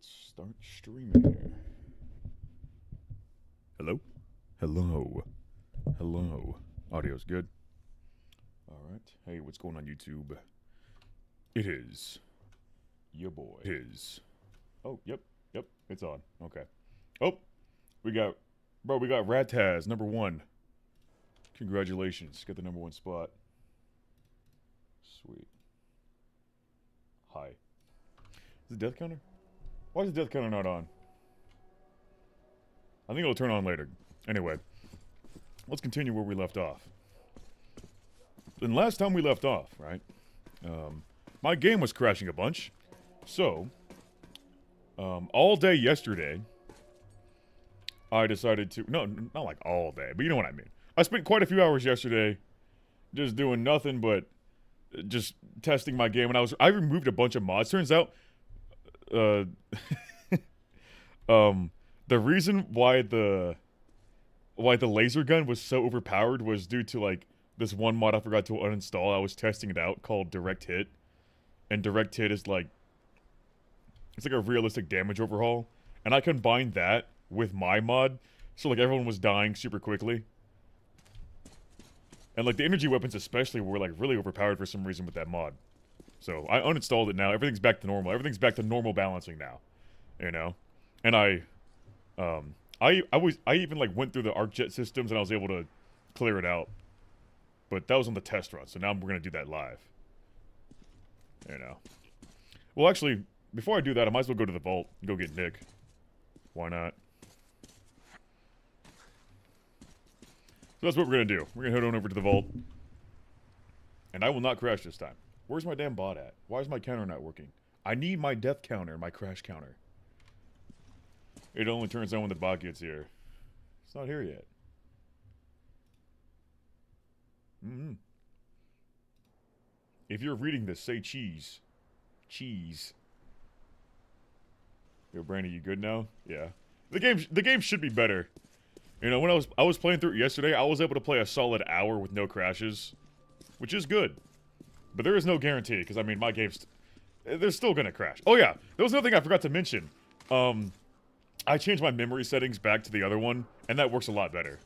let's start streaming here. Hello? Hello. Hello. Audio's good. Alright. Hey, what's going on YouTube? It is. Your boy. It is. Oh, yep. Yep. It's on. Okay. Oh, we got. Bro, we got Rataz, number one. Congratulations. Got the number one spot. Sweet. Hi. Is the death counter? Why is the death counter not on? I think it'll turn on later. Anyway, let's continue where we left off. Then last time we left off, right? Um, my game was crashing a bunch. So, um, all day yesterday, I decided to. No, not like all day, but you know what I mean. I spent quite a few hours yesterday just doing nothing but just testing my game. And I was I removed a bunch of mods. Turns out, uh, um, the reason why the why the laser gun was so overpowered was due to like this one mod I forgot to uninstall. I was testing it out called Direct Hit, and Direct Hit is like it's like a realistic damage overhaul, and I combined that with my mod, so like everyone was dying super quickly. And like the energy weapons especially were like really overpowered for some reason with that mod. So I uninstalled it now. Everything's back to normal. Everything's back to normal balancing now. You know? And I um I I was I even like went through the ArcJet systems and I was able to clear it out. But that was on the test run, so now we're gonna do that live. You know. Well actually, before I do that, I might as well go to the vault and go get Nick. Why not? So that's what we're gonna do. We're gonna head on over to the vault. And I will not crash this time. Where's my damn bot at? Why is my counter not working? I need my death counter, my crash counter. It only turns on when the bot gets here. It's not here yet. Mm -hmm. If you're reading this, say cheese. Cheese. Yo, Brandy, you good now? Yeah. The game, the game should be better. You know, when I was I was playing through it yesterday, I was able to play a solid hour with no crashes, which is good. But there is no guarantee, because I mean, my game's they're still gonna crash. Oh yeah, there was another thing I forgot to mention. Um, I changed my memory settings back to the other one, and that works a lot better.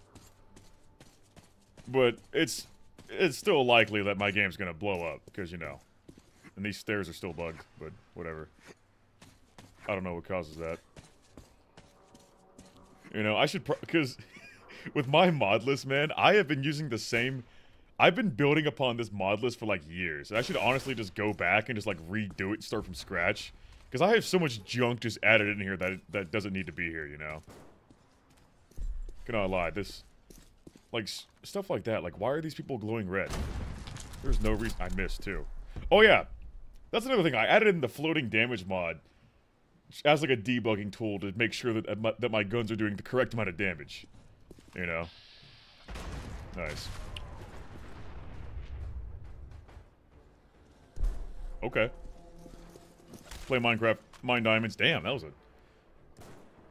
But it's it's still likely that my game's gonna blow up because you know, and these stairs are still bugged. But whatever. I don't know what causes that. You know, I should because with my mod list, man, I have been using the same. I've been building upon this mod list for like years. I should honestly just go back and just like redo it start from scratch. Because I have so much junk just added in here that that doesn't need to be here, you know. Cannot lie, this, like stuff like that. Like, why are these people glowing red? There's no reason. I missed too. Oh yeah, that's another thing. I added in the floating damage mod as like a debugging tool to make sure that that my guns are doing the correct amount of damage. You know? Nice. Okay. Play Minecraft, mine diamonds. Damn, that was a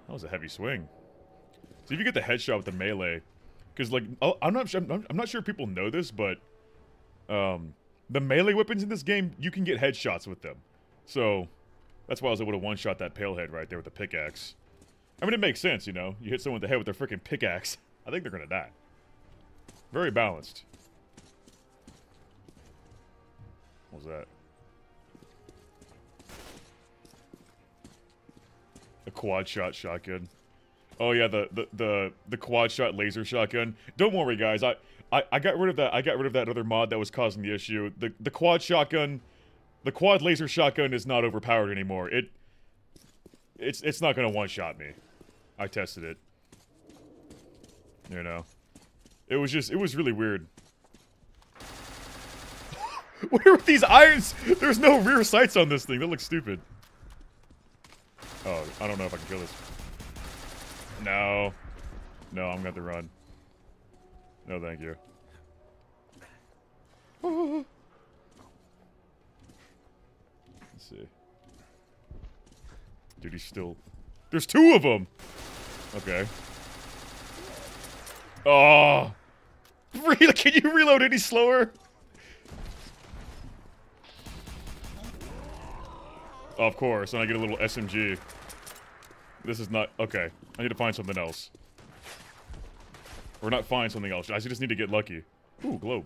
that was a heavy swing. So if you get the headshot with the melee, because like oh, I'm not sure, I'm, not sure people know this, but um, the melee weapons in this game you can get headshots with them. So that's why I was able to one-shot that palehead right there with the pickaxe. I mean, it makes sense, you know? You hit someone in the head with their freaking pickaxe. I think they're gonna die. Very balanced. What was that? Quad shot shotgun. Oh yeah, the, the the the quad shot laser shotgun. Don't worry, guys. I, I I got rid of that. I got rid of that other mod that was causing the issue. The the quad shotgun the quad laser shotgun is not overpowered anymore. It, it's it's not gonna one shot me. I tested it. You know, it was just it was really weird. what are these irons? There's no rear sights on this thing. That looks stupid. Oh, I don't know if I can kill this. No. No, I'm going to run. No, thank you. Let's see. Dude, he's still... There's two of them! Okay. Oh! Can you reload any slower? Of course, and I get a little SMG. This is not... Okay, I need to find something else. Or not find something else. I just need to get lucky. Ooh, globe.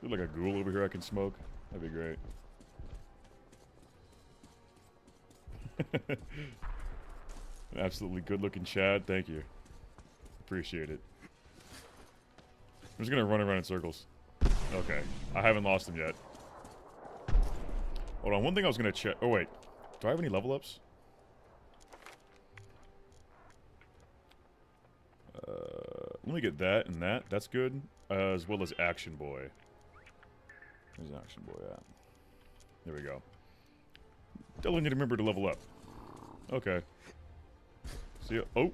There's like a ghoul over here I can smoke. That'd be great. Absolutely good looking Chad. Thank you. Appreciate it. I'm just gonna run around in circles. Okay. I haven't lost him yet. Hold on. One thing I was gonna check. Oh, wait. Do I have any level ups? Let me get that and that. That's good. Uh, as well as Action Boy. Where's Action Boy at? There we go. Definitely need to remember to level up. Okay. See ya. Oh.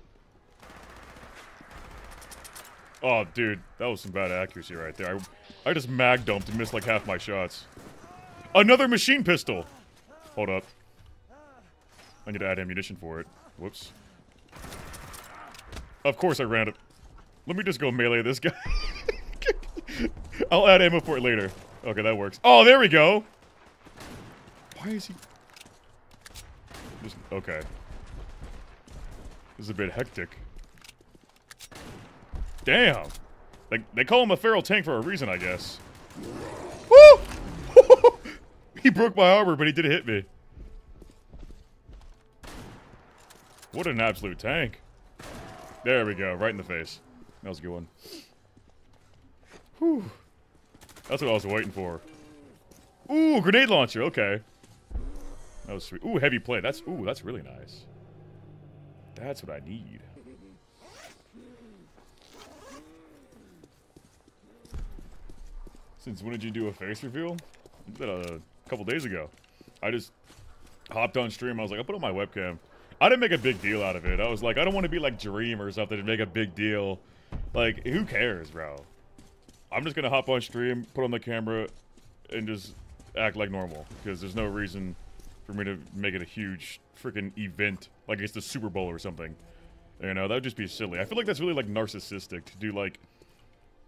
Oh, dude. That was some bad accuracy right there. I, I just mag dumped and missed like half my shots. Another machine pistol! Hold up. I need to add ammunition for it. Whoops. Of course I ran it. Let me just go melee this guy. I'll add ammo for it later. Okay, that works. Oh, there we go! Why is he... Just, okay. This is a bit hectic. Damn! Like, they call him a feral tank for a reason, I guess. Woo! he broke my armor, but he did hit me. What an absolute tank. There we go, right in the face. That was a good one. Whew. That's what I was waiting for. Ooh, grenade launcher, okay. That was sweet. Ooh, heavy play. That's ooh, that's really nice. That's what I need. Since when did you do a face reveal? I did that a couple days ago. I just hopped on stream. I was like, I'll put on my webcam. I didn't make a big deal out of it. I was like, I don't want to be like Dream or something and make a big deal. Like, who cares, bro? I'm just gonna hop on stream, put on the camera, and just act like normal. Because there's no reason for me to make it a huge freaking event, like it's the Super Bowl or something. You know, that would just be silly. I feel like that's really like narcissistic to do like,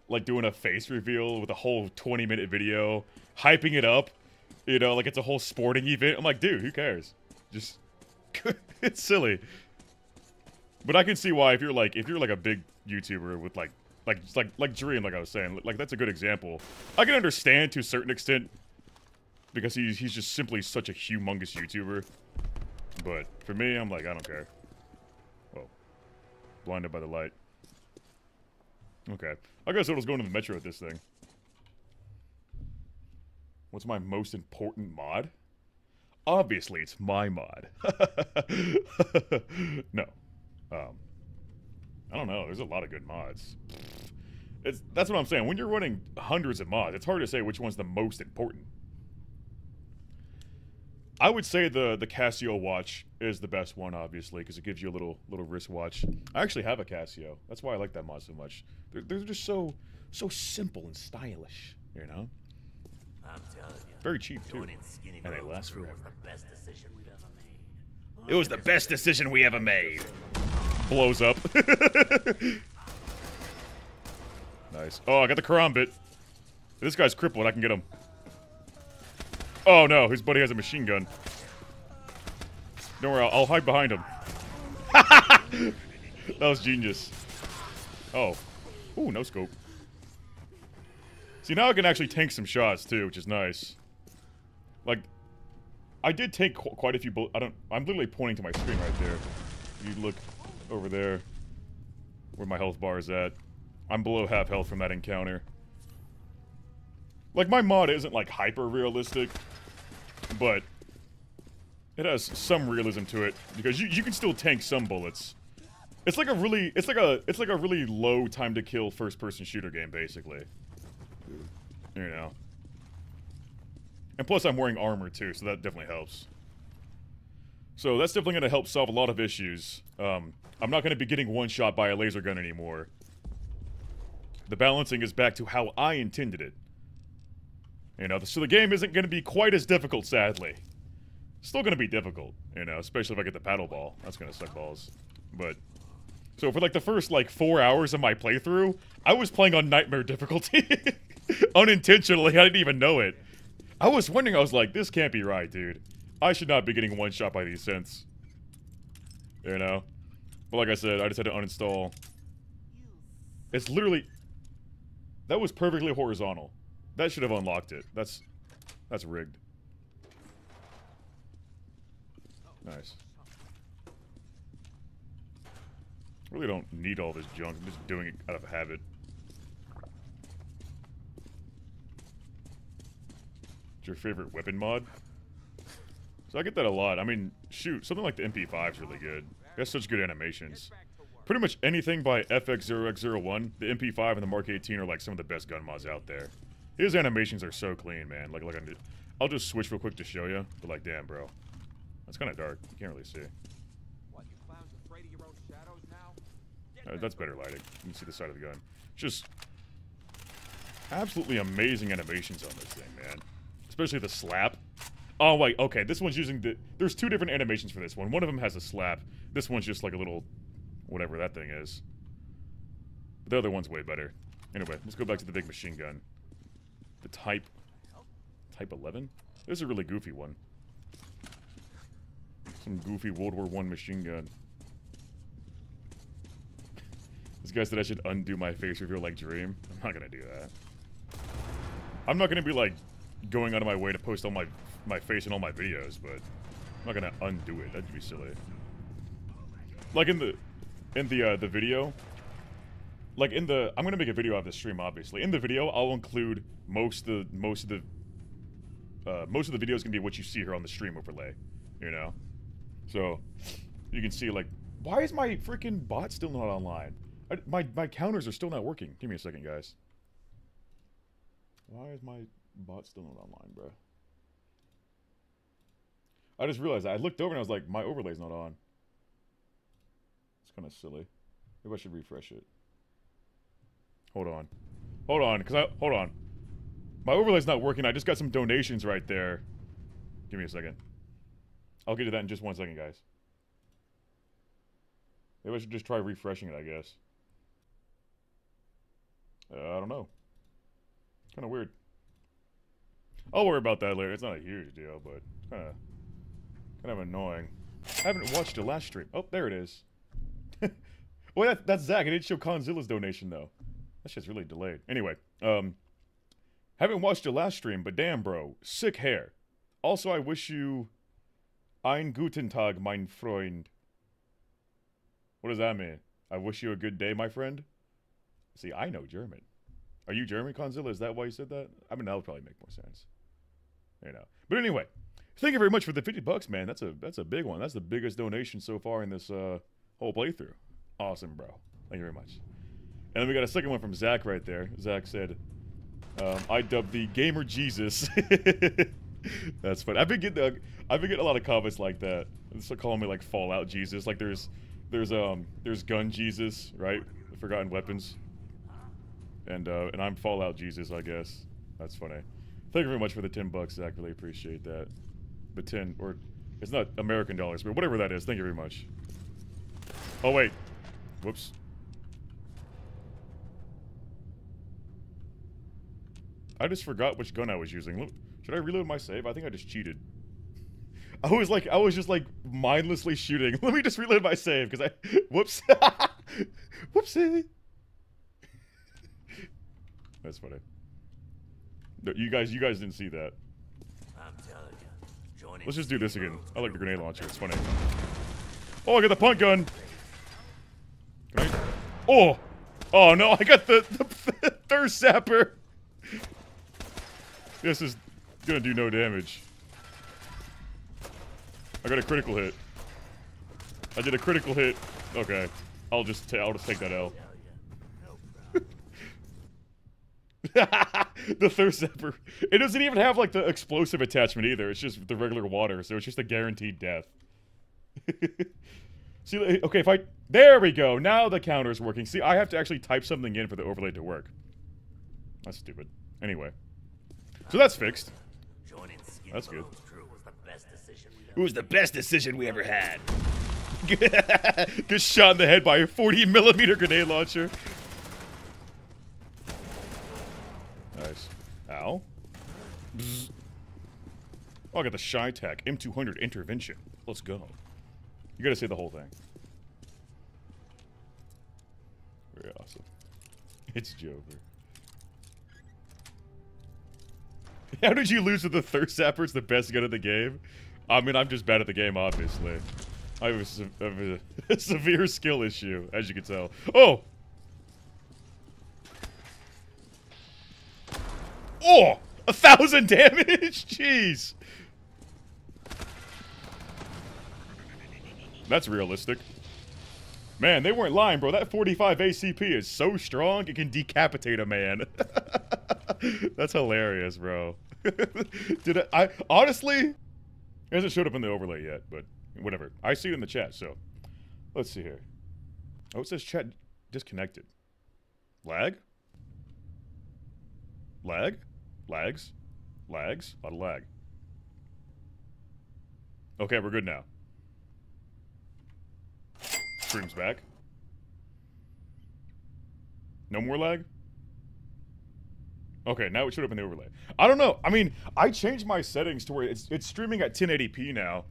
like doing a face reveal with a whole 20 minute video, hyping it up. You know, like it's a whole sporting event. I'm like, dude, who cares? Just, it's silly. But I can see why if you're like, if you're like a big YouTuber with like, like, like, like Dream, like I was saying, like that's a good example. I can understand to a certain extent because he's he's just simply such a humongous YouTuber. But for me, I'm like, I don't care. Well, blinded by the light. Okay. I guess I was going to the metro with this thing. What's my most important mod? Obviously, it's my mod. no. Um, I don't know. There's a lot of good mods. It's, that's what I'm saying. When you're running hundreds of mods, it's hard to say which one's the most important. I would say the the Casio watch is the best one, obviously, because it gives you a little little wristwatch. I actually have a Casio. That's why I like that mod so much. They're, they're just so so simple and stylish, you know. I'm telling you, Very cheap too, going in skinny and they last forever. was the best decision we've ever made. It was the best decision we ever made. Blows up. nice. Oh, I got the karambit. This guy's crippled. I can get him. Oh no, his buddy has a machine gun. Don't worry, I'll, I'll hide behind him. that was genius. Oh. Ooh, no scope. See, now I can actually tank some shots too, which is nice. Like, I did take qu quite a few bullets. I don't. I'm literally pointing to my screen right there. You look over there, where my health bar is at, I'm below half health from that encounter. Like my mod isn't like hyper realistic, but it has some realism to it because you you can still tank some bullets. It's like a really it's like a it's like a really low time to kill first person shooter game basically. You know. And plus I'm wearing armor too, so that definitely helps. So that's definitely going to help solve a lot of issues. Um, I'm not going to be getting one shot by a laser gun anymore. The balancing is back to how I intended it. You know, so the game isn't going to be quite as difficult, sadly. Still going to be difficult, you know, especially if I get the paddle ball. That's going to suck balls. But, so for like the first like four hours of my playthrough, I was playing on nightmare difficulty. Unintentionally, I didn't even know it. I was wondering, I was like, this can't be right, dude. I should not be getting one shot by these synths. You know? But like I said, I just had to uninstall. It's literally... That was perfectly horizontal. That should have unlocked it. That's... That's rigged. Nice. Really don't need all this junk. I'm just doing it out of habit. What's your favorite weapon mod? So I get that a lot. I mean, shoot, something like the MP5 is really good. It has such good animations. Pretty much anything by FX0X01, the MP5 and the Mark 18 are like some of the best gun mods out there. His animations are so clean, man. Like, like I'll just switch real quick to show you. But like, damn, bro, that's kind of dark. You can't really see. What, you clowns afraid of your own shadows now? Uh, that's better lighting. You can see the side of the gun. Just absolutely amazing animations on this thing, man. Especially the slap. Oh, wait, okay. This one's using the... There's two different animations for this one. One of them has a slap. This one's just like a little... Whatever that thing is. But the other one's way better. Anyway, let's go back to the big machine gun. The Type... Type 11? This is a really goofy one. Some goofy World War One machine gun. This guy said I should undo my face reveal like Dream. I'm not gonna do that. I'm not gonna be like going out of my way to post all my my face in all my videos, but I'm not gonna undo it. That'd be silly. Like in the in the uh, the video, like in the I'm gonna make a video of this stream. Obviously, in the video, I'll include most of the most of the uh, most of the video is gonna be what you see here on the stream overlay. You know, so you can see like why is my freaking bot still not online? I, my my counters are still not working. Give me a second, guys. Why is my bot still not online, bro? I just realized that. I looked over and I was like, my overlay's not on. It's kind of silly. Maybe I should refresh it. Hold on. Hold on, because I... Hold on. My overlay's not working. I just got some donations right there. Give me a second. I'll get to that in just one second, guys. Maybe I should just try refreshing it, I guess. Uh, I don't know. Kind of weird. I'll worry about that later. It's not a huge deal, but kind of, kind of annoying. I haven't watched the last stream. Oh, there it is. well, that, that's Zach. I didn't show Conzilla's donation though. That shit's really delayed. Anyway, um, haven't watched your last stream, but damn, bro, sick hair. Also, I wish you ein guten Tag, mein Freund. What does that mean? I wish you a good day, my friend. See, I know German. Are you German, Conzilla? Is that why you said that? I mean, that would probably make more sense. You know. But anyway, thank you very much for the 50 bucks, man. That's a that's a big one. That's the biggest donation so far in this uh, whole playthrough. Awesome, bro. Thank you very much. And then we got a second one from Zach right there. Zach said, um, "I dubbed the gamer Jesus." That's funny. I've been getting uh, I've been getting a lot of comments like that. They're calling me like Fallout Jesus. Like there's there's um there's Gun Jesus, right? The Forgotten Weapons. And uh, and I'm Fallout Jesus, I guess. That's funny. Thank you very much for the ten bucks, Zach. Really appreciate that. The ten or it's not American dollars, but whatever that is. Thank you very much. Oh wait, whoops. I just forgot which gun I was using. Look, Should I reload my save? I think I just cheated. I was like, I was just like mindlessly shooting. Let me just reload my save because I, whoops, whoopsie. That's funny. You guys, you guys didn't see that. I'm telling you. Let's just do this again. I like the grenade launcher. It's funny. Oh, I got the punt gun. I? Oh, oh no! I got the the, thirst zapper. This is gonna do no damage. I got a critical hit. I did a critical hit. Okay, I'll just I'll just take that L. the thirst zapper. It doesn't even have like the explosive attachment either. It's just the regular water, so it's just a guaranteed death. See, okay, if I there we go. Now the counter's working. See, I have to actually type something in for the overlay to work. That's stupid. Anyway, so that's fixed. That's good. Malone's crew was the best decision we've It was the best decision we ever had. Get shot in the head by a 40 millimeter grenade launcher. Nice. Ow. Bzz. Oh, I got the CheyTac M200 intervention. Let's go. You gotta say the whole thing. Very awesome. It's Jover. How did you lose to the Thirst Zapper? It's the best gun in the game. I mean, I'm just bad at the game, obviously. I have a, se- I have a severe skill issue, as you can tell. Oh! Oh! A thousand damage? Jeez! That's realistic. Man, they weren't lying, bro. That 45 ACP is so strong, it can decapitate a man. That's hilarious, bro. Did I, I honestly it hasn't showed up in the overlay yet, but whatever. I see it in the chat, so let's see here. Oh, it says chat disconnected. Lag? Lag? Lags? Lags? A lot of lag. Okay, we're good now. Stream's back. No more lag? Okay, now it showed up in the overlay. I don't know. I mean, I changed my settings to where it's it's streaming at 1080p now.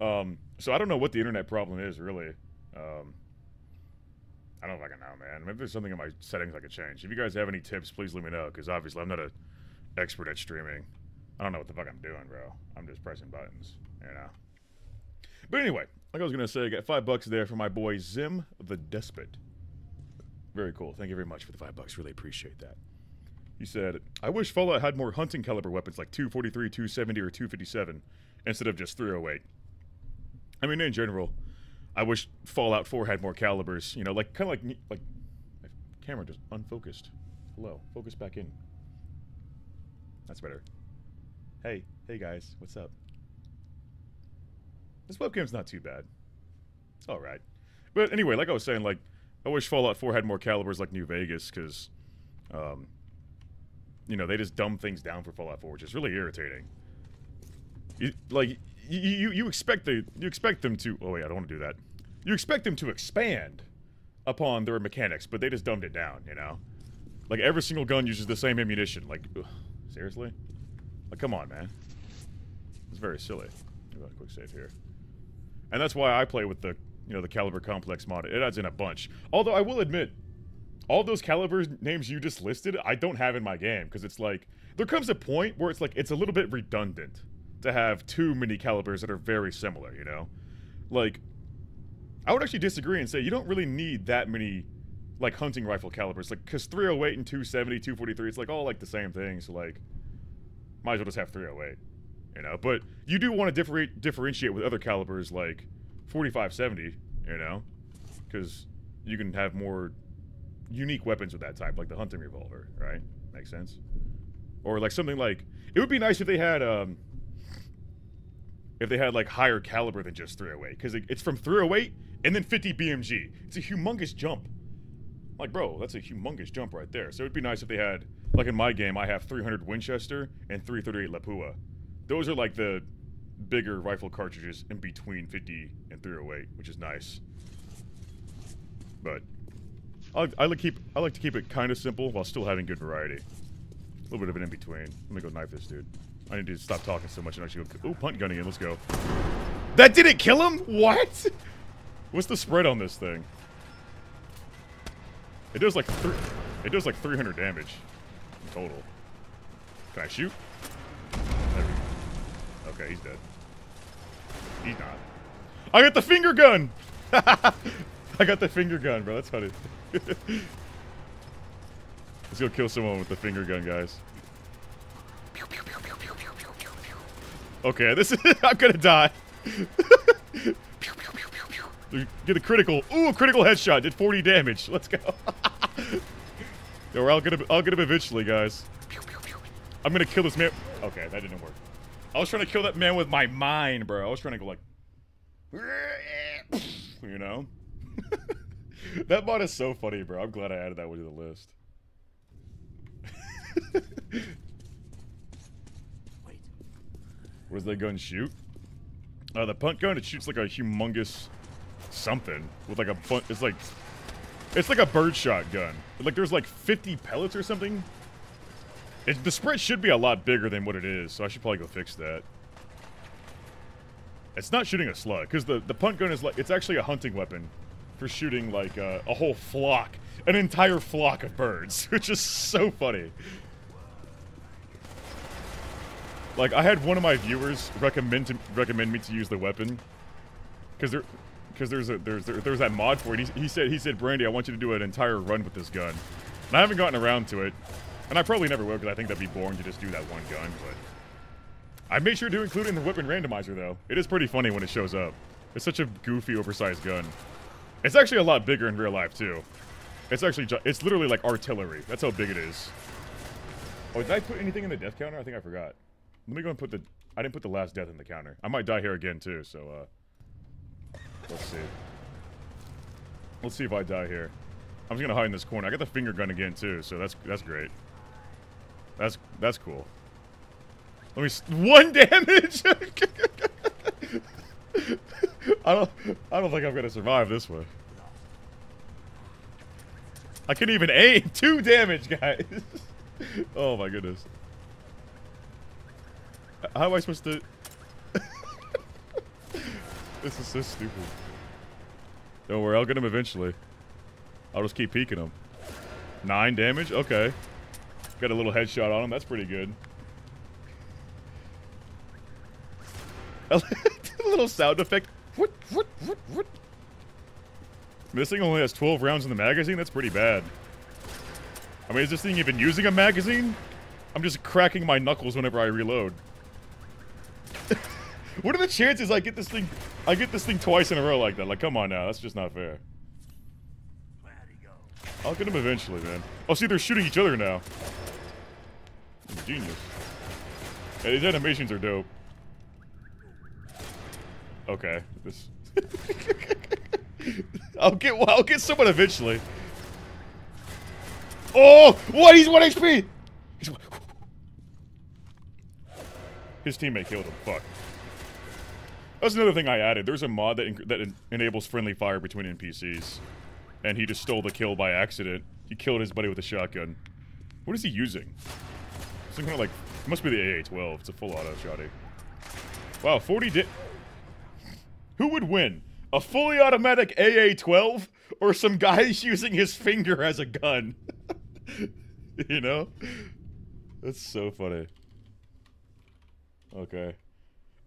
Um, so I don't know what the internet problem is really. Um, I don't fucking know, man. Maybe there's something in my settings I could change. If you guys have any tips, please let me know. Because obviously I'm not a expert at streaming. I don't know what the fuck I'm doing, bro. I'm just pressing buttons, you know. But anyway, like I was gonna say, I got five bucks there for my boy Zim the Despot. Very cool. Thank you very much for the five bucks. Really appreciate that. He said, I wish Fallout had more hunting caliber weapons like 243, 270, or 257 instead of just 308. I mean, in general, I wish Fallout 4 had more calibers. You know, like kind of like like my camera just unfocused. Hello, focus back in. That's better. Hey, hey guys, what's up? This webcam's not too bad. It's all right. But anyway, like I was saying, like I wish Fallout 4 had more calibers like New Vegas, because, um, you know, they just dumb things down for Fallout 4, which is really irritating. You, like you, you, you expect the you expect them to. Oh wait, I don't want to do that. You expect them to expand upon their mechanics, but they just dumbed it down. You know, like every single gun uses the same ammunition. Like, ugh, seriously? Like, come on, man. It's very silly. Do a quick save here. And that's why I play with the, you know, the caliber complex mod. It adds in a bunch. Although I will admit, all those calibers names you just listed, I don't have in my game because it's like there comes a point where it's like it's a little bit redundant to have too many calibers that are very similar. You know, like I would actually disagree and say you don't really need that many like hunting rifle calibers, like because 308 and 270, 243, it's like all like the same thing. So like, might as well just have 308 you know. But you do want to differ- differentiate with other calibers like 4570, you know, because you can have more unique weapons with that type, like the hunting revolver, right? Makes sense. Or like something like it would be nice if they had um if they had like higher caliber than just 308 because it, it's from 308 and then 50 BMG. It's a humongous jump. Like, bro, that's a humongous jump right there. So it'd be nice if they had, like in my game, I have 300 Winchester and 338 Lapua. Those are like the bigger rifle cartridges in between 50 and 308, which is nice. But I, like keep I like to keep it kind of simple while still having good variety. A little bit of an in between. Let me go knife this dude. I need to stop talking so much and actually go. Ooh, punt gunning again. Let's go. That didn't kill him. What? What's the spread on this thing? It does like thr it does like 300 damage in total. Can I shoot? There we go. Okay, he's dead. He's not. I got the finger gun. I got the finger gun, bro. That's funny. Let's go kill someone with the finger gun, guys. Okay, this is I'm gonna die. Get a critical. Ooh, a critical headshot. Did 40 damage. Let's go. Yo, I'll get him. I'll get him eventually, guys. I'm gonna kill this man. Okay, that didn't work. I was trying to kill that man with my mind, bro. I was trying to go like, you know. that mod is so funny, bro. I'm glad I added that one to the list. Wait. What does that gun shoot? Uh, the punt gun, it shoots like a humongous something with like a bun- It's like, it's like a birdshot gun. Like there's like 50 pellets or something. It, the spread should be a lot bigger than what it is, so I should probably go fix that. It's not shooting a slug, because the, the punt gun is like, it's actually a hunting weapon for shooting like uh, a whole flock, an entire flock of birds, which is so funny. Like, I had one of my viewers recommend to, recommend me to use the weapon, because there, because there's a there's there, there's that mod for it. He, he said he said Brandy, I want you to do an entire run with this gun, and I haven't gotten around to it, and I probably never will because I think that'd be boring to just do that one gun. But I made sure to include it in the weapon randomizer though. It is pretty funny when it shows up. It's such a goofy, oversized gun. It's actually a lot bigger in real life too. It's actually it's literally like artillery. That's how big it is. Oh, did I put anything in the death counter? I think I forgot. Let me go and put the. I didn't put the last death in the counter. I might die here again too. So uh, let's see. Let's see if I die here. I'm just gonna hide in this corner. I got the finger gun again too, so that's that's great. That's that's cool. Let me. One damage. I don't. I don't think I'm gonna survive this one. I can't even aim. Two damage, guys. oh my goodness. How am I supposed to? This is so stupid. Don't worry, I'll get him eventually. I'll just keep peeking him. Nine damage? Okay. Got a little headshot on him. That's pretty good. a little sound effect. What, what, what, what? This thing only has 12 rounds in the magazine? That's pretty bad. I mean, is this thing even using a magazine? I'm just cracking my knuckles whenever I reload. what are the chances I get this thing I get this thing twice in a row like that? Like, come on now, that's just not fair. I'll get him eventually, man. Oh, see, they're shooting each other now. Genius. Yeah, these animations are dope. Okay, this. I'll get. Well, I'll get someone eventually. Oh, what? He's one HP. His teammate killed him. Fuck. That's another thing I added. There's a mod that that en enables friendly fire between NPCs, and he just stole the kill by accident. He killed his buddy with a shotgun. What is he using? Some kind of like. Must be the AA-12. It's a full auto shotty. Wow, 40 di- Who would win? A fully automatic AA-12 or some guy using his finger as a gun? you know? That's so funny. Okay.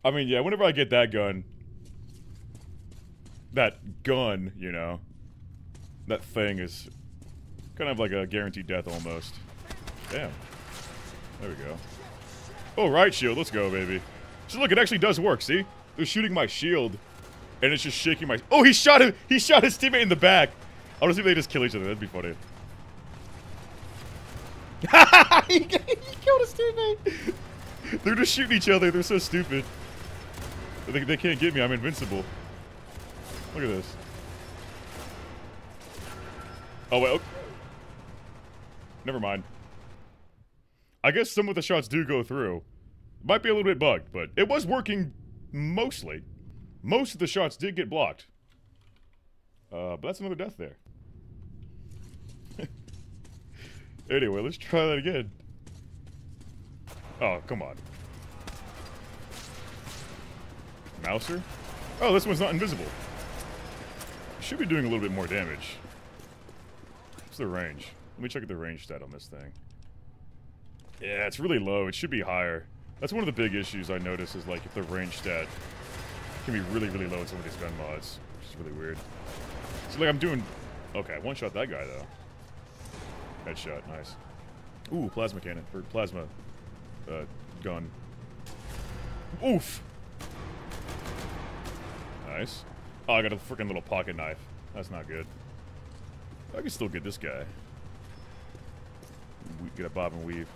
I mean, yeah, whenever I get that gun, that gun, you know, that thing is kind of like a guaranteed death almost. Damn. There we go. Oh, riot shield. Let's go, baby. So look, it actually does work, see? They're shooting my shield, and it's just shaking my... Oh, he shot him! He shot his teammate in the back! I want to see if they just kill each other. That'd be funny. he, he killed his teammate! They're just shooting each other. They're so stupid. They, they can't get me. I'm invincible. Look at this. Oh, wait. Okay. Never mind. I guess some of the shots do go through. Might be a little bit bugged, but it was working mostly. Most of the shots did get blocked. Uh, but that's another death there. anyway, let's try that again. Oh, come on. Mauser? Oh, this one's not invisible. Should be doing a little bit more damage. What's the range? Let me check the range stat on this thing. Yeah, it's really low. It should be higher. That's one of the big issues I notice is like if the range stat can be really, really low in some of these gun mods, which is really weird. So like I'm doing... Okay, one shot that guy though. Headshot, nice. Ooh, plasma cannon, or plasma uh, gun. Oof! Nice. Oh, I got a freaking little pocket knife. That's not good. I can still get this guy. We get a bob and weave.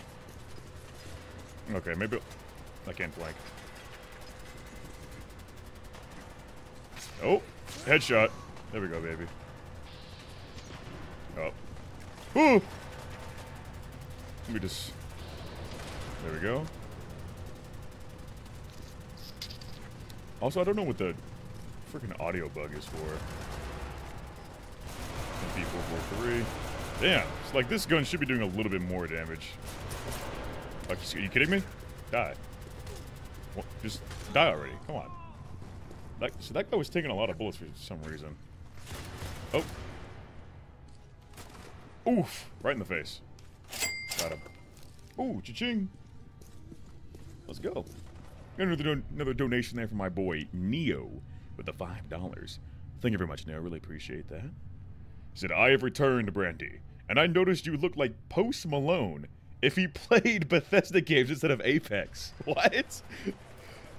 Okay, maybe... I can't flank. Oh! Headshot. There we go, baby. Oh. Ooh! Let me just... There we go. Also, I don't know what the freaking audio bug is for. MP443. Damn. It's like this gun should be doing a little bit more damage. Are you kidding me? Die. Well, just die already. Come on. That, so that guy was taking a lot of bullets for some reason. Oh. Oof. Right in the face. Got him. Ooh, cha-ching. Let's go. Another, don another donation there for my boy, Neo, with the $5. Thank you very much, Neo. Really appreciate that. He said, I have returned, Brandy, and I noticed you look like Post Malone if he played Bethesda games instead of Apex. What?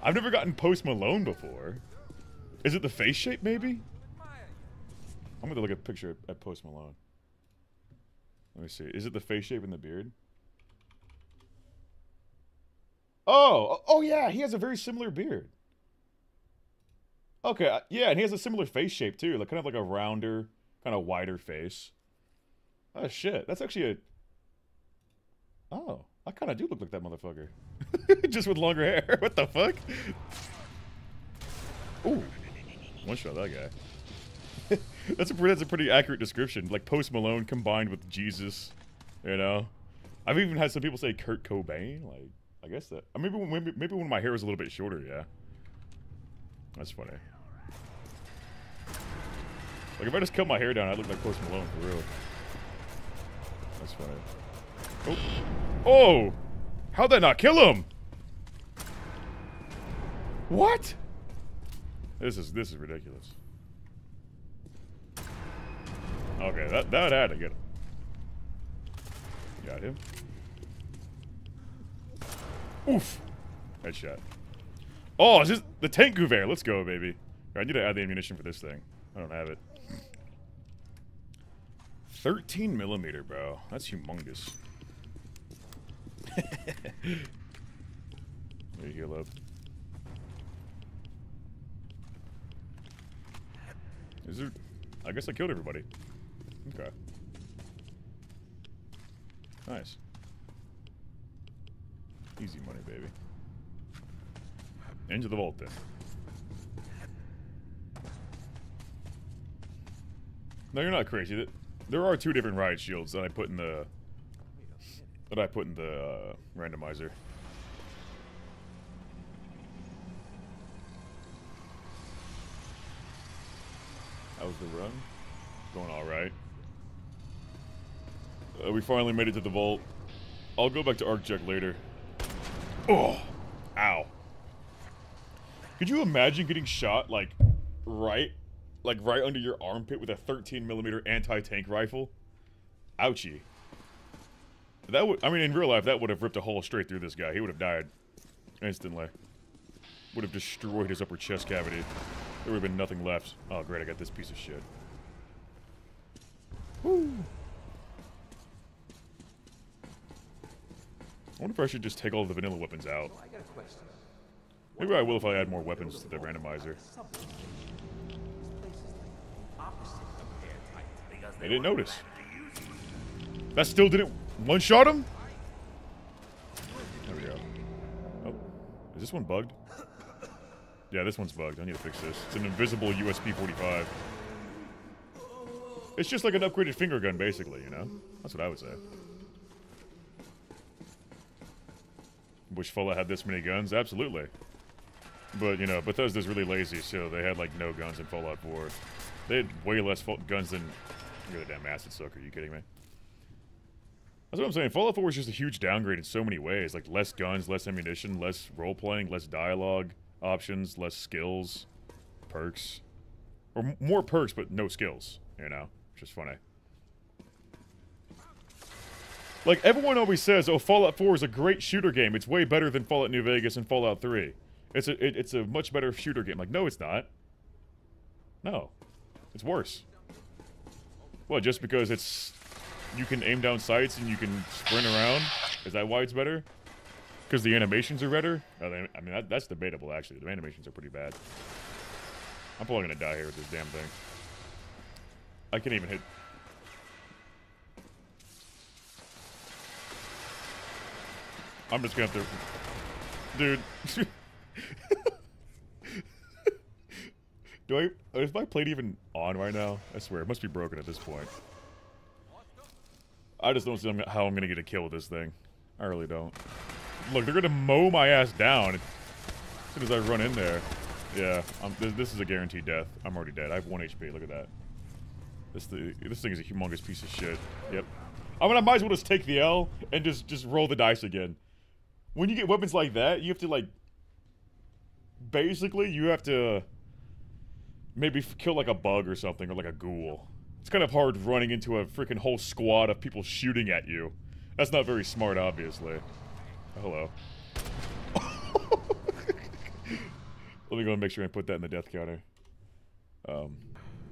I've never gotten Post Malone before. Is it the face shape, maybe? I'm gonna look at a picture at Post Malone. Let me see. Is it the face shape and the beard? Oh, oh, oh yeah, he has a very similar beard. Okay, uh, yeah, and he has a similar face shape too, like kind of like a rounder, kind of wider face. Oh shit, that's actually a. Oh, I kind of do look like that motherfucker, just with longer hair. what the fuck? Ooh, one shot that guy. that's a pretty, that's a pretty accurate description, like Post Malone combined with Jesus. You know, I've even had some people say Kurt Cobain. Like, I guess that. Maybe maybe maybe when my hair was a little bit shorter. Yeah. That's funny. Like if I just cut my hair down, I'd look like Post Malone for real. That's funny. Oh, oh! How'd that not kill him? What? This is this is ridiculous. Okay, that that had to get him. Got him. Oof! Headshot. Oh, is this the Tankgewehr? Let's go, baby. I need to add the ammunition for this thing. I don't have it. 13 millimeter, bro. That's humongous. there you heal up. Is there... I guess I killed everybody. Okay. Nice. Easy money, baby. Into the vault, then. No, you're not crazy. There are two different riot shields that I put in the that I put in the uh, randomizer. Was the run. Going all right. Uh, we finally made it to the vault. I'll go back to ArcJet later. Oh, ow. Could you imagine getting shot like right, like right under your armpit with a 13 millimeter anti-tank rifle? Ouchie. That would, I mean, in real life, that would have ripped a hole straight through this guy. He would have died instantly. Would have destroyed his upper chest cavity. There would have been nothing left. Oh, great! I got this piece of shit. Woo. I wonder if I should just take all the vanilla weapons out. Maybe I will if I add more weapons to the randomizer. They didn't notice. That still didn't one-shot him? There we go. Oh, is this one bugged? Yeah, this one's bugged. I need to fix this. It's an invisible USP-45. It's just like an upgraded finger gun, basically, you know? That's what I would say. Wish Fallout had this many guns? Absolutely. But, you know, Bethesda's really lazy, so they had, like, no guns in Fallout 4. They had way less guns than... You're the damn acid sucker, are you kidding me? That's what I'm saying. Fallout 4 was just a huge downgrade in so many ways. Like, less guns, less ammunition, less role-playing, less dialogue options, less skills, perks. Or more perks, but no skills, you know? Which is funny. Like, everyone always says, oh, Fallout 4 is a great shooter game. It's way better than Fallout New Vegas and Fallout 3. It's a, it, it's a much better shooter game. Like, no, it's not. No. It's worse. Well, just because it's... You can aim down sights and you can sprint around? Is that why it's better? Because the animations are better? I mean, that, that's debatable, actually. The animations are pretty bad. I'm probably to die here with this damn thing. I can't even hit... I'm just gonna have to... Dude. Do I... Is my plate even on right now? I swear, it must be broken at this point. I just don't see how I'm gonna get a kill with this thing. I really don't. Look, they're gonna mow my ass down as soon as I run in there. Yeah, um, th this is a guaranteed death. I'm already dead. I have one HP. Look at that. This this thing is a humongous piece of shit. Yep. I mean, I might as well just take the L and just just roll the dice again. When you get weapons like that, you have to like. Basically, you have to maybe kill like a bug or something or like a ghoul. It's kind of hard running into a freaking whole squad of people shooting at you. That's not very smart, obviously. Hello. Let me go and make sure I put that in the death counter. Um,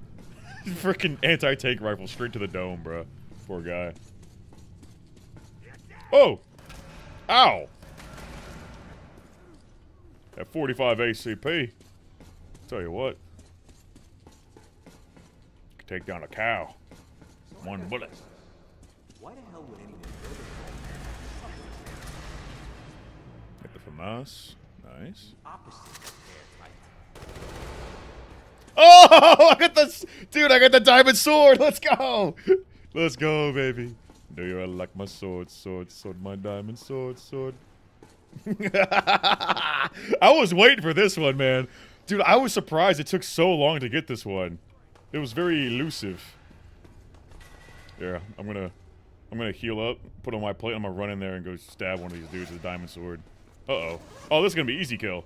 freaking anti-tank rifle straight to the dome, bro. Poor guy. Oh! Ow! At 45 ACP. Tell you what. Could take down a cow. One bullet. Why the hell would anyone Hit the FAMAS. Nice. a opposite of airtight? Oh, I got the dude. I got the diamond sword. Let's go. Let's go, baby. Do you like my sword, sword, sword, my diamond sword, sword? I was waiting for this one, man. Dude, I was surprised it took so long to get this one. It was very elusive. Yeah, I'm gonna, I'm gonna heal up, put on my plate, I'm gonna run in there and go stab one of these dudes with a diamond sword. Uh oh. Oh, this is gonna be easy kill.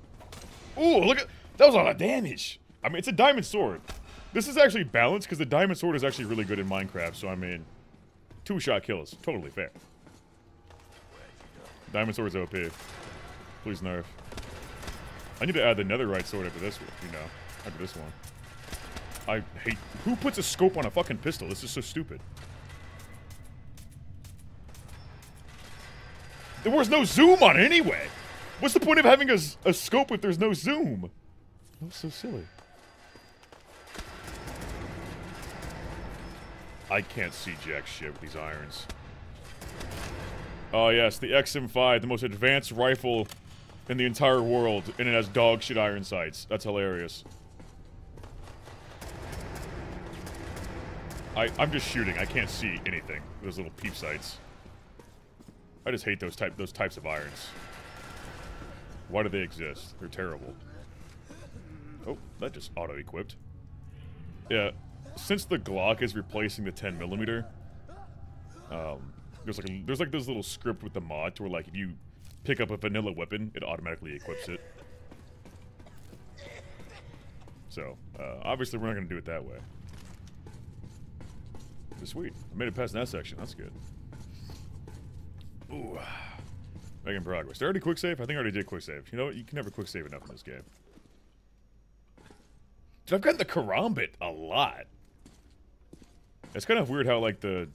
Ooh, look at that was a lot of damage. I mean, it's a diamond sword. This is actually balanced because the diamond sword is actually really good in Minecraft. So I mean, two shot kills, totally fair. Diamond sword's OP. Please nerf. I need to add the netherite sword after this one. You know, after this one. I hate who puts a scope on a fucking pistol. This is so stupid. There was no zoom on it anyway. What's the point of having a, a scope if there's no zoom? That's so silly. I can't see jack shit with these irons. Oh yes, the XM5, the most advanced rifle in the entire world, and it has dog shit iron sights. That's hilarious. I, I'm just shooting. I can't see anything. Those little peep sights. I just hate those type those types of irons. Why do they exist? They're terrible. Oh, that just auto-equipped. Yeah, since the Glock is replacing the 10 millimeter, um, there's like a, there's like this little script with the mod to where like if you pick up a vanilla weapon, it automatically equips it. So uh, obviously we're not gonna do it that way. But sweet, I made it past that section. That's good. Ooh, making progress. Did I already quick save? I think I already did quick save. You know what? You can never quick save enough in this game. Dude, I've gotten the karambit a lot. It's kind of weird how like the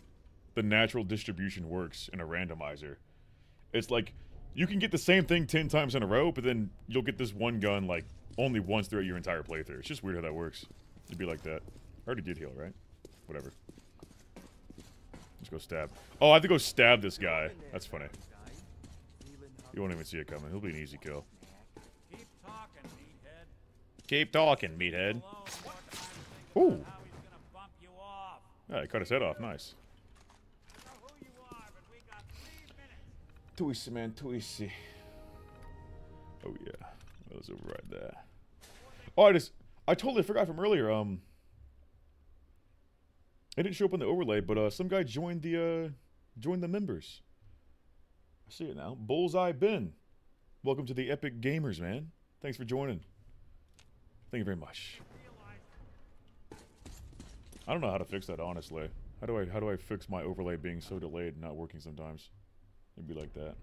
the natural distribution works in a randomizer. It's like you can get the same thing ten times in a row, but then you'll get this one gun like only once throughout your entire playthrough. It's just weird how that works. It'd be like that. I already did heal, right? Whatever. Let's go stab. Oh, I have to go stab this guy. That's funny. You won't even see it coming. He'll be an easy kill. Keep talking, meathead. Ooh. Yeah, he cut his head off. Nice. I know who you are, but we got three minutes. Twisty, man, twisty. Oh yeah, that was over right there. Oh, I just, I totally forgot from earlier. Um, it didn't show up on the overlay, but uh, some guy joined the uh, joined the members. I see it now. Bullseye Ben, welcome to the Epic Gamers, man. Thanks for joining. Thank you very much. I don't know how to fix that honestly. How do I how do I fix my overlay being so delayed and not working sometimes? It'd be like that.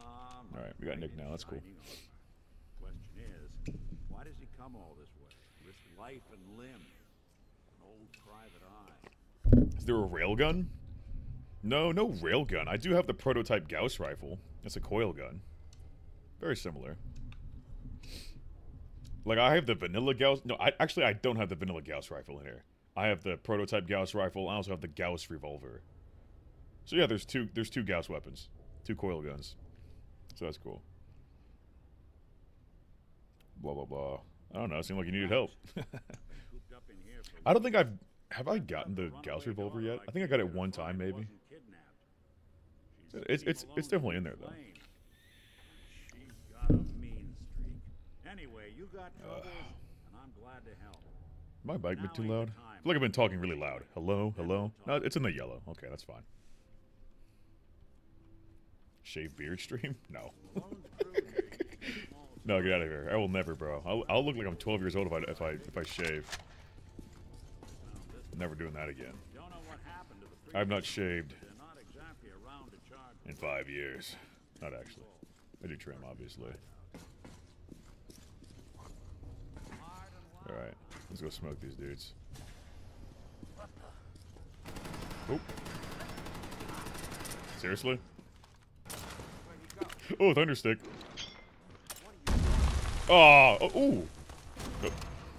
Um, All right, we got Nick now. That's cool. Question is, why does he come all this way? Risk life and limb. An old private eye. Is there a railgun? No, no railgun. I do have the prototype Gauss rifle. It's a coil gun. Very similar. Like I have the vanilla Gauss. No, I actually I don't have the vanilla Gauss rifle in here. I have the prototype Gauss rifle. I also have the Gauss revolver. So yeah, there's two there's two Gauss weapons, two coil guns. So that's cool. Blah blah blah. I don't know. It seemed like you needed help. I don't think I've have I gotten the Gauss revolver yet. I think I got it one time maybe. It's- it's- it's definitely in there, though. Anyway, you got and I'm glad to help. My bike been too loud? I feel like I've been talking really loud. Hello, hello. No, it's in the yellow. Okay, that's fine. Shave beard stream? No. No, get out of here. I will never, bro. I'll, I'll look like I'm 12 years old if I if I if I shave. Never doing that again. I've not shaved in five years. Not actually. I do trim, obviously. All right, let's go smoke these dudes. Oh. Seriously? Oh, thunderstick. Oh, oh, ooh. Oh,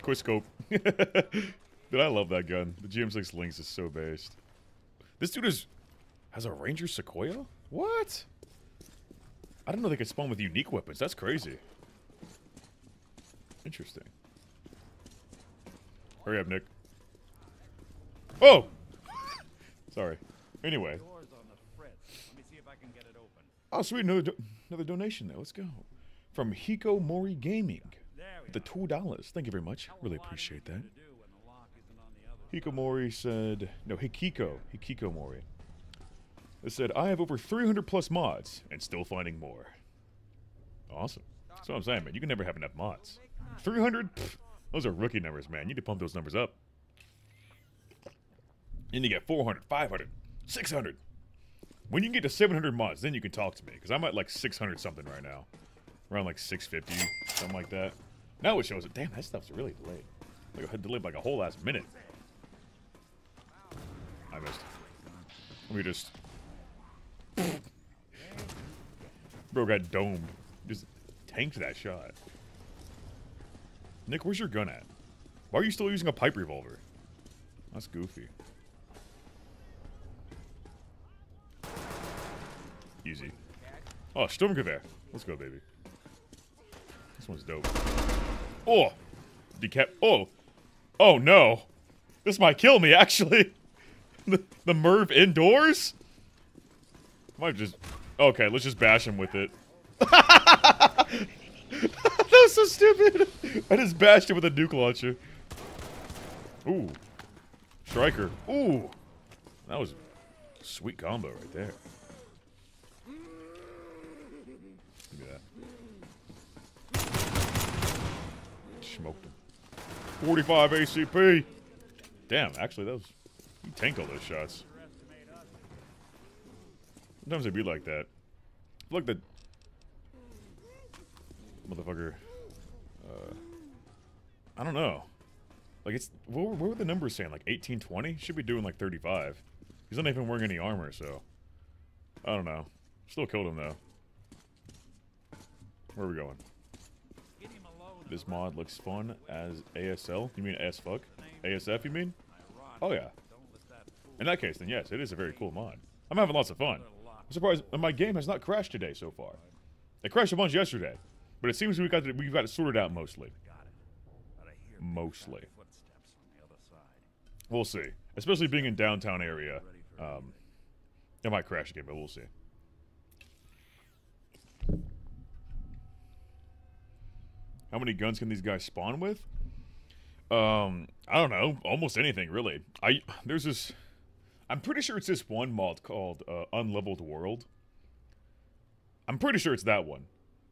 quick scope. Dude, I love that gun. The GM6 Lynx is so based. This dude is has a Ranger Sequoia? What? I didn't know they could spawn with unique weapons. That's crazy. Interesting. Hurry up, Nick. Oh! Sorry. Anyway. Doors on the fritz. Let me see if I can get it open. Oh, sweet. Another, do- another donation there. Let's go. From Hiko Mori Gaming. The $2. Thank you very much. Hell of a Really appreciate that. to do when the lock isn't on the other Hiko Mori said, no, Hikiko, Hikiko Mori. It said, I have over 300 plus mods and still finding more. Awesome. That's what I'm saying, man. You can never have enough mods. 300? Pfft, those are rookie numbers, man. You need to pump those numbers up. Then you get 400, 500, 600. When you get to 700 mods, then you can talk to me. Because I'm at like 600 something right now. Around like 650, something like that. Now it shows it. Damn, that stuff's really delayed. Like, delayed like a whole last minute. I missed. Let me just. Bro got domed. Just tanked that shot. Nick, where's your gun at? Why are you still using a pipe revolver? That's goofy. Easy. Oh, Sturmgewehr. Let's go, baby. This one's dope. Oh! Decap. Oh! Oh no! This might kill me, actually! the, the MIRV indoors? Might just. Okay, let's just bash him with it. that was so stupid! I just bashed him with a nuke launcher. Ooh. Striker. Ooh! That was sweet combo right there. Look at that. Smoked him. 45 ACP! Damn, actually, that was. You tank all those shots. Sometimes they be like that. Look, the. Motherfucker. Uh. I don't know. Like, it's. What, what were the numbers saying? Like 1820? Should be doing like 35. He's not even wearing any armor, so. I don't know. Still killed him, though. Where are we going? This mod looks fun as ASL. You mean as fuck? ASF, you mean? Oh, yeah. In that case, then yes, it is a very cool mod. I'm having lots of fun. I'm surprised my game has not crashed today so far. It crashed a bunch yesterday, but it seems we got it, we got it sorted out mostly. Mostly, we'll see. Especially being in downtown area, um, it might crash again, but we'll see. How many guns can these guys spawn with? Um, I don't know. Almost anything, really. I there's this. I'm pretty sure it's this one mod called uh, Unleveled World. I'm pretty sure it's that one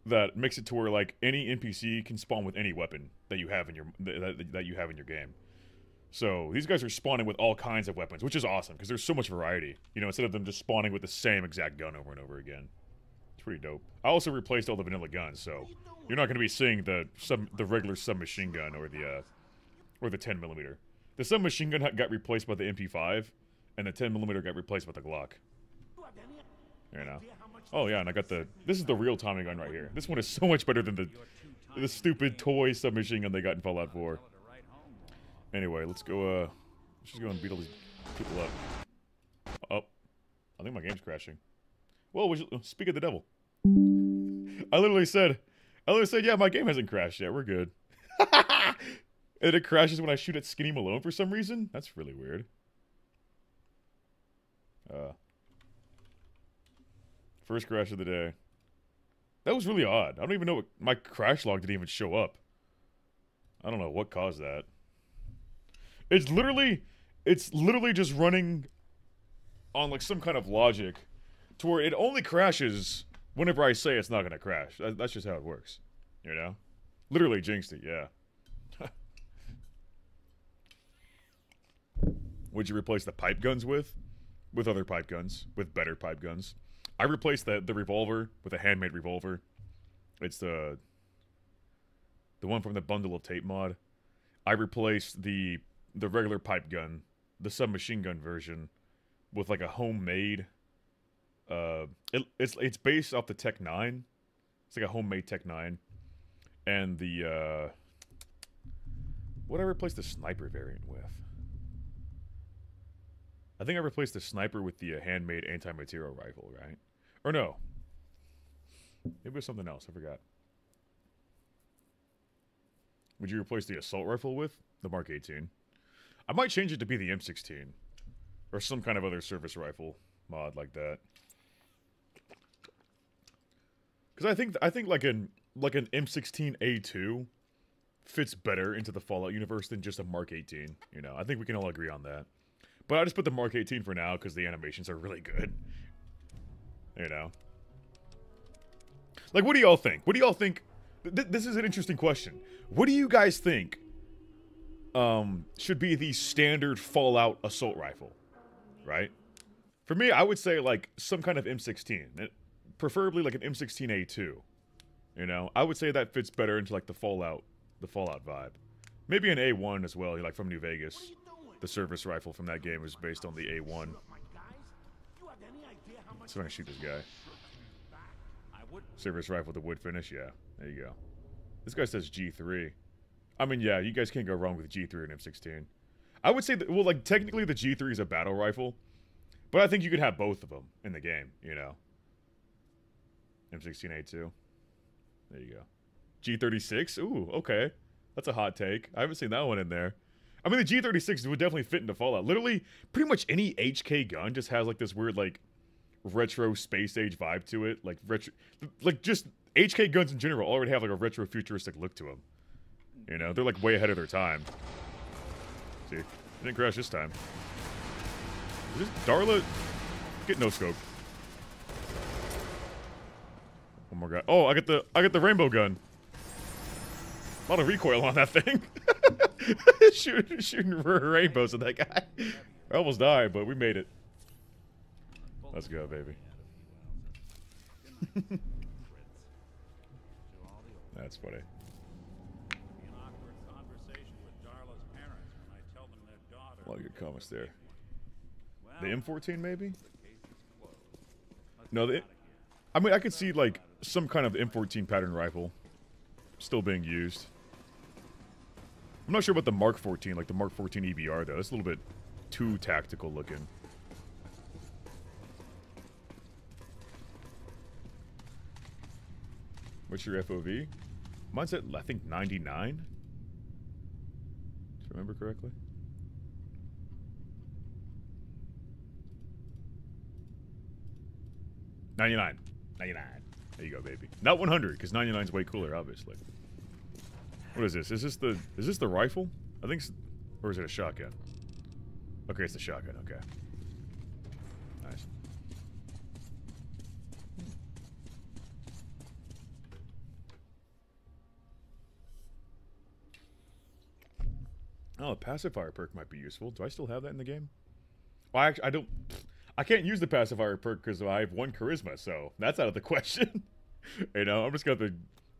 that makes it to where like any NPC can spawn with any weapon that you have in your that, that- that you have in your game. So these guys are spawning with all kinds of weapons, which is awesome because there's so much variety. You know, instead of them just spawning with the same exact gun over and over again. Pretty dope. I also replaced all the vanilla guns, so you're not going to be seeing the sub the regular submachine gun or the uh, or the 10 millimeter. The submachine gun got replaced by the MP5, and the 10 millimeter got replaced by the Glock. You know. Oh yeah, and I got the. This is the real Tommy gun right here. This one is so much better than the the stupid toy submachine gun they got in Fallout 4. Anyway, let's go. Uh, let's just go and beat all these people up. Oh, I think my game's crashing. Well, we speak of the devil. I literally said, I literally said, yeah, my game hasn't crashed yet. We're good. and it crashes when I shoot at Skinny Malone for some reason. That's really weird. Uh, first crash of the day. That was really odd. I don't even know what my crash log didn't even show up. I don't know what caused that. It's literally it's literally just running on like some kind of logic to where it only crashes whenever I say it's not gonna crash. That, that's just how it works. You know? Literally jinxed it, yeah. Would you replace the pipe guns with? With other pipe guns, with better pipe guns. I replaced the the revolver with a handmade revolver. It's the the one from the bundle of tape mod. I replaced the the regular pipe gun, the submachine gun version, with like a homemade. Uh, it, it's it's based off the Tech Nine. It's like a homemade Tech Nine, and the uh, what I replaced the sniper variant with. I think I replaced the sniper with the uh, handmade anti-material rifle, right? Or no? Maybe it was something else. I forgot. Would you replace the assault rifle with the Mark 18? I might change it to be the M16 or some kind of other service rifle mod like that. Because I think I think like an like an M16A2 fits better into the Fallout universe than just a Mark 18. You know, I think we can all agree on that. But I just put the Mark 18 for now because the animations are really good. You know. Like, what do y'all think? What do y'all think? Th this is an interesting question. What do you guys think um, should be the standard Fallout assault rifle? Right? For me, I would say like some kind of M16. Preferably like an M16A2. You know, I would say that fits better into like the Fallout, the Fallout vibe. Maybe an A1 as well, like from New Vegas. The service rifle from that game is based on the A1. So I'm gonna shoot this guy. Service rifle with the wood finish, yeah. There you go. This guy says G3. I mean, yeah, you guys can't go wrong with G3 and M16. I would say that, well, like, technically the G3 is a battle rifle, but I think you could have both of them in the game, you know. M16A2. There you go. G36? Ooh, okay. That's a hot take. I haven't seen that one in there. I mean, the G36 would definitely fit into Fallout. Literally, pretty much any HK gun just has, like, this weird, like, retro space age vibe to it. Like, retro... Like, just HK guns in general already have, like, a retro futuristic look to them. You know? They're, like, way ahead of their time. See? It didn't crash this time. Is this Darla? Get no scope. One more guy. Oh, I get the I get the rainbow gun. A lot of recoil on that thing. shooting, shooting rainbows at that guy. I almost died, but we made it. Let's go, baby. That's funny. A lot of good comments there. The M14, maybe? No, the. I mean, I could see like some kind of M14 pattern rifle still being used. I'm not sure about the Mark 14, like the Mark 14 EBR though. It's a little bit too tactical looking. What's your FOV? Mine's at I think 99. If I remember correctly. Ninety-nine. Ninety-nine. There you go, baby. Not one hundred, because 99 is way cooler, obviously. What is this? Is this the is this the rifle? I think, or is it a shotgun? Okay, it's the shotgun. Okay. Nice. Oh, a pacifier perk might be useful. Do I still have that in the game? Well, I, actually, I don't. I can't use the pacifier perk because I have one charisma, so that's out of the question. you know, I'm just gonna to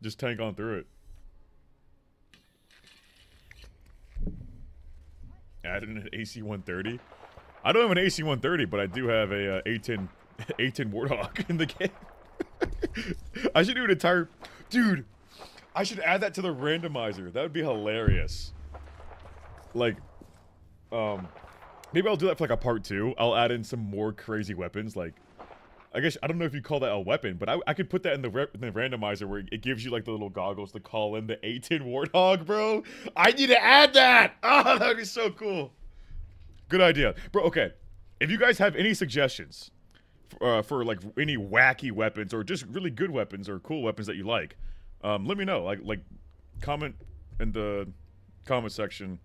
just tank on through it. Add in an AC 130. I don't have an AC 130, but I do have a uh, A10 A10 Warthog in the game. I should do an entire, dude. I should add that to the randomizer. That would be hilarious. Like, um, maybe I'll do that for like a part two. I'll add in some more crazy weapons. Like, I guess I don't know if you call that a weapon, but I, I could put that in the, the randomizer where it gives you like the little goggles to call in the A10 Warthog, bro. I need to add that. Oh, that would be so cool. Good idea, bro. Okay, if you guys have any suggestions uh, for like any wacky weapons or just really good weapons or cool weapons that you like, um, let me know. Like like comment in the comment section.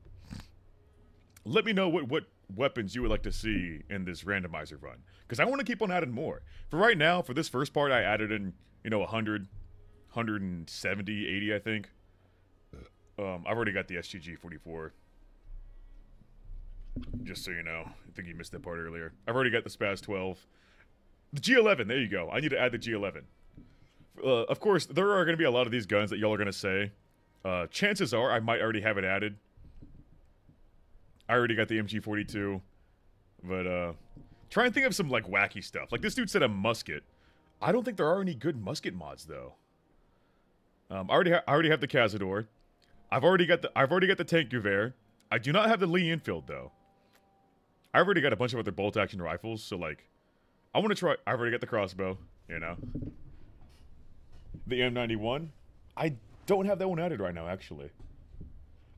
Let me know what what weapons you would like to see in this randomizer run because I want to keep on adding more. For right now, for this first part, I added in you know 100, 170, 80, I think. Um, I've already got the StG 44. Just so you know, I think you missed that part earlier. I've already got the Spaz 12. The G11, there you go. I need to add the G11. Uh, of course, there are going to be a lot of these guns that y'all are going to say. Uh, chances are I might already have it added. I already got the MG42. But, uh, try and think of some, like, wacky stuff. Like, this dude said a musket. I don't think there are any good musket mods, though. Um, I already, I already have the Cazador. I've already got the, I've already got the Tankgewehr. I do not have the Lee Enfield, though. I've already got a bunch of other bolt action rifles, so, like, I want to try. I've already got the crossbow, you know. The M91. I don't have that one added right now, actually.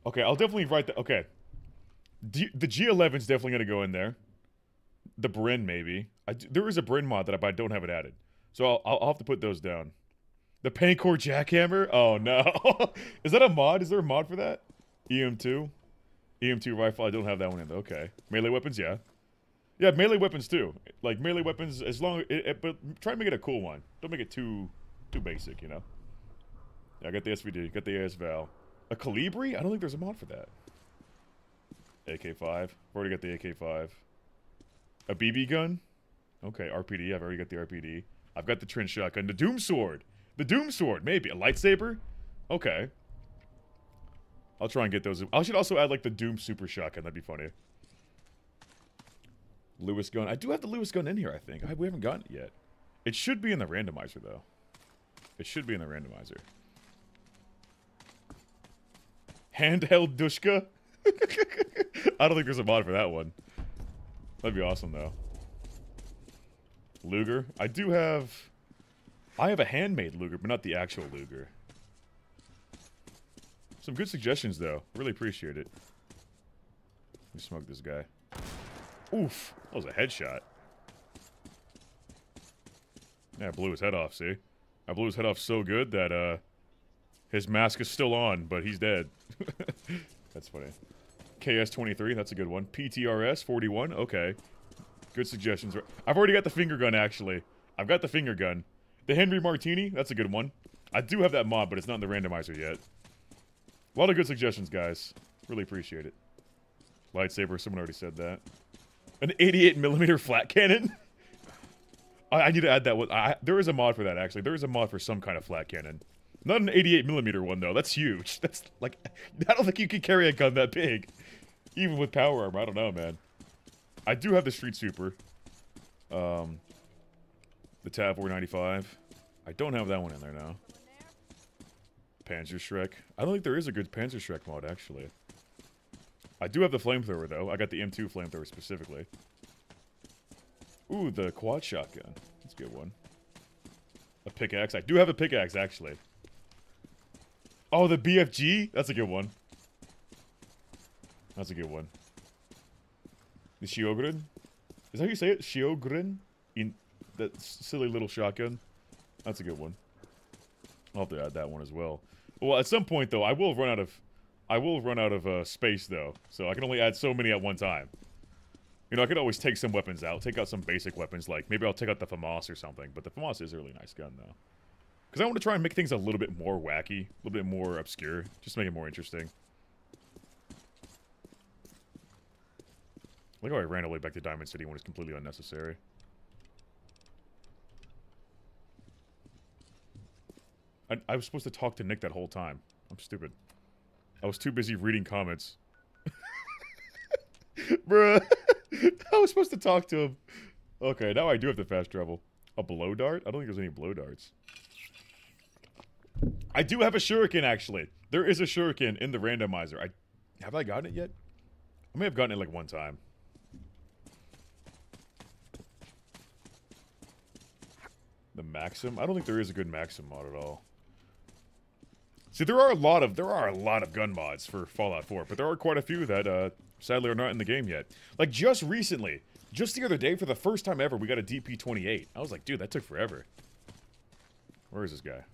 Okay, I'll definitely write that. Okay. D- the G11 is definitely going to go in there. The Bren, maybe. There is a Bren mod that I, but I don't have it added. So I'll, I'll, I'll have to put those down. The Pancor Jackhammer? Oh, no. is that a mod? Is there a mod for that? EM2? EM2 rifle? I don't have that one in. There. Okay. Melee weapons? Yeah. Yeah, melee weapons too. Like melee weapons, as long it, it, but try to make it a cool one. Don't make it too too basic, you know. Yeah, I got the SVD, got the AS Val, a Calibri. I don't think there's a mod for that. AK5. I've already got the AK5. A BB gun. Okay, RPD. I've already got the RPD. I've got the trench shotgun. The Doom sword. The Doom sword. Maybe a lightsaber. Okay. I'll try and get those. I should also add like the Doom super shotgun. That'd be funny. Lewis gun. I do have the Lewis gun in here, I think. I, we haven't gotten it yet. It should be in the randomizer, though. It should be in the randomizer. Handheld Dushka? I don't think there's a mod for that one. That'd be awesome, though. Luger. I do have... I have a handmade Luger, but not the actual Luger. Some good suggestions, though. Really appreciate it. Let me smoke this guy. Oof. That was a headshot. Yeah, I blew his head off, see? I blew his head off so good that, uh... His mask is still on, but he's dead. that's funny. KS-23, that's a good one. PTRS, 41, okay. Good suggestions. I've already got the finger gun, actually. I've got the finger gun. The Henry Martini, that's a good one. I do have that mod, but it's not in the randomizer yet. A lot of good suggestions, guys. Really appreciate it. Lightsaber, someone already said that. An 88 millimeter flak cannon? I, I, need to add that. With, I, there is a mod for that, actually. There is a mod for some kind of flak cannon. Not an 88 millimeter one, though. That's huge. That's, like, I don't think you can carry a gun that big. Even with power armor. I don't know, man. I do have the Street Super. Um, the Tab 495. I don't have that one in there now. Panzerschreck. I don't think there is a good Panzerschreck mod, actually. I do have the flamethrower, though. I got the M2 flamethrower specifically. Ooh, the quad shotgun. That's a good one. A pickaxe. I do have a pickaxe, actually. Oh, the BFG? That's a good one. That's a good one. The Shiogrin? Is that how you say it? Shiogrin? In that silly little shotgun? That's a good one. I'll have to add that one as well. Well, at some point, though, I will run out of I will run out of uh, space, though, so I can only add so many at one time. You know, I could always take some weapons out, take out some basic weapons, like, maybe I'll take out the FAMAS or something, but the FAMAS is a really nice gun, though. Because I want to try and make things a little bit more wacky, a little bit more obscure, just make it more interesting. Look how I ran all the way back to Diamond City when it's completely unnecessary. I, I was supposed to talk to Nick that whole time. I'm stupid. I was too busy reading comments. Bruh. I was supposed to talk to him. Okay, now I do have to fast travel. A blow dart? I don't think there's any blow darts. I do have a shuriken, actually. There is a shuriken in the randomizer. I Have I gotten it yet? I may have gotten it like one time. The Maxim? I don't think there is a good Maxim mod at all. See, there are a lot of there are a lot of gun mods for Fallout 4, but there are quite a few that uh, sadly are not in the game yet. Like just recently, Just the other day, for the first time ever, we got a DP28. I was like, dude, that took forever. Where is this guy?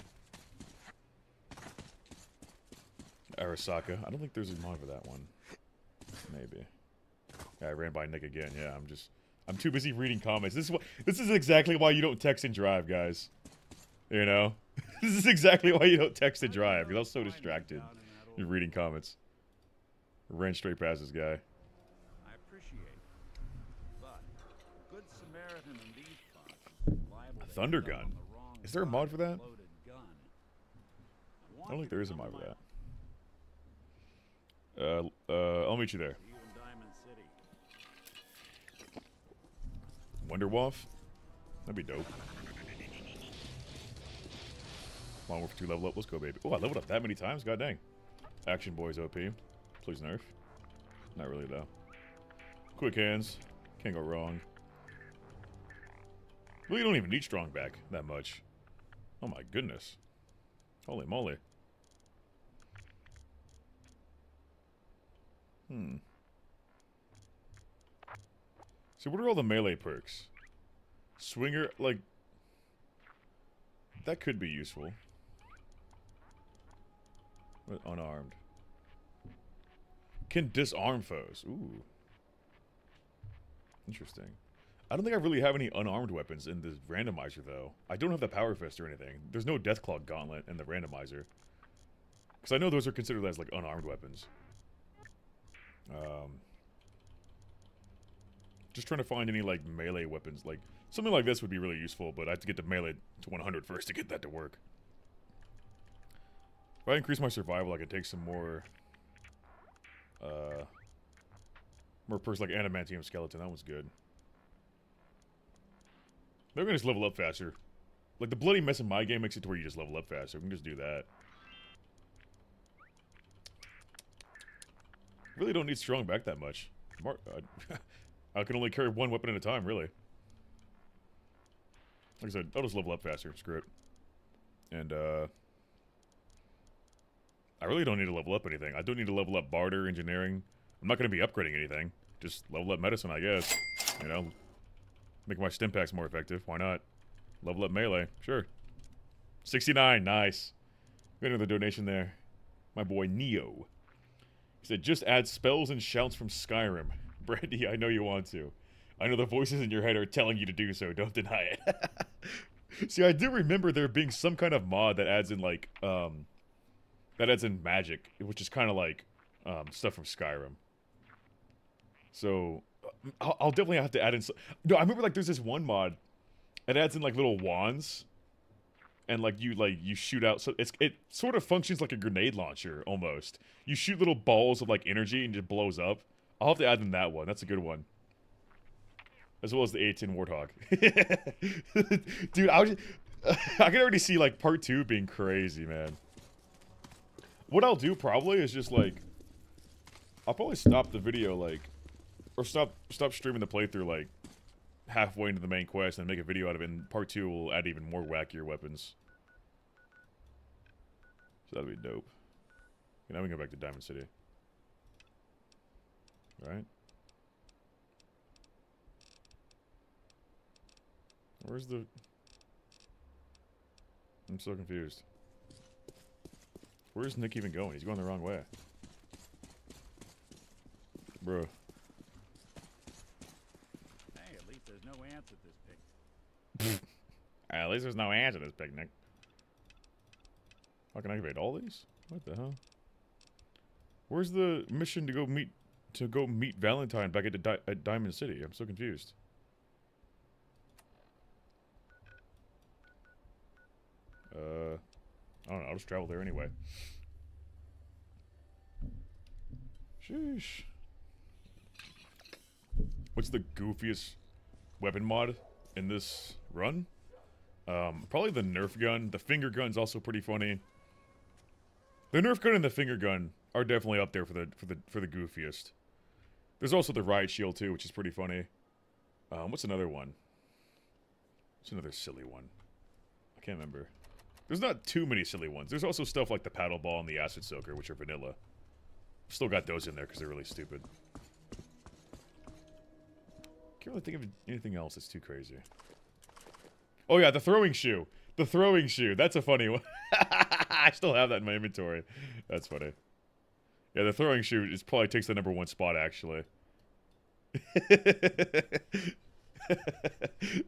Arasaka. I don't think there's a mod for that one. Maybe. Yeah, I ran by Nick again. Yeah, I'm just... I'm too busy reading comments. This is what. This is exactly why you don't text and drive, guys. You know? this is exactly why you don't text and drive. Because I was so distracted. You're reading comments. Ran straight past this guy. I appreciate. But good Samaritan in these liable Thunder gun? on the wrong Is there a mod for that? a loaded gun. I don't think there is a mod for that. that. Uh, uh, I'll meet you there. Wunderwaffe? That'd be dope. Modern Warfare 2 level up. Let's go, baby. Oh, I leveled up that many times? God dang. Action Boys OP. Please nerf. Not really, though. Quick hands. Can't go wrong. Really don't even need strong back that much. Oh my goodness. Holy moly. Hmm. So what are all the melee perks? Swinger, like... That could be useful. Unarmed. Can disarm foes. Ooh. Interesting. I don't think I really have any unarmed weapons in the randomizer, though. I don't have the Power Fist or anything. There's no Deathclaw Gauntlet in the randomizer. Because I know those are considered as, like, unarmed weapons. Um... Just trying to find any, like, melee weapons. Like, something like this would be really useful, but I have to get the melee to 100 first to get that to work. If I increase my survival, I could take some more... Uh... More perks like Adamantium Skeleton. That one's good. They're gonna just level up faster. Like, the bloody mess in my game makes it to where you just level up faster. We can just do that. Really don't need strong back that much. Mar uh, I can only carry one weapon at a time, really. Like I said, I'll just level up faster. Screw it. And, uh... I really don't need to level up anything. I don't need to level up barter, engineering. I'm not going to be upgrading anything. Just level up medicine, I guess. You know? Make my stim packs more effective. Why not? Level up melee. Sure. 69. Nice. Got another donation there. My boy Neo. He said, just add spells and shouts from Skyrim. Brandy, I know you want to. I know the voices in your head are telling you to do so. Don't deny it. See, I do remember there being some kind of mod that adds in, like, um... That adds in magic, which is kind of like um, stuff from Skyrim. So, uh, I'll, definitely have to add in... No, I remember, like, there's this one mod. It adds in, like, little wands. And, like, you, like, you shoot out... So, it's it sort of functions like a grenade launcher, almost. You shoot little balls of, like, energy and it blows up. I'll have to add in that one. That's a good one. As well as the A10 Warthog. Dude, I was... I can already see, like, part two being crazy, man. What I'll do, probably, is just, like... I'll probably stop the video, like... Or stop stop streaming the playthrough, like, halfway into the main quest and make a video out of it, and part two will add even more wackier weapons. So that'd be dope. Okay, now we can go back to Diamond City. Right? Where's the... I'm so confused. Where's Nick even going? He's going the wrong way. Bro. Hey, at least there's no ants at this picnic. At least there's no ants at this picnic. I can activate all these? What the hell? Where's the mission to go meet to go meet Valentine back at, Di at Diamond City? I'm so confused. Uh, I don't know. I'll just travel there anyway. Sheesh. What's the goofiest weapon mod in this run? Um, probably the Nerf gun. The finger gun's also pretty funny. The Nerf gun and the finger gun are definitely up there for the for the for the goofiest. There's also the riot shield too, which is pretty funny. Um, what's another one? What's another silly one? I can't remember. There's not too many silly ones. There's also stuff like the paddle ball and the acid soaker, which are vanilla. Still got those in there because they're really stupid. Can't really think of anything else that's too crazy. Oh yeah, the throwing shoe. The throwing shoe. That's a funny one. I still have that in my inventory. That's funny. Yeah, the throwing shoe is probably takes the number one spot actually.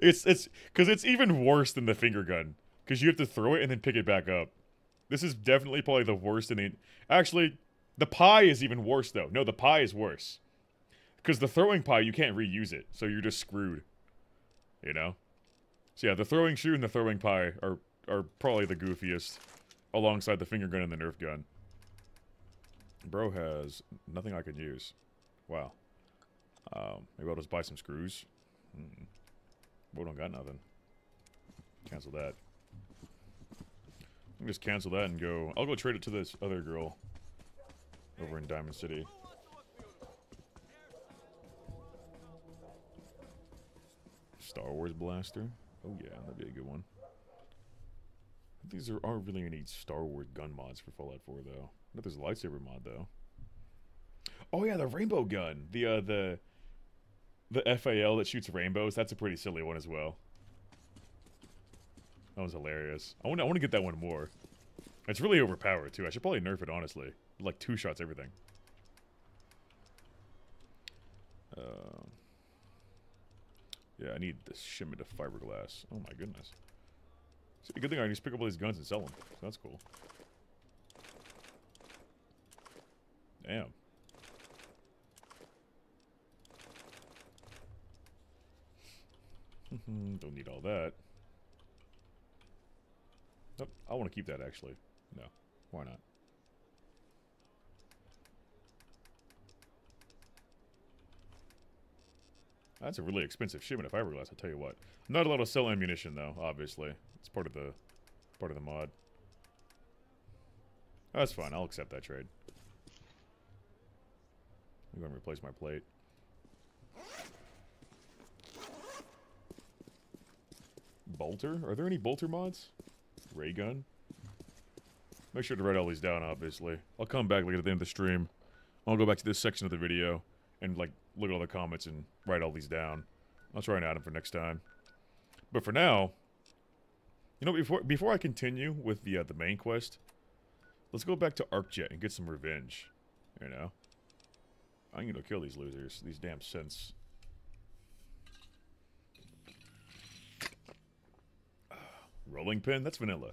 it's it's because it's even worse than the finger gun because you have to throw it and then pick it back up. This is definitely probably the worst in the. Actually, the pie is even worse though. No, the pie is worse because the throwing pie you can't reuse it, so you're just screwed. You know. So yeah, the throwing shoe and the throwing pie are are probably the goofiest, alongside the finger gun and the Nerf gun. Bro has nothing I can use. Wow. Um, maybe I'll just buy some screws. Mm. Bro don't got nothing. Cancel that. Just cancel that and go. I'll go trade it to this other girl over in Diamond City. Star Wars blaster. Oh yeah, that'd be a good one. These are, aren't really any Star Wars gun mods for Fallout 4 though. But there's a lightsaber mod though. Oh yeah, the rainbow gun. The uh the the FAL that shoots rainbows. That's a pretty silly one as well. That was hilarious. I want I want to get that one more. It's really overpowered too. I should probably nerf it honestly. Like two shots everything. Uh, yeah, I need this shipment of fiberglass. Oh my goodness. See, a good thing I can just pick up all these guns and sell them. So that's cool. Damn. Don't need all that. Nope, I want to keep that actually. No, why not? That's a really expensive shipment of fiberglass, I'll tell you what. Not allowed to sell ammunition though, obviously. It's part of the part of the mod. That's fine, I'll accept that trade. I'm gonna replace my plate. Bolter? Are there any bolter mods? Ray gun? Make sure to write all these down, obviously. I'll come back like at the end of the stream. I'll go back to this section of the video and like look at all the comments and write all these down. I'll try and add them for next time. But for now, you know, before before I continue with the uh, the main quest, let's go back to ArcJet and get some revenge. You know, I'm gonna kill these losers, these damn synths. Rolling pin? That's vanilla.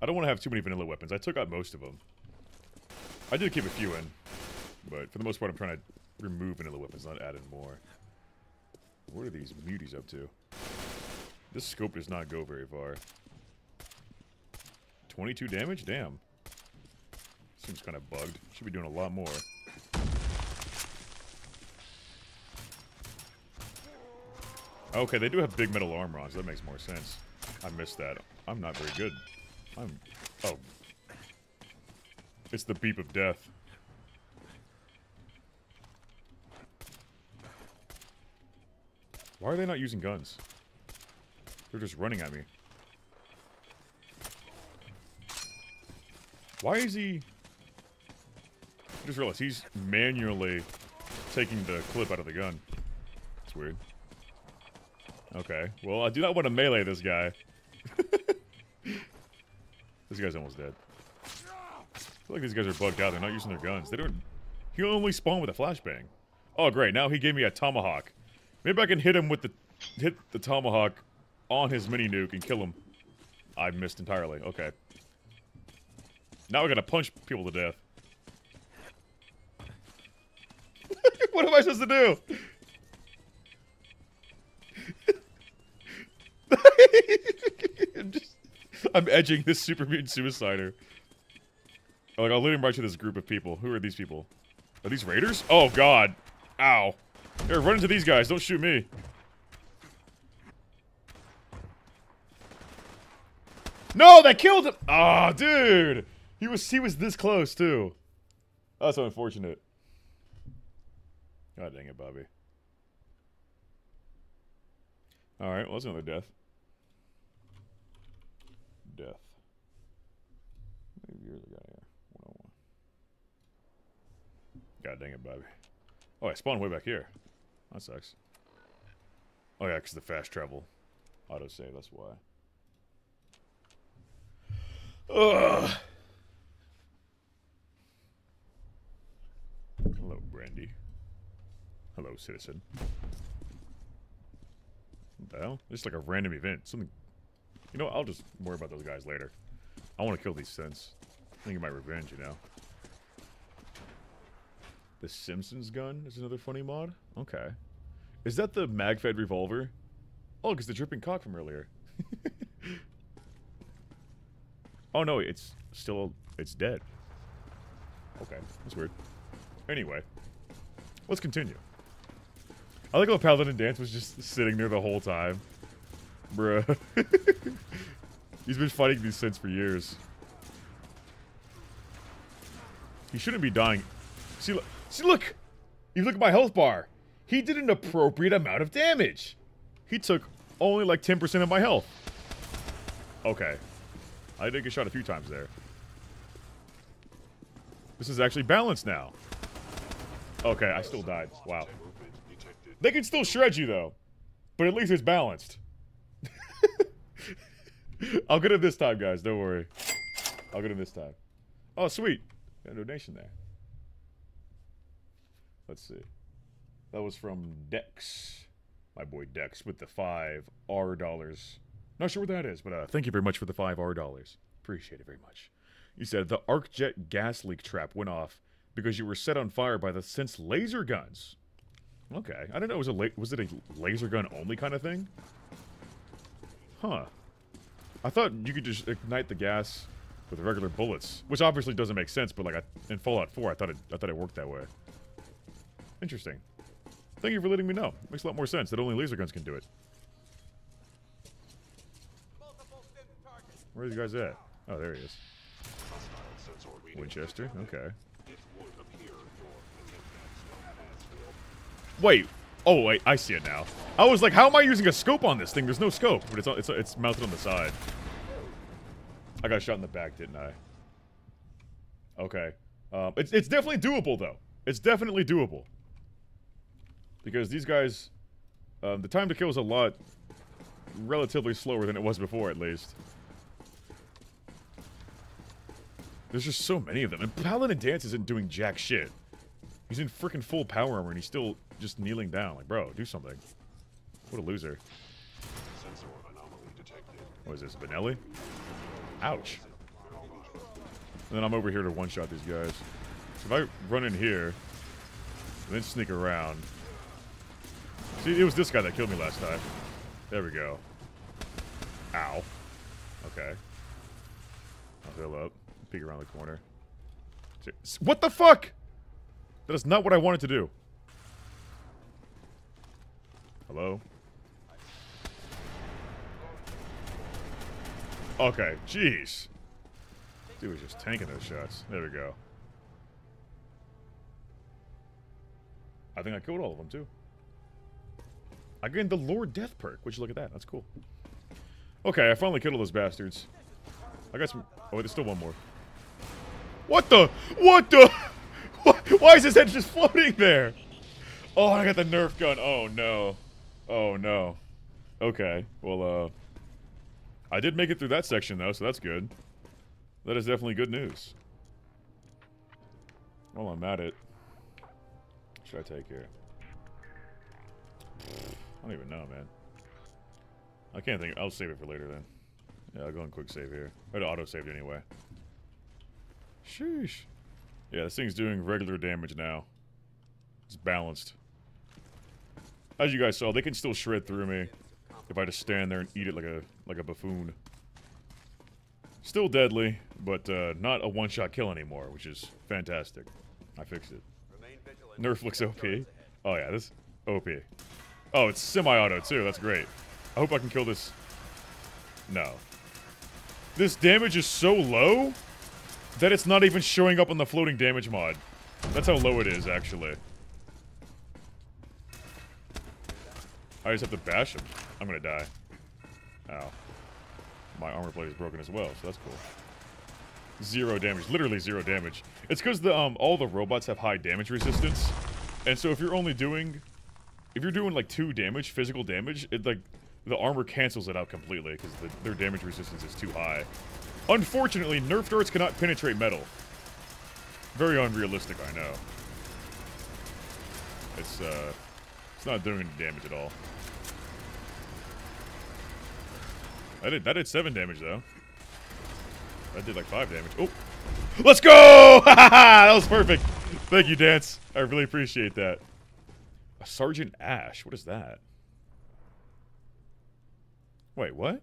I don't want to have too many vanilla weapons. I took out most of them. I did keep a few in, but for the most part, I'm trying to remove vanilla weapons, not add in more. What are these muties up to? This scope does not go very far. 22 damage? Damn. Seems kind of bugged. Should be doing a lot more. Okay, they do have big metal armor on, so that makes more sense. I missed that. I'm not very good. I'm... Oh. It's the beep of death. Why are they not using guns? They're just running at me. Why is he... I just realized he's manually taking the clip out of the gun. It's weird. Okay. Well, I do not want to melee this guy. this guy's almost dead. I feel like these guys are bugged out. They're not using their guns. They don't... He only spawned with a flashbang. Oh, great. Now he gave me a tomahawk. Maybe I can hit him with the... Hit the tomahawk on his mini nuke and kill him. I missed entirely. Okay. Now we're gonna punch people to death. what am I supposed to do? I'm, just, I'm edging this super mutant suicider. Oh, like, I'll lead him right to this group of people. Who are these people? Are these raiders? Oh, God. Ow. Here, run into these guys. Don't shoot me. No, that killed him. Oh, dude. He was he was this close too. Oh, that's unfortunate. God dang it, Bobby. All right, well, that's another death. Death. Maybe you're the guy here. 101. God dang it, Bobby. Oh, I spawned way back here. That sucks. Oh yeah, because the fast travel. Autosave, that's why. Ugh. Hello, Brandy. Hello, citizen. What the hell? Just like a random event. Something. You know? I'll just worry about those guys later. I want to kill these synths. I think of my revenge, you know. The Simpsons gun is another funny mod. Okay. Is that the mag-fed revolver? Oh, because the dripping cock from earlier. oh no, it's still it's dead. Okay, that's weird. Anyway, let's continue. I like how Paladin Danse was just sitting there the whole time. Bruh. He's been fighting these since for years. He shouldn't be dying. See, look. See, look! You look at my health bar. He did an appropriate amount of damage. He took only like 10% of my health. Okay. I did get shot a few times there. This is actually balanced now. Okay, I still died. Wow. They can still shred you, though. But at least it's balanced. I'll get it this time, guys. Don't worry. I'll get it this time. Oh, sweet. Got a donation there. Let's see. That was from Dex. My boy Dex with the five R dollars. Not sure what that is, but uh, thank you very much for the five R dollars. Appreciate it very much. You said the ArcJet gas leak trap went off because you were set on fire by the synth laser guns. Okay, I don't know was la was it a laser gun only kind of thing. Huh. I thought you could just ignite the gas with regular bullets, which obviously doesn't make sense. But like I, in Fallout 4, I thought it I thought it worked that way. Interesting. Thank you for letting me know. Makes a lot more sense that only laser guns can do it. Where are you guys at? Oh, there he is. Winchester. Okay. Wait. Oh, wait. I see it now. I was like, how am I using a scope on this thing? There's no scope, but it's it's it's mounted on the side. I got shot in the back, didn't I? Okay. Um, it's it's definitely doable though. It's definitely doable. Because these guys, um, the time to kill is a lot relatively slower than it was before, at least. There's just so many of them. And Paladin Danse isn't doing jack shit. He's in freaking full power armor and he's still just kneeling down. Like, bro, do something. What a loser. What is this, Benelli? Ouch. And then I'm over here to one-shot these guys. So if I run in here, and then sneak around. See, it was this guy that killed me last time. There we go. Ow. Okay. I'll fill up. Peek around the corner. What the fuck? That is not what I wanted to do. Hello? Okay, jeez. Dude was just tanking those shots. There we go. I think I killed all of them, too. I gained the Lord Death perk. Would you look at that? That's cool. Okay, I finally killed all those bastards. I got some... Oh, wait, there's still one more. What the? What the? Why is his head just floating there? Oh, I got the Nerf gun. Oh, no. Oh, no. Okay. Well, uh... I did make it through that section, though, so that's good. That is definitely good news. Well, I'm at it. Should I take here? I don't even know, man. I can't think. I'll save it for later, then. Yeah, I'll go and quick save here. To auto-saved anyway. Sheesh. Yeah, this thing's doing regular damage now. It's balanced. As you guys saw, they can still shred through me if I just stand there and eat it like a like a buffoon. Still deadly, but uh, not a one-shot kill anymore, which is fantastic. I fixed it. Nerf looks OP. Oh yeah, this OP. Oh, it's semi-auto too. That's great. I hope I can kill this. No. This damage is so low that it's not even showing up on the floating damage mod. That's how low it is, actually. I just have to bash him. I'm gonna die. Ow. My armor plate is broken as well, so that's cool. Zero damage. Literally zero damage. It's because the um all the robots have high damage resistance. And so if you're only doing if you're doing like two damage, physical damage, it like the armor cancels it out completely because the, their damage resistance is too high. Unfortunately, nerf darts cannot penetrate metal. Very unrealistic, I know. It's uh, it's not doing any damage at all. I did that did seven damage though. That did like five damage. Oh, let's go! that was perfect. Thank you, Danse. I really appreciate that. A Sergeant Ash. What is that? Wait, what?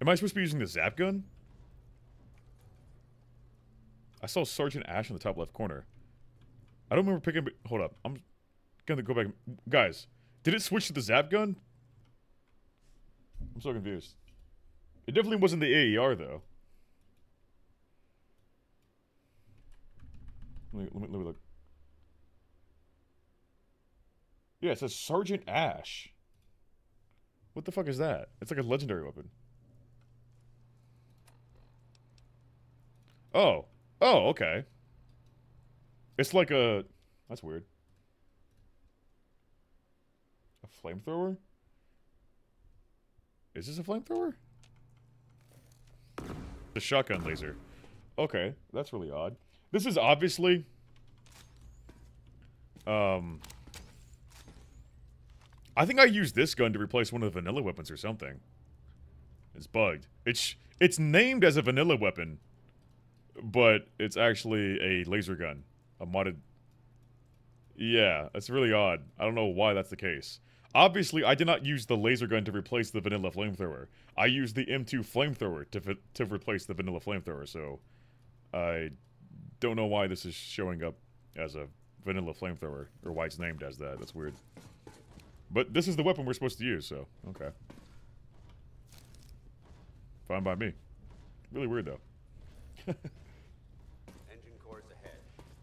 Am I supposed to be using the zap gun? I saw Sergeant Ash in the top left corner. I don't remember picking. Hold up. I'm gonna go back. Guys, did it switch to the zap gun? I'm so confused. It definitely wasn't the AER though. Let me, let me, let me look. Yeah, it says Sergeant Ash. What the fuck is that? It's like a legendary weapon. Oh. Oh, okay. It's like a... That's weird. A flamethrower? Is this a flamethrower? The shotgun laser. Okay, that's really odd. This is obviously... Um... I think I used this gun to replace one of the vanilla weapons or something. It's bugged. It's it's named as a vanilla weapon, but it's actually a laser gun, a modded. Yeah, that's really odd. I don't know why that's the case. Obviously, I did not use the laser gun to replace the vanilla flamethrower. I used the M2 flamethrower to to replace the vanilla flamethrower. So, I don't know why this is showing up as a vanilla flamethrower or why it's named as that. That's weird. But this is the weapon we're supposed to use, so okay. Fine by me. Really weird though. Engine cores ahead.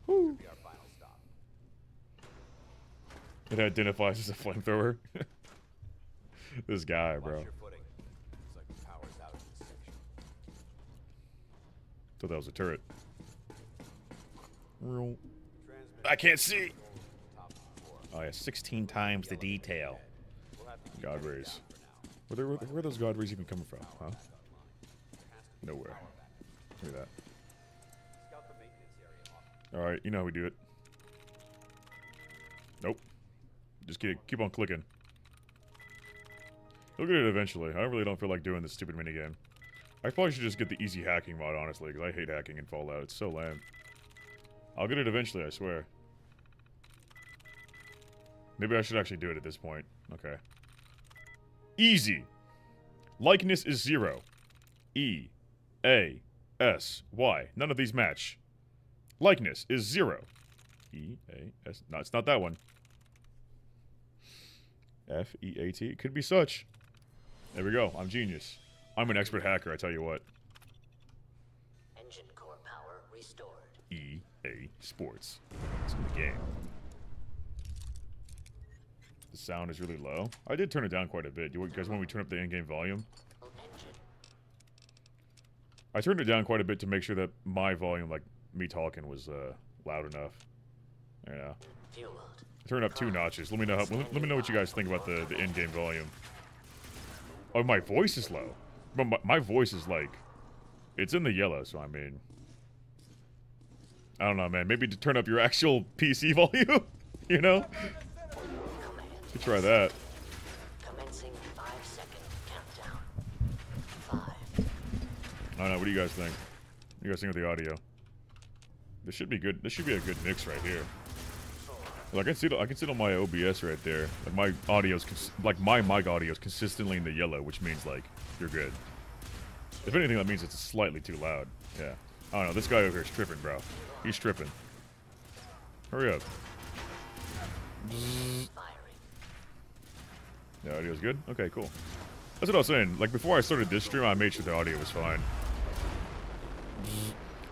Woo. Be our final stop. It identifies as a flamethrower. this guy, Watch bro. your footing. Looks like power's out this section. Thought that was a turret. I can't see. top floor. Oh yeah, 16 times the detail. We'll have to keep God heading rays. down for now. Where, there, where, where are those god rays even coming from? Huh? Nowhere. Look at that. Scout the maintenance area off. All right, you know how we do it. Nope. Just keep keep on clicking. You'll get it eventually. I really don't feel like doing this stupid minigame. I probably should just get the easy hacking mod, honestly, because I hate hacking in Fallout. It's so lame. I'll get it eventually, I swear. Maybe I should actually do it at this point. Okay. Easy. Likeness is zero. E. A. S. Y. None of these match. Likeness is zero. E A S. No, it's not that one. F E A T. It could be such. There we go. I'm genius. I'm an expert hacker. I tell you what. Engine core power restored. E A Sports. It's in the game. The sound is really low. I did turn it down quite a bit. Do you guys want me to turn up the in-game volume? I turned it down quite a bit to make sure that my volume, like me talking, was uh, loud enough. Yeah. Fueled. I turned up two notches. Let me know. How, let, me know what you guys think about the, the in-game volume. Oh, my voice is low. But my, my voice is like, it's in the yellow. So I mean, I don't know, man. Maybe to turn up your actual PC volume. you know, you try that. Commencing five second countdown. Five. I don't know. What do you guys think? What do you guys think of the audio? This should be good. This should be a good mix right here. Like I can see, it- I can see it on my OBS right there. Like my audio's like my mic audio is consistently in the yellow, which means like you're good. If anything, that means it's slightly too loud. Yeah. I don't know. This guy over here is tripping, bro. He's tripping. Hurry up. Firing. The audio's good? Okay, cool. That's what I was saying. Like, before I started this stream, I made sure the audio was fine.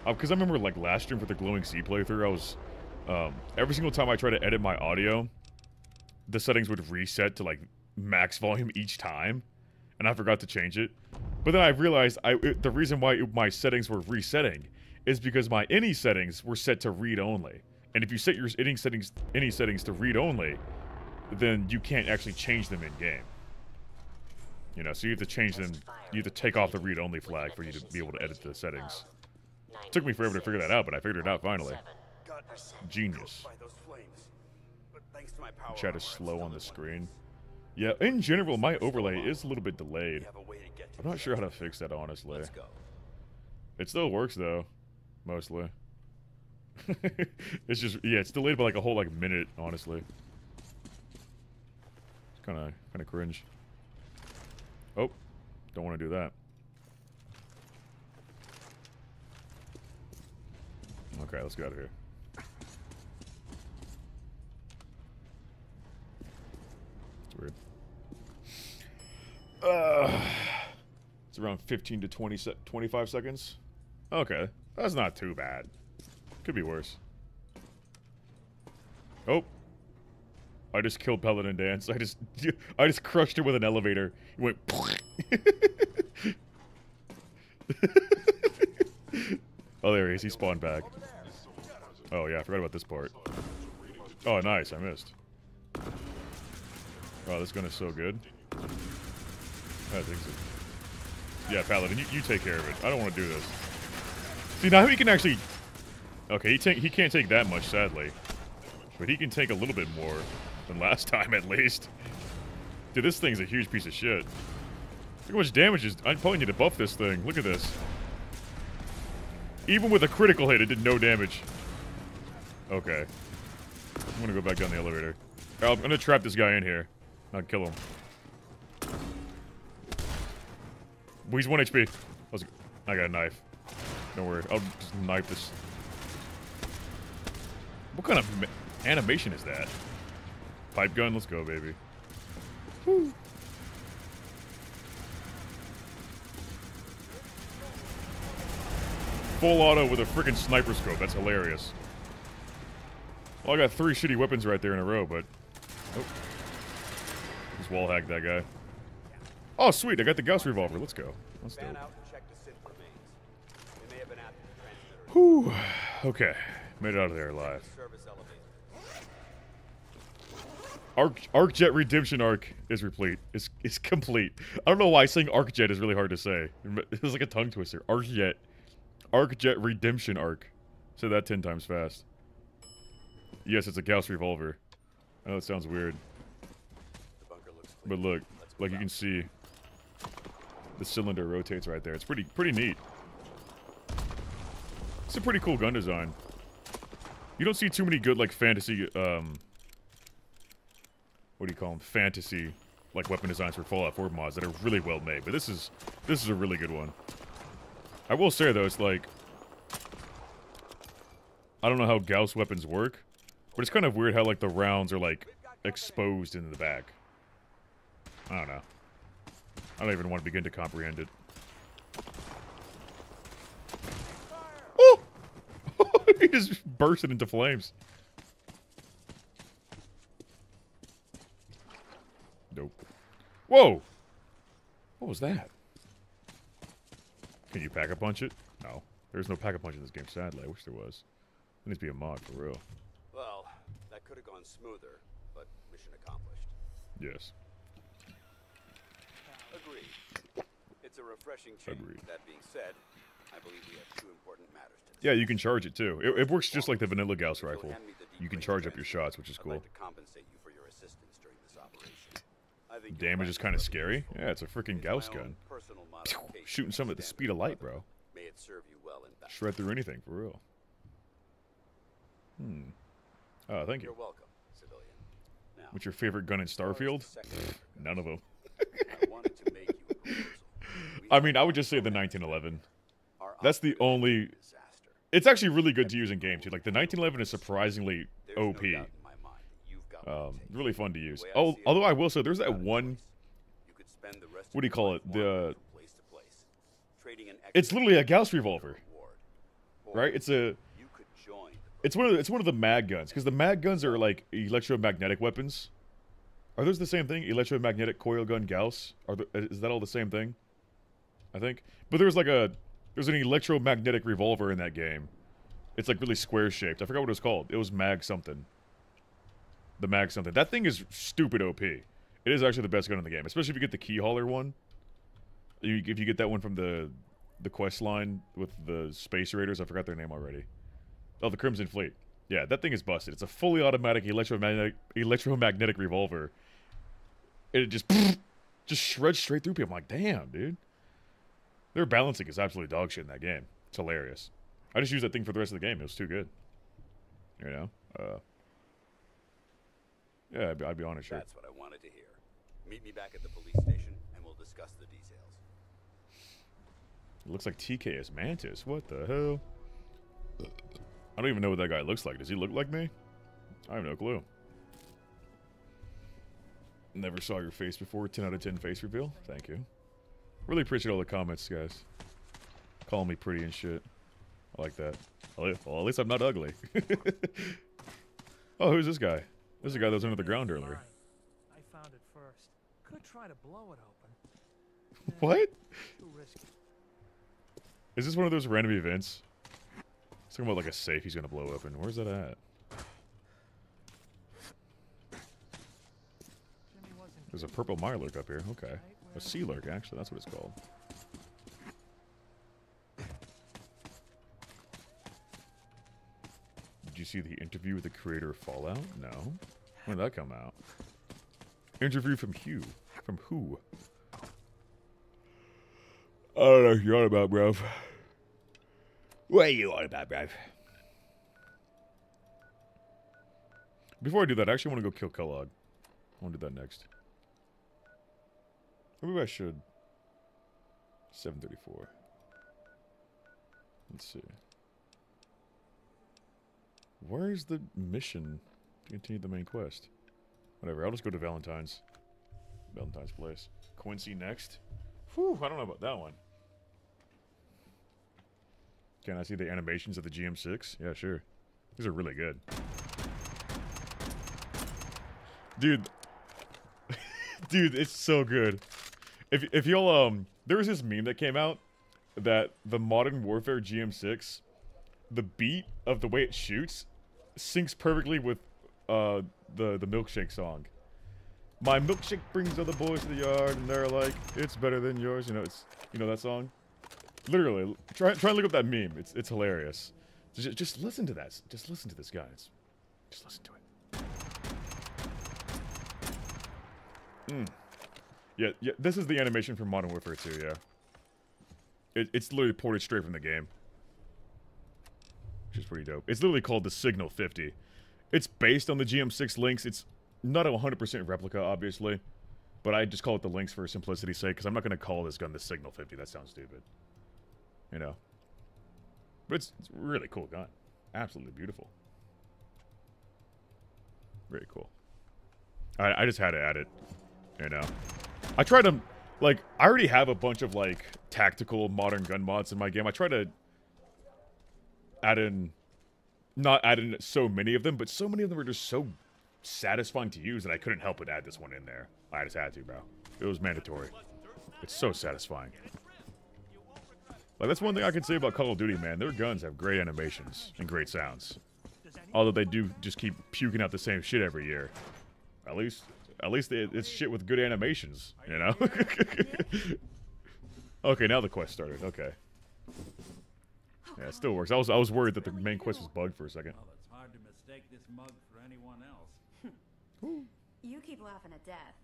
Uh, because I remember, like, last stream for the Glowing Sea playthrough, I was... Um, every single time I try to edit my audio, the settings would reset to, like, max volume each time. And I forgot to change it. But then I realized I it, the reason why it- my settings were resetting is because my INI settings were set to read only. And if you set your INI settings INI settings to read only, then you can't actually change them in game. You know, so you have to change them. You have to take off the read-only flag for you to be able to edit the settings. It Took me forever to figure that out, but I figured it out finally. Genius. By those flames. But thanks to my power Chat is slow on the screen. Yeah, in general, my overlay is a little bit delayed. have a way to get to I'm not sure how to fix that, honestly. It still works though, mostly. it's just yeah, it's delayed by like a whole like minute, honestly. It's kind of kind of cringe. Oh, don't want to do that. Okay, let's get out of here. Weird. Uh, it's around 15 to 20 se 25 seconds. Okay, that's not too bad. Could be worse. Oh. I just killed Paladin Danse. I just I just crushed it with an elevator. It went Oh, there he is. He spawned back. Oh, yeah, I forgot about this part. Oh, nice. I missed. Oh, this gun is so good. I think so. Yeah, Paladin, you, you take care of it. I don't want to do this. See, now he can actually... Okay, he, take, he can't take that much, sadly. But he can take a little bit more than last time, at least. Dude, this thing's a huge piece of shit. Look how much damage is... I probably need to buff this thing. Look at this. Even with a critical hit, it did no damage. Okay. I'm gonna go back down the elevator. I'm gonna trap this guy in here. Not kill him. He's 1 HP. I, was, I got a knife. Don't worry. I'll just knife this. What kind of animation is that? Pipe gun? Let's go, baby. Woo. Full auto with a freaking sniper scope. That's hilarious. Well, I got three shitty weapons right there in a row, but... Oh. Just wall hacked that guy. Oh, sweet. I got the Gauss revolver. Let's go. Let's Fan dope. out and check the synth remains. They may have been after the transmitter. Whew. Okay. Made it out of there alive. Arc ArcJet Redemption arc is replete. Is is complete. I don't know why saying ArcJet is really hard to say. It was like a tongue twister. ArcJet. ArcJet Redemption arc. Say that ten times fast. Yes, it's a Gauss revolver. I know it sounds weird, The bunker looks but look, like you can see, the cylinder rotates right there. It's pretty pretty neat. It's a pretty cool gun design. You don't see too many good like fantasy um what do you call them? Fantasy like weapon designs for Fallout 4 mods that are really well made. But this is this is a really good one. I will say though, it's like I don't know how Gauss weapons work, but it's kind of weird how like the rounds are like exposed in the back. I don't know. I don't even want to begin to comprehend it. Oh! he just bursted into flames. Nope. Whoa! What was that? Can you pack a punch it? No. There's no pack a punch in this game, sadly. I wish there was. There needs to be a mod for real. Well, that could have gone smoother, but mission accomplished. Yes. Agreed. It's a refreshing change. Agreed. That being said, I believe we have two important matters to discuss. Yeah, you can charge it too. It, it works just like the vanilla Gauss rifle. hand me the You can charge up your shots, which is cool. like to compensate you for your assistance during this operation. I think you'll Damage is kind of scary. Yeah, it's a freaking Gauss gun. Pew! Shooting of some at the speed of light, bro. May it serve you well in battle. Shred through anything, for real. Hmm. Oh, thank You're welcome, civilian. Now, What's your favorite gun in as far as the Starfield? order None of them. I wanted to make you a proposal. We I mean, I would just say the 1911. That's the only. been a disaster. It's actually really good to use in games too. Like the 1911 is surprisingly OP. doubt in my mind that you've got what it Um, really fun to use. The way I Oh, although I will say, there's that one. choice. You could spend the rest What do you call it? The, wandering from place to place, trading an It's literally a Gauss revolver, right? It's a. you could join the It's one of the, it's one of the mag guns because the mag guns are like electromagnetic weapons. Are those the same thing? Electromagnetic coil gun Gauss? Are the, is that all the same thing? I think. But there was like a there's an electromagnetic revolver in that game. It's like really square shaped. I forgot what it was called. It was mag something. the mag something. That thing is stupid OP. It is actually the best gun in the game, especially if you get the key hauler one. You, if you get that one from the the quest line with the space raiders, I forgot their name already. Oh, the Crimson Fleet. Yeah, that thing is busted. It's a fully automatic electromagnetic electromagnetic revolver. And it just just shreds straight through people. I'm like, damn, dude. Their balancing is absolutely dog shit in that game. It's hilarious. I just used that thing for the rest of the game. It was too good. You know? Uh, yeah, I'd be, I'd be on it, sure. That's what I wanted to hear. Meet me back at the police station, and we'll discuss the details. It looks like TK is Mantis. What the hell? I don't even know what that guy looks like. Does he look like me? I have no clue. Never saw your face before. 10 out of 10 face reveal. Thank you. Really appreciate all the comments, guys. Calling me pretty and shit. I like that. Well, at least I'm not ugly. oh, who's this guy? This is the guy that was under the ground earlier. I found it first. Could try to blow it open. What? Is this one of those random events? He's talking about like a safe he's gonna blow open. Where's that at? Jimmy wasn't There's a purple Mirelurk up here. Okay. A sea lurk, actually. That's what it's called. Did you see the interview with the creator of Fallout? No. When did that come out? Interview from Hugh. From who? I don't know you're on about, bruv. What are you on about, bruv? Before I do that, I actually want to go kill Kellogg. I want to do that next. Maybe I should. 734. Let's see. Where's the mission to continue the main quest? Whatever, I'll just go to Valentine's. Valentine's place. Quincy next. Whew, I don't know about that one. Can I see the animations of the GM6? Yeah, sure. These are really good. Dude. Dude, it's so good. If if you'll um there was this meme that came out that the modern warfare GM6 the beat of the way it shoots syncs perfectly with uh the the milkshake song. My milkshake brings other boys to the yard and they're like, it's better than yours. You know, it's you know that song? Literally, try try and look up that meme. It's it's hilarious. Just, just listen to that. Just listen to this, guys. Just listen to it. Mm. Yeah, yeah. This is the animation from Modern Warfare 2. Yeah. It, it's literally ported straight from the game, which is pretty dope. It's literally called the Signal 50. It's based on the GM6 Lynx. It's not a 100% replica, obviously, but I just call it the Lynx for simplicity's sake because I'm not going to call this gun the Signal 50. That sounds stupid. You know. But it's, it's a really cool gun. Absolutely beautiful. Very cool. I, I just had to add it. You know. I try to like I already have a bunch of like tactical modern gun mods in my game. I try to add in not add in so many of them, but so many of them are just so satisfying to use that I couldn't help but add this one in there. I just had to, bro. It was mandatory. It's so satisfying. Like that's one thing I can say about Call of Duty, man. Their guns have great animations and great sounds. Although they do just keep puking out the same shit every year. At least at least it, it's shit with good animations, you know? okay, now the quest started. Okay. Yeah, it still works. I was I was worried that the main quest was bugged for a second. Well, it's hard to mistake this mug for anyone else. You keep laughing at death.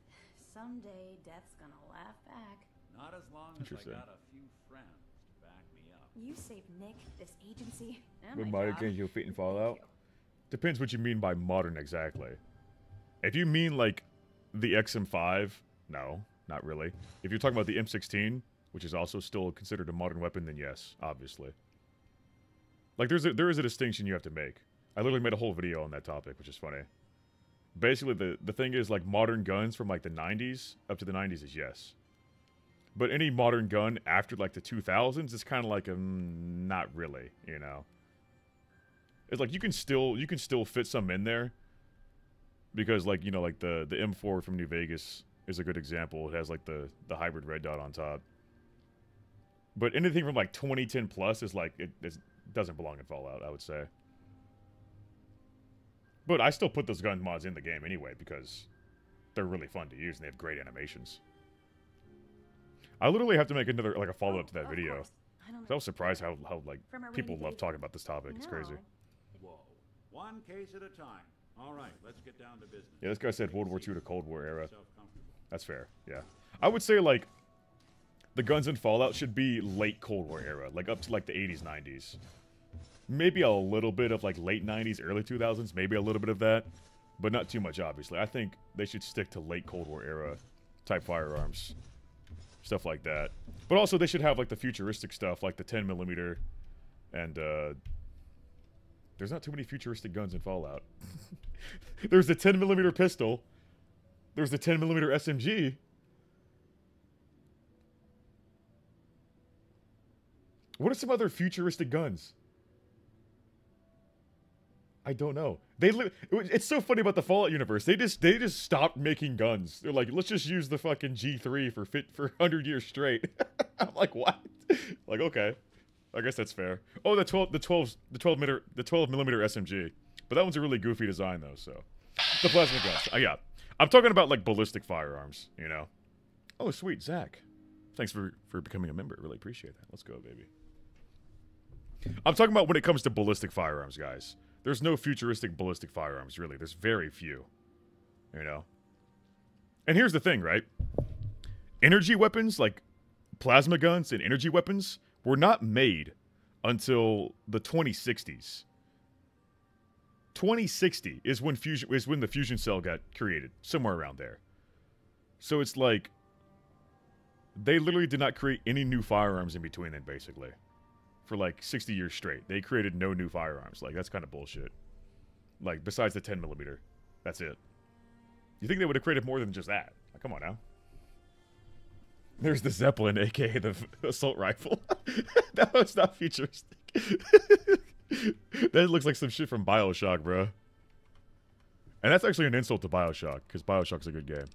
Someday death's gonna laugh back. Not as long as I Interesting. got a few friends to back me up. You saved Nick, this agency, and Would my modern job. games you'll fit in Fallout? you. Depends what you mean by modern exactly. If you mean like the XM5, no, not really. If you're talking about the M16, which is also still considered a modern weapon, then yes, obviously. Like there's a, there is a distinction you have to make. I literally made a whole video on that topic, which is funny. Basically, the the thing is like modern guns from like the 90s up to the 90s is yes. But any modern gun after like the 2000s is kind of like a mm, not really, you know. It's like you can still you can still fit some in there because like you know like the the M4 from New Vegas is a good example. It has like the the hybrid red dot on top. But anything from like 2010 plus is like it, it doesn't belong in Fallout. I would say. But I still put those gun mods in the game anyway because they're really fun to use and they have great animations. I literally have to make another like a follow up to that Of video. I don't I was surprised how how like people love talking about this topic. It's crazy. Whoa. One case at a time. All right, let's get down to business. Yeah, this guy said World War II to Cold War era. That's fair. Yeah, I would say like the guns in Fallout should be late Cold War era, like up to like the 80s, 90s. Maybe a little bit of like late 90s, early 2000s, maybe a little bit of that, but not too much. Obviously, I think they should stick to late Cold War era type firearms, stuff like that. But also, they should have like the futuristic stuff, like the 10 millimeter, and uh, there's not too many futuristic guns in Fallout. there's the 10 millimeter pistol. There's the 10 millimeter SMG. What are some other futuristic guns? I don't know. They li- it's so funny about the Fallout universe. They just they just stopped making guns. They're like, let's just use the fucking G3 for fit for 100 years straight. I'm like, what? like, okay. I guess that's fair. Oh, the 12 the 12 the 12 millimeter the 12 millimeter SMG. But that one's a really goofy design though, so. The plasma guns. Uh, yeah. I'm talking about like ballistic firearms, you know. Oh, sweet, Zach. Thanks for for becoming a member. Really appreciate that. Let's go, baby. I'm talking about when it comes to ballistic firearms, guys. There's no futuristic ballistic firearms, really. There's very few. You know? And here's the thing, right? Energy weapons, like plasma guns and energy weapons, were not made until the 2060s. 2060 is when fusion is when the fusion cell got created, somewhere around there. So it's like they literally did not create any new firearms in between then, basically for like 60 years straight. They created no new firearms. Like, that's kind of bullshit. Like, besides the 10 millimeter. That's it. You think they would have created more than just that? Like, come on now. There's the Zeppelin, aka the assault rifle. that was not futuristic. that looks like some shit from Bioshock, bro. And that's actually an insult to Bioshock, because Bioshock's a good game.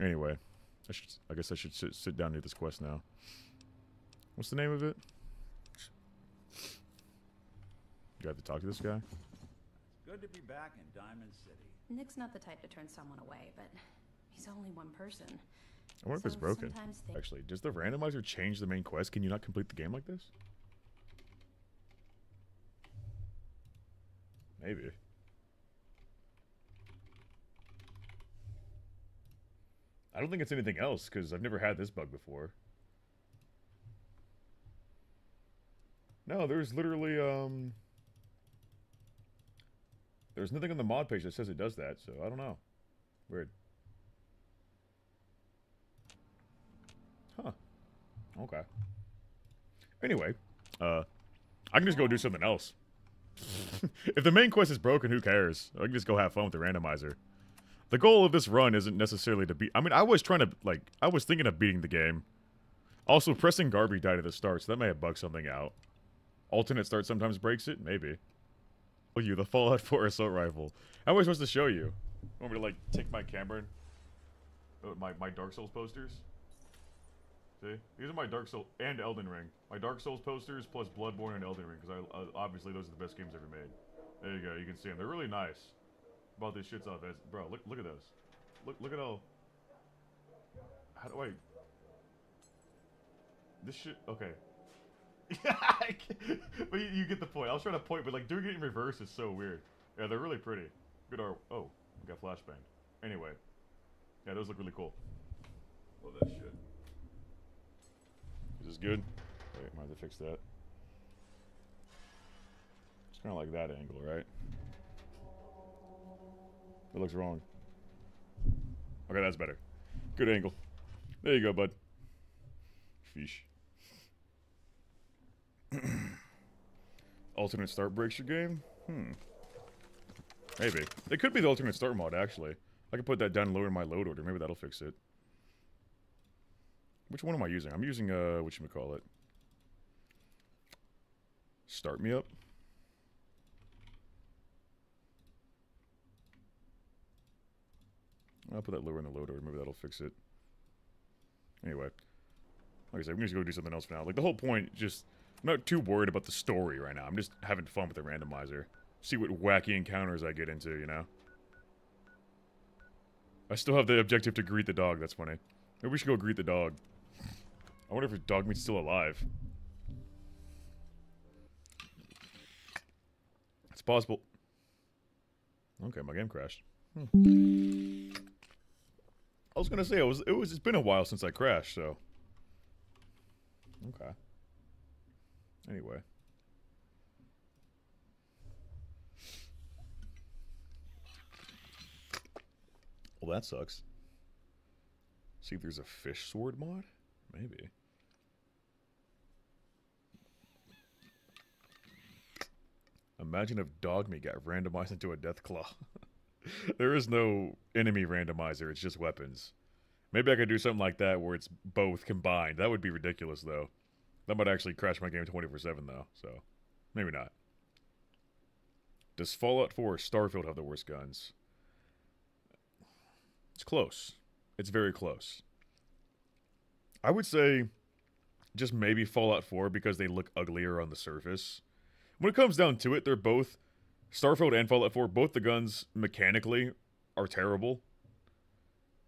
Anyway, I, should, I guess I should sit, sit down near this quest now. What's the name of it? You have to talk to this guy? Good to be back in Diamond City. Nick's not the type to turn someone away, but he's only one person. I wonder if it's broken. Actually, does the randomizer change the main quest? Can you not complete the game like this? Maybe. I don't think it's anything else because I've never had this bug before. No, there's literally um there's nothing on the mod page that says it does that, so I don't know. Weird. Huh. Okay. Anyway, uh, I can just go do something else. if the main quest is broken, who cares? I can just go have fun with the randomizer. The goal of this run isn't necessarily to beat. I mean, I was trying to like, I was thinking of beating the game. Also, Preston Garvey died at the start, so that may have bugged something out. Alternate start sometimes breaks it, maybe. Oh, you the Fallout 4 assault rifle. How am I supposed to show you? Want me to like take my camera and my my Dark Souls posters? See, these are my Dark Souls and Elden Ring. My Dark Souls posters plus Bloodborne and Elden Ring, because I uh, obviously those are the best games ever made. There you go. You can see them. They're really nice. Bought these shits off as bro. Look look at those. Look look at all. How do I? This shit. Okay. But you, you get the point. I was trying to point, but like doing it in reverse is so weird. Yeah, they're really pretty. Good art. Oh, got flashbang. Anyway, yeah, those look really cool. Love that shit. Is good? Wait, might have to fix that. It's kind of like that angle, right? That looks wrong. Okay, that's better. Good angle. There you go, bud. Fish. alternate start breaks your game? Hmm. Maybe. It could be the alternate start mod, actually. I could put that down lower in my load order. Maybe that'll fix it. Which one am I using? I'm using, uh, what you call it? Start me up. I'll put that lower in the load order. Maybe that'll fix it. Anyway. Like I said, I'm just gonna go do something else for now. Like, the whole point, just... I'm not too worried about the story right now. I'm just having fun with the randomizer. See what wacky encounters I get into, you know? I still have the objective to greet the dog. That's funny. Maybe we should go greet the dog. I wonder if Dogmeat's still alive. It's possible. Okay, my game crashed. Hmm. I was gonna say it was it was it's been a while since I crashed, so. Okay. Anyway. Well, that sucks. See if there's a fish sword mod? Maybe. Imagine if Dogmeat got randomized into a Deathclaw. there is no enemy randomizer, it's just weapons. Maybe I could do something like that where it's both combined. That would be ridiculous, though. That might actually crash my game 24 7, though, so maybe not. Does Fallout 4 or Starfield have the worst guns? It's close. It's very close. I would say just maybe Fallout 4 because they look uglier on the surface. When it comes down to it, they're both Starfield and Fallout 4, both the guns mechanically are terrible.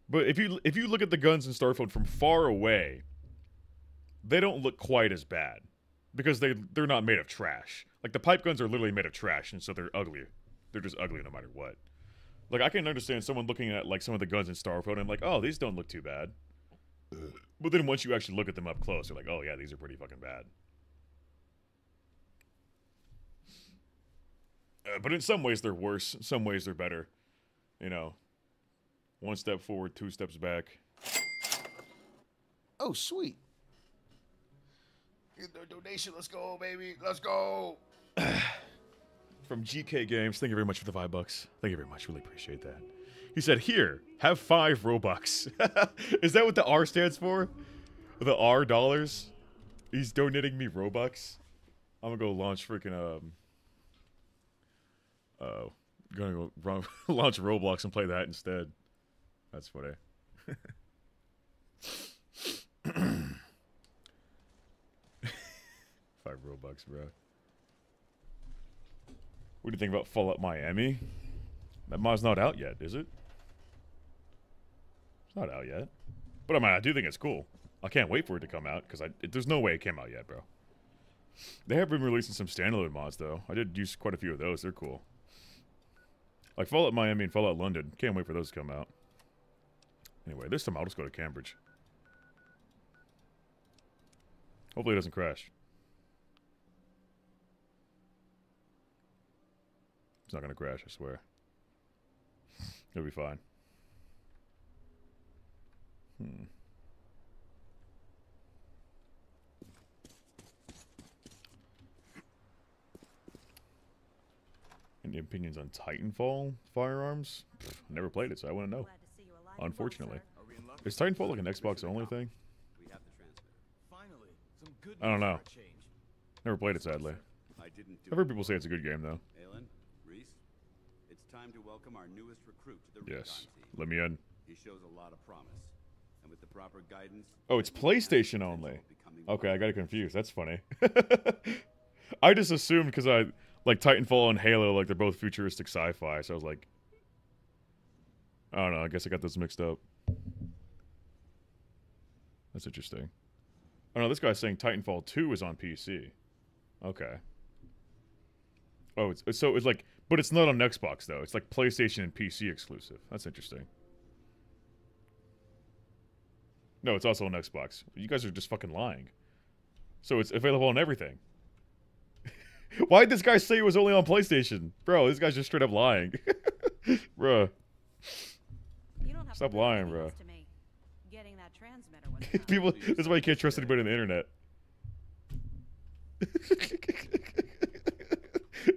But if you if you look at the guns in Starfield from far away, they don't look quite as bad because they they're not made of trash. Like the pipe guns are literally made of trash, and so they're ugly. They're just ugly no matter what. Like I can understand someone looking at like some of the guns in Starfield and like, oh, these don't look too bad. But then once you actually look at them up close, you're like, oh yeah, these are pretty fucking bad. Uh, but in some ways they're worse. In some ways they're better. You know, one step forward, two steps back. Oh, sweet. Get the donation. Let's go, baby. Let's go. From GK Games, thank you very much for the five bucks. Thank you very much. Really appreciate that. He said, "Here, have five Robux." Is that what the R stands for? The R dollars? He's donating me Robux. I'm gonna go launch freaking um. Oh, gonna go run, launch Roblox and play that instead. That's funny. Five Robux, bro. What do you think about Fallout Miami? That mod's not out yet, is it? It's not out yet. But I mean, I do think it's cool. I can't wait for it to come out because there's no way it came out yet, bro. They have been releasing some standalone mods though. I did use quite a few of those. They're cool. Like Fallout Miami and Fallout London. Can't wait for those to come out. Anyway, this time I'll just go to Cambridge. Hopefully it doesn't crash. It's not gonna crash, I swear. It'll be fine. Hmm. Any opinions on Titanfall firearms? Never played it, so I wouldn't know. Glad to see you alive and well, Unfortunately. sir. Are we in luck? Is Titanfall like an Xbox only thing? We have the. Finally, some good I don't know. for a change. Never played it, sadly. I didn't do I've heard people say it's a good game, though. Haylen, Rhys, it's time to welcome our newest recruit to the Yes. Let me in. He shows a lot of promise, and with the proper guidance. Oh, it's I think he has the PlayStation only. Okay, I got it confused. That's funny. I just assumed because I like Titanfall and Halo, like they're both futuristic sci-fi. So I was like, I don't know. I guess I got those mixed up. That's interesting. Oh no, this guy's saying Titanfall 2 is on PC. Okay. Oh, it's so it's like, but it's not on Xbox though. It's like PlayStation and PC exclusive. That's interesting. No, it's also on Xbox. You guys are just fucking lying. So it's available on everything. Why did this guy say it was only on PlayStation? Bro, this guy's just straight up lying. Bruh. You don't have Stop lying, bro. else To me. Getting that transmitter was. People this is why you can't trust anybody on the internet.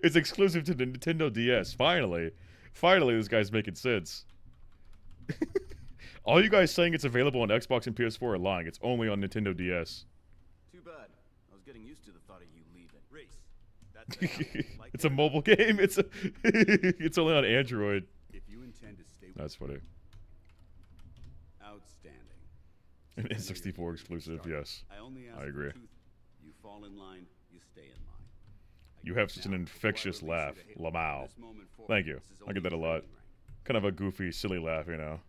it's exclusive to the Nintendo DS. Finally. Finally this guy's making sense. All you guys saying it's available on Xbox and PS4 are lying. It's only on Nintendo DS. Too bad. I was getting used to the thought of you leaving. Rhys, that's it. Like it's a it or not, mobile game. It's a it's only on Android. If you intend to stay That's funny. outstanding. An N64 exclusive, yes. I only I agree. You fall in line, you stay in line. You have such an infectious laugh, Lamau. Thank you. I get that a lot. Kind of a goofy, silly laugh, you know.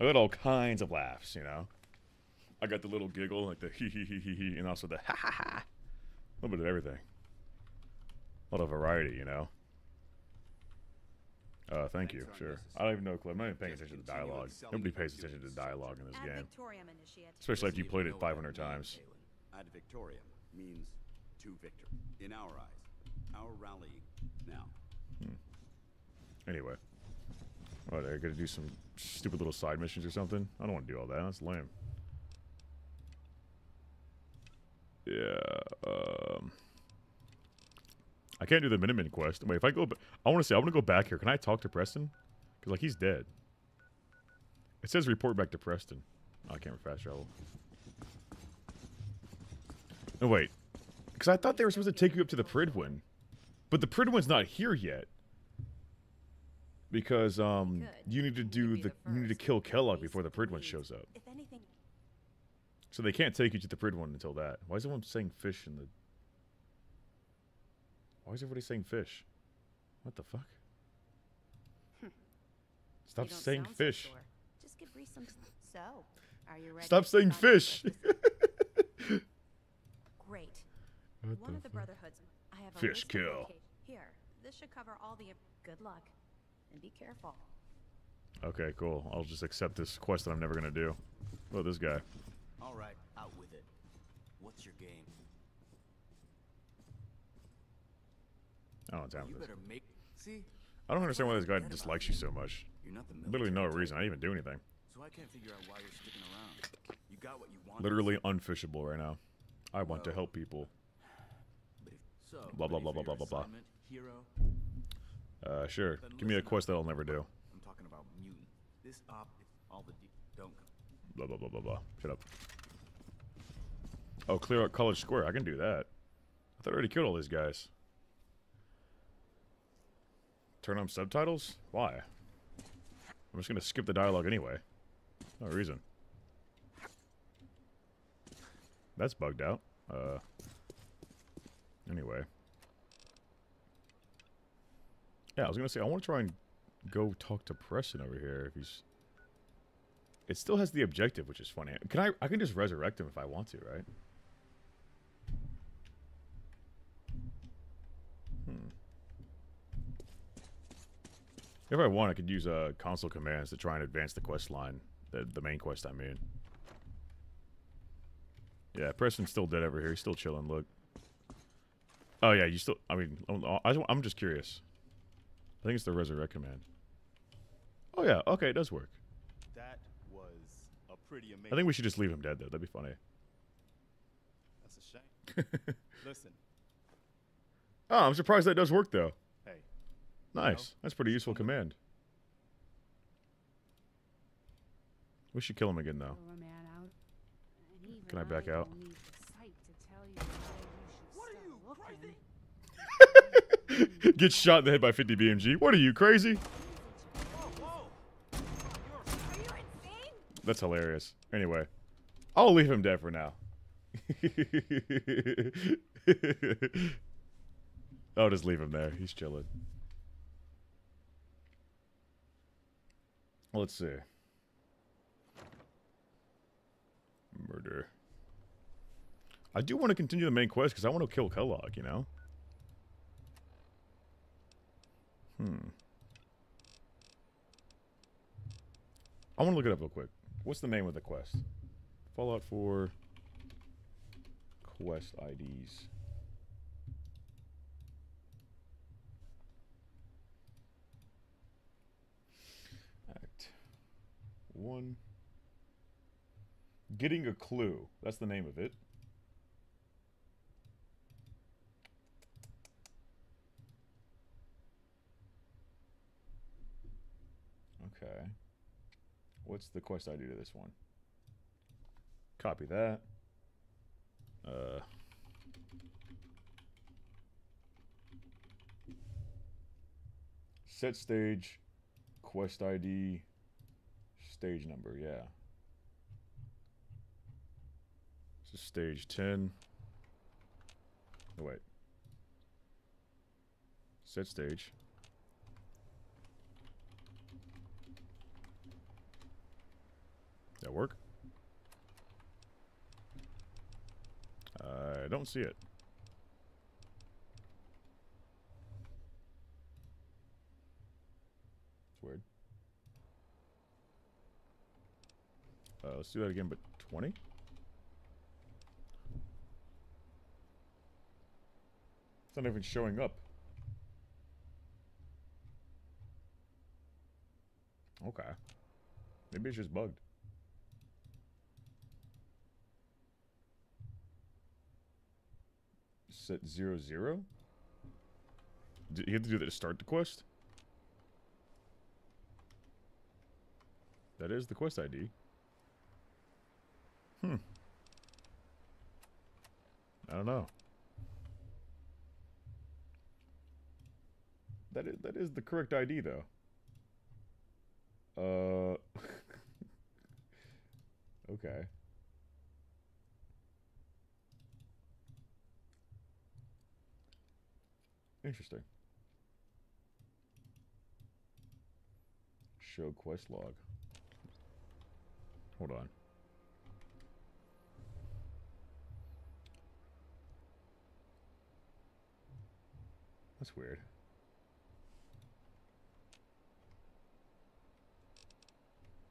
I got all kinds of laughs, you know. I got the little giggle, like the hee hee hee hee hee, and also the ha ha ha. A little bit of everything. A lot of variety, you know. Uh, thank you. Sure. I don't even know. I'm not even paying attention to the dialogue. Nobody pays attention to the dialogue in this game, especially after you played it 500 times. means, Galen. Ad Victoriam means to victor. In our eyes, our rally now. Anyway. What, I gotta do some stupid little side missions or something? I don't want to do all that. That's lame. Yeah, um... I can't do the Miniman quest. Wait, if I go... I want to say, I want to go back here. Can I talk to Preston? Because, like, he's dead. It says report back to Preston. Oh, I can't fast travel. No, wait. Because I thought they were supposed to take you up to the Prydwen. But the Prydwen's not here yet. Because, um, Good. you need to do the, the you need to kill Kellogg before the Prydwen shows up. If anything, So they can't take you to the Prydwen until that. Why is everyone saying fish in the... Why is everybody saying fish? What the fuck? Hmm. Stop saying sound so fish. Just give Rhys some. So, are you ready? Stop saying fish. Great. What One the of the fuck? Brotherhoods. I have a Fish kill. Here, this should cover all the. Good luck, and be careful. Okay, cool. I'll just accept this quest that I'm never gonna do. Look at this guy. All right, out with it. What's your game? I don't have time for this. better make. See, I don't understand why this guy dislikes you so much. you're not the Literally no reason. I didn't even do anything. So I can't figure out why you're sticking around. You got what you wanted. Literally unfishable right now. I want to help people. So, Blah, blah, blah, blah, blah, blah, blah. Hero. Uh, sure. Give me a quest that I'll never do. I'm talking about mutant. This op is all the don't. Blah, blah, blah, blah, blah. Shut up. Oh, clear out College Square. I can do that. I thought I already killed all these guys. Turn on subtitles? Why? I'm just gonna skip the dialogue anyway. No reason. That's bugged out. Uh. Anyway. Yeah, I was gonna say I want to try and go talk to Preston over here if he's. It still has the objective, which is funny. Can I? I can just resurrect him if I want to, right? Hmm. If I want, I could use uh, console commands to try and advance the quest line, the the main quest. I mean. Yeah, Preston's still dead over here. He's still chilling. Look. Oh yeah, you still. I mean, I'm- just curious. I think it's the resurrect command. Oh yeah, okay, it does work. That was a pretty amazing. I think we should just leave him dead though. That'd be funny. That's a shame. Listen, Oh, I'm surprised that does work though. Hey, Nice. That's pretty useful command. We should kill him again though. Throw a man out. And even Can I back out? don't need the sight to tell you where you should What are start you, looking. crazy? Get shot in the head by 50 BMG. What are you, crazy? Whoa, whoa! Are you insane? That's hilarious. Anyway, I'll leave him dead for now. I'll just leave him there. He's chilling. Let's see. Murder. I do want to continue the main quest because I want to kill Kellogg, you know? Hmm. I want to look it up real quick. What's the name of the quest? Fallout 4 quest IDs. Act 1. Getting a clue. That's the name of it. Okay. What's the quest ID to this one? Copy that. Uh. Set stage, quest ID, stage number, yeah. This is stage 10. Oh, wait. Set stage. That work? I don't see it. It's weird. Uh, let's do that again, but 20? It's not even showing up. Okay. Maybe it's just bugged. Set zero zero? Do you have to do that to start the quest? That is the quest ID. Hmm. I don't know. That is, that is the correct ID, though. Uh. okay. Interesting. Show quest log. Hold on. That's weird.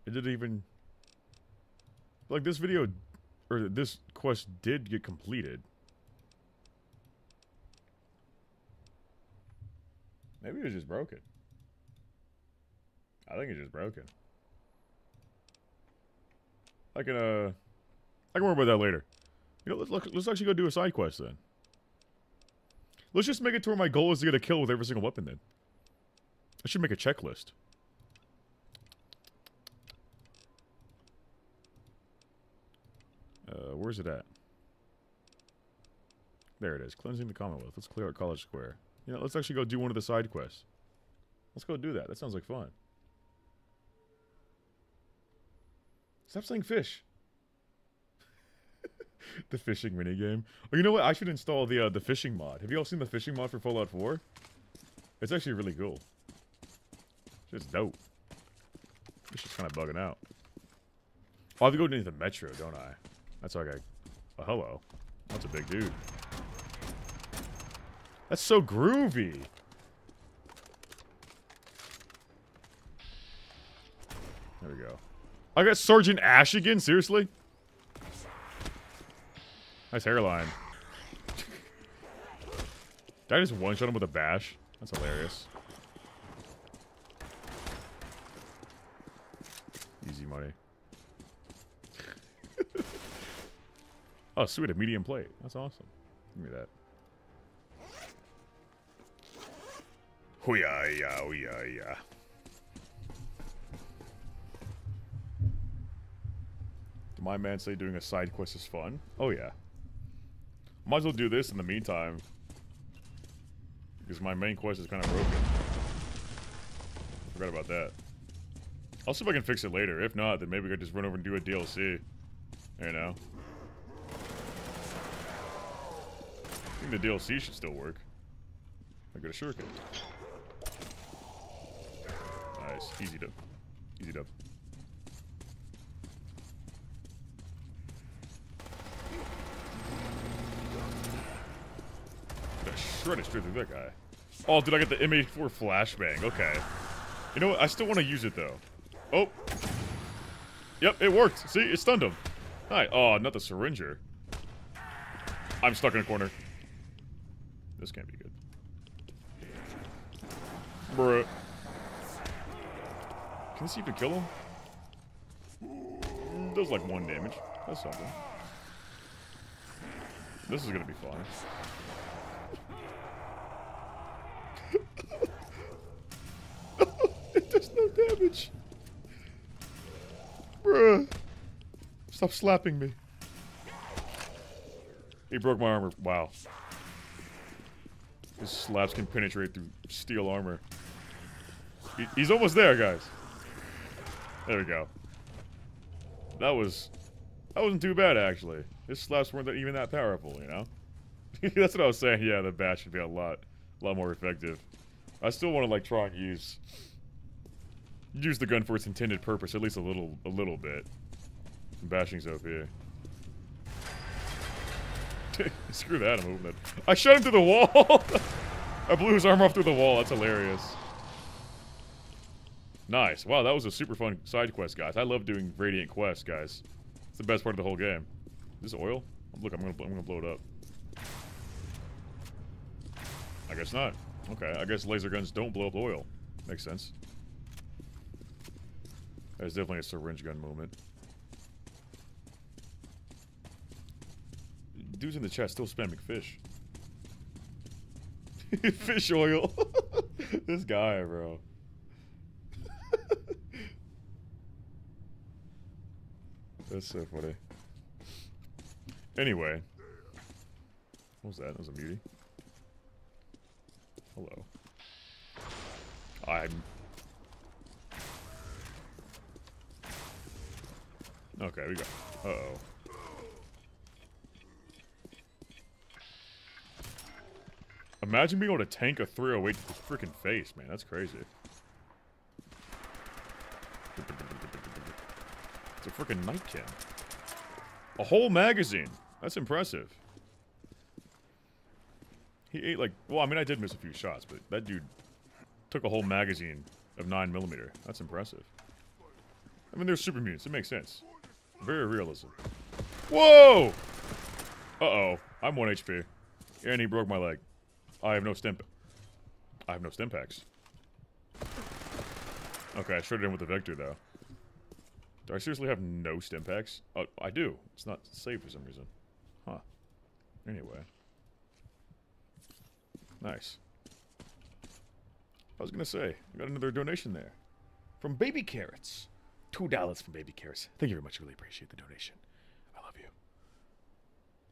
It didn't even... Like, this video... Or this quest did get completed. Maybe it was just broken. I think it's just broken. I can, uh... I can worry about that later. You know, let's, look, let's actually go do a side quest then. Let's just make it to where my goal is to get a kill with every single weapon then. I should make a checklist. Uh, where's it at? There it is. Cleansing the Commonwealth. Let's clear out College Square. You know, let's actually go do one of the side quests. Let's go do that. That sounds like fun. Stop saying fish. the fishing minigame. Oh, you know what? I should install the uh, the fishing mod. Have you all seen the fishing mod for Fallout 4? It's actually really cool. It's dope. It's just kind of bugging out. Oh, I have to go into the metro, don't I? That's like. Oh, hello. That's a big dude. That's so groovy. There we go. I got Sergeant Ash again? Seriously? Nice hairline. Did I just one-shot him with a bash? That's hilarious. Easy money. oh, sweet. A medium plate. That's awesome. Give me that. Hoo-yah, yeah, hoo-yah, yeah. Did my man say doing a side quest is fun? Oh, yeah. Might as well do this in the meantime. Because my main quest is kind of broken. Forgot about that. I'll see if I can fix it later. If not, then maybe I could just run over and do a DLC. You know? I think the DLC should still work. I got a shuriken. Nice. Easy dub. Easy dub. Got shredded straight through that guy. Oh, dude, I got the M84 flashbang. Okay. You know what? I still want to use it, though. Oh. Yep, it worked. See? It stunned him. Hi. Oh, not the syringer. I'm stuck in a corner. This can't be good. Bruh. Can this even kill him? Does like one damage. That's something. This is gonna be fun. Damage. Bruh. Stop slapping me. He broke my armor. Wow. His slaps can penetrate through steel armor. He- he's almost there, guys. There we go. That was... That wasn't too bad, actually. His slaps weren't even that powerful, you know? That's what I was saying. Yeah, the bat should be a lot, a lot more effective. I still want to like try and use use the gun for its intended purpose, at least a little a little bit. Bashing's OP. Screw that, I'm moving it. I shot him through the wall! I blew his arm off through the wall, that's hilarious. Nice. Wow, that was a super fun side quest, guys. I love doing Radiant quests, guys. It's the best part of the whole game. Is this oil? Look, I'm gonna, I'm gonna blow it up. I guess not. Okay, I guess laser guns don't blow up oil. Makes sense. That's definitely a syringe gun moment. Dudes in the chat still spamming fish. fish oil. this guy, bro. That's so funny. Anyway. What was that? That was a beauty. Hello. I'm... Okay, we go. Uh-oh. Imagine being able to tank a 308 to the freaking face, man. That's crazy. It's a freaking nightkin. A whole magazine. That's impressive. He ate like, well, I mean, I did miss a few shots, but that dude took a whole magazine of 9mm. That's impressive. I mean, they're super mutants. It makes sense. Very realism. Whoa! Uh-oh. I'm 1 HP. And he broke my leg. I have no stim... I have no stim packs. Okay, I shredded him with the Vector, though. Do I seriously have no stim packs? Oh, I do. It's not saved for some reason. Huh. Anyway. Nice. I was gonna say, I got another donation there. From Baby Carrots. Two dollars from Baby Cares. Thank you very much. Really appreciate the donation. I love you.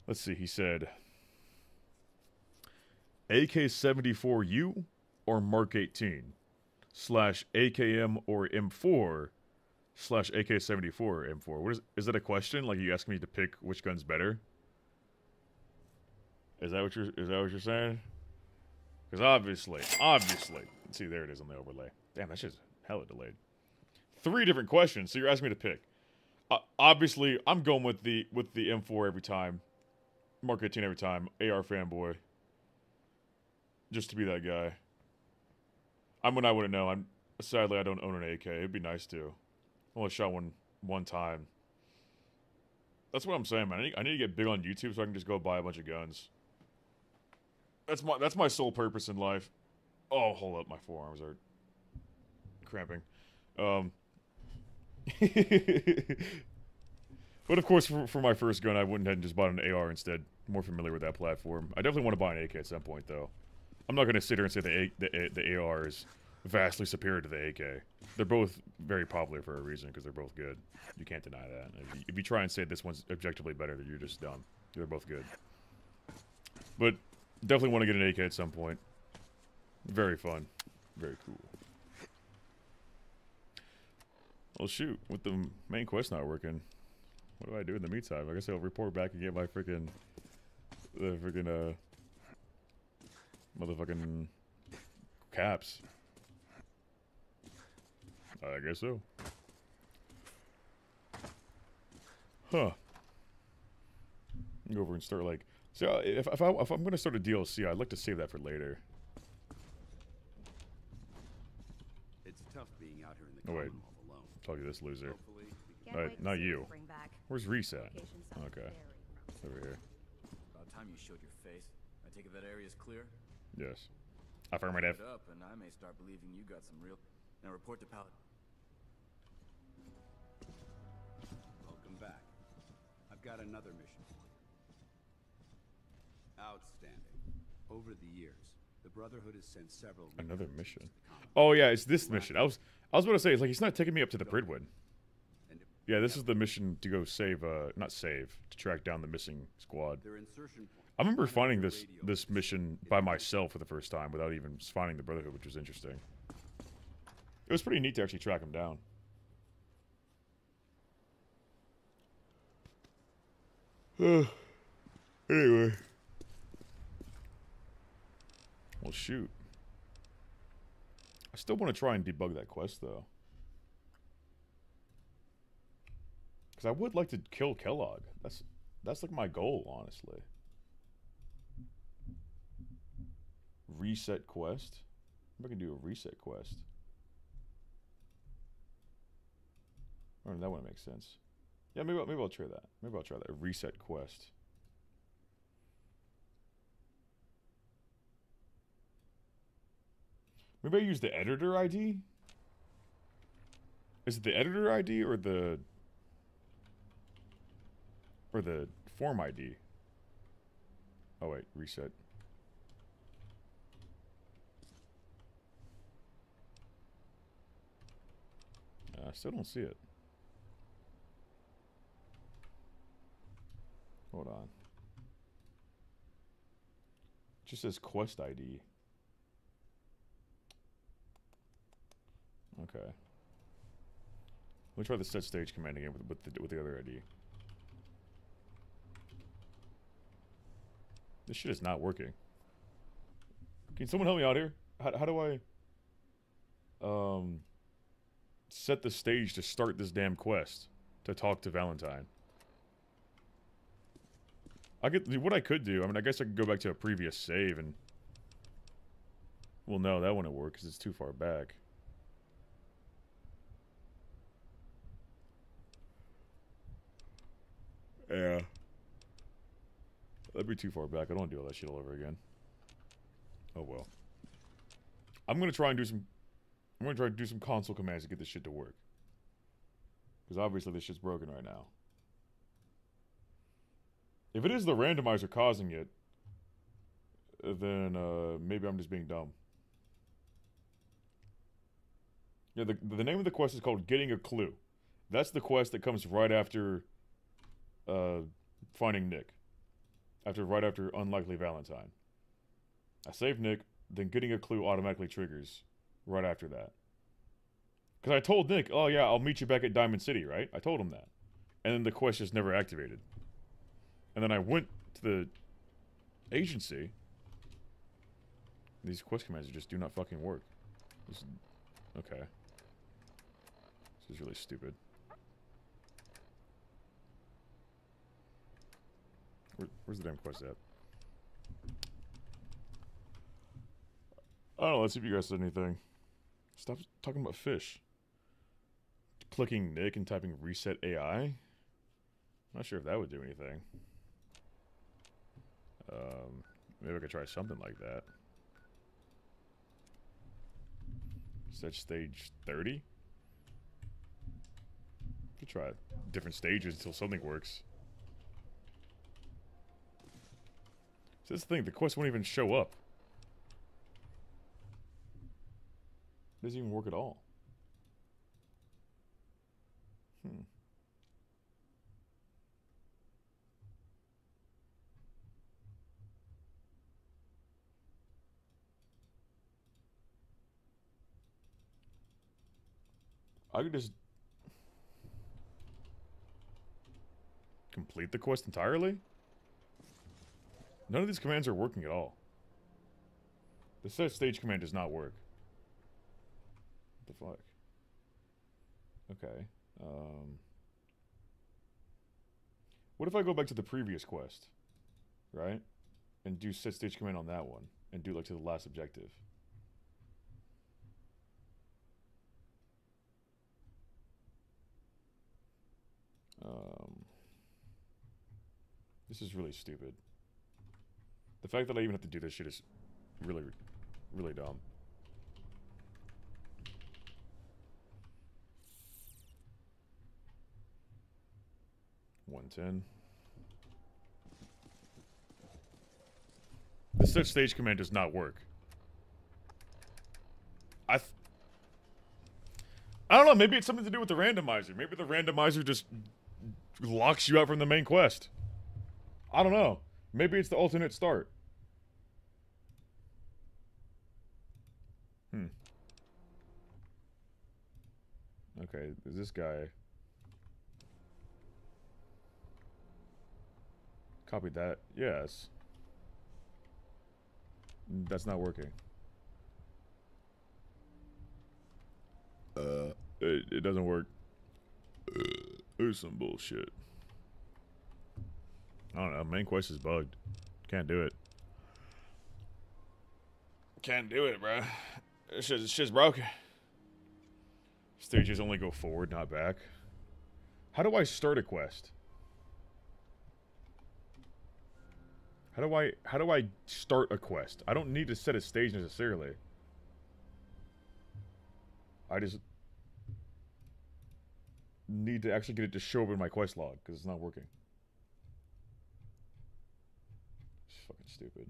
Let's see, he said... AK-74U or Mark 18 slash AKM or M4 slash AK 74 M4. What is, is that a question? Like you asking me to pick which gun's better? Is that what you're, is that what you're saying? Because obviously, obviously, see there it is on the overlay. Damn, that's just hella delayed. Three different questions, so you're asking me to pick. Uh, obviously, I'm going with the with the M4 every time. Mark 18 every time. AR fanboy just to be that guy. I'm when I wouldn't know. I'm sadly I don't own an AK. It'd be nice to. I only shot one one time. That's what I'm saying, man. I need, I need to get big on YouTube so I can just go buy a bunch of guns. That's my that's my sole purpose in life. Oh, hold up, my forearms are cramping. Um, but of course, for, for my first gun, I ahead and just bought an AR instead. More familiar with that platform. I definitely want to buy an AK at some point, though. I'm not going to sit here and say the, A the, the AR is vastly superior to the AK. They're both very popular for a reason because they're both good. You can't deny that. If you, if you, try and say this one's objectively better, you're just dumb. They're both good. But definitely want to get an AK at some point. Very fun. Very cool. Well, shoot. With the main quest not working, what do I do in the meantime? I guess I'll report back and get my freaking... The freaking, uh... Motherfucking... Caps. I guess so. Huh. Go over and start like. So uh, if if, I, if I'm gonna start a DLC, I'd like to save that for later. It's tough being out here in the Oh wait, Commonwealth alone. talk to this loser. Can't Not, wait to not see you. bring back. Where's reset? Okay, very over here. About time you showed your face. I take it that area's clear? Yes. Affirmative. It up, and I may start believing you got some real. Now report to Paladin. Welcome back. I've got another mission. Outstanding. Over the years, the Brotherhood has sent several. Another mission. to the Commonwealth. Oh yeah, it's this mission. I was I was about to say it's like he's not taking me up to the Prydwen. And Yeah, this is the mission to go save. Uh, not save to track down the missing squad. their insertion point. I remember finding this this mission by myself for the first time without even finding the Brotherhood, which was interesting. It was pretty neat to actually track him down. anyway. Well, shoot. I still want to try and debug that quest though. Because I would like to kill Kellogg. That's that's like my goal, honestly. Reset quest. Maybe I can do a reset quest. Or that wouldn't make sense. Yeah, maybe I'll, maybe I'll try that. Maybe I'll try that. A reset quest. Maybe I use the editor ID? Is it the editor ID or the or the form ID? Oh wait, reset. Uh, I still don't see it. Hold on. It just says quest ID. Okay. Let me try the set stage command again with, with, the, with the other ID. This shit is not working. Can someone help me out here? How, how do I... Um... Set the stage to start this damn quest. To talk to Valentine. I could... What I could do... I mean, I guess I could go back to a previous save and... Well, no, that wouldn't work because it's too far back. Yeah. That'd be too far back. I don't want to do all that shit all over again. Oh well. I'm gonna try and do some. I'm gonna try to do some console commands to get this shit to work. Because obviously this shit's broken right now. If it is the randomizer causing it, then uh, maybe I'm just being dumb. Yeah, the the name of the quest is called Getting a Clue. That's the quest that comes right after uh, finding Nick. After right after Unlikely Valentine. I save Nick, then getting a clue automatically triggers right after that. Because I told Nick, oh yeah, I'll meet you back at Diamond City, right? I told him that. And then the quest just never activated. And then I went to the agency. These quest commands just do not fucking work. This, okay. This is really stupid. Where, where's the damn quest at? I don't know, let's see if you guys said anything. Stop talking about fish. Clicking Nick and typing reset AI? Not sure if that would do anything. Um, maybe I could try something like that. Set stage 30? Could try different stages until something works. This thing, the quest won't even show up. Doesn't even work at all. Hmm. I could just complete the quest entirely? None of these commands are working at all. The set stage command does not work. What the fuck? Okay. Um, what if I go back to the previous quest? Right? And do set stage command on that one. And do like to the last objective. Um, this is really stupid. The fact that I even have to do this shit is really, really dumb. One ten. The set stage command does not work. I. I don't know. Maybe it's something to do with the randomizer. Maybe the randomizer just locks you out from the main quest. I don't know. Maybe it's the alternate start. Hmm. Okay, is this guy... Copied that. Yes. That's not working. Uh, it, it doesn't work. Uh, there's some bullshit. I don't know. Main quest is bugged. Can't do it. Can't do it, bro. It's just, it's just broken. Stages only go forward, not back. How do I start a quest? How do I how do I start a quest? I don't need to set a stage necessarily. I just need to actually get it to show up in my quest log because it's not working. It's fucking stupid.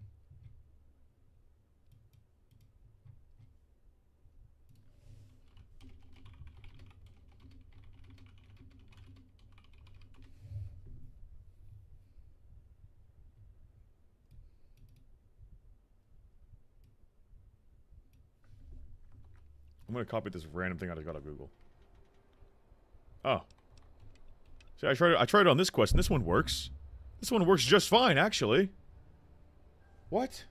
I'm gonna copy this random thing I just got on Google. Oh. See, I tried I tried it on this quest, and this one works. This one works just fine, actually. What?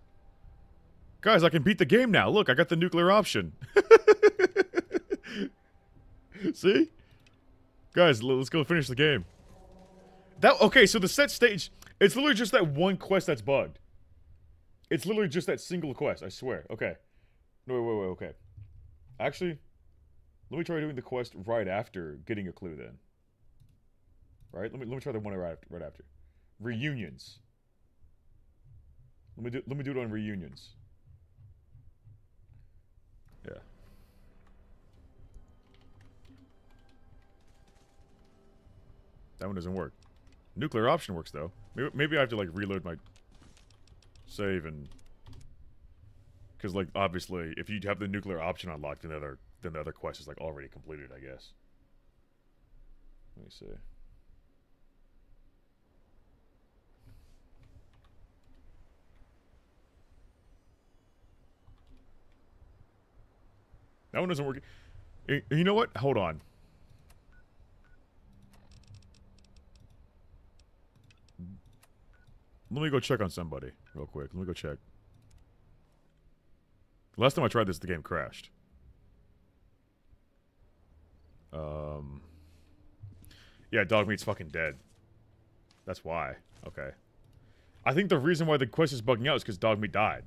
Guys, I can beat the game now. Look, I got the nuclear option. See? Guys, let's go finish the game. That okay, so the set stage, it's literally just that one quest that's bugged. It's literally just that single quest, I swear. Okay. No, wait, wait, wait, okay. Actually, let me try doing the quest right after getting a clue then. Right? Let me let me try the one right after, right after. Reunions. Let me do let me do it on reunions. Yeah. That one doesn't work. Nuclear option works though. Maybe, maybe I have to like reload my save and because like obviously if you have the nuclear option unlocked, then the other then the other quest is like already completed, I guess. Let me see. That one doesn't work. Eh, You know what? Hold on. Let me go check on somebody real quick. Let me go check. Last time I tried this, the game crashed. Um. Yeah, Dogmeat's fucking dead. That's why. Okay. I think the reason why the quest is bugging out is because Dogmeat died.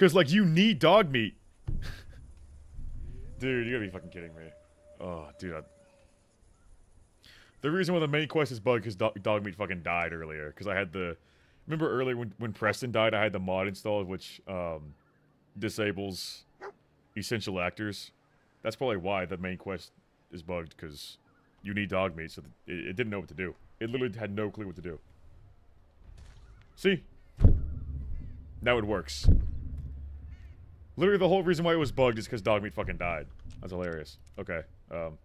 Because, like, you need Dogmeat. dude, you gotta be fucking kidding me. Oh, dude. I... The reason why the main quest is bugged is dog, Dogmeat fucking died earlier. Because I had the. Remember earlier when, when Preston died, I had the mod installed, which um, disables essential actors. That's probably why the main quest is bugged, because you need Dogmeat, so it, it didn't know what to do. It literally had no clue what to do. See? Now it works. Literally the whole reason why it was bugged is because Dogmeat fucking died. That's hilarious. Okay. Um.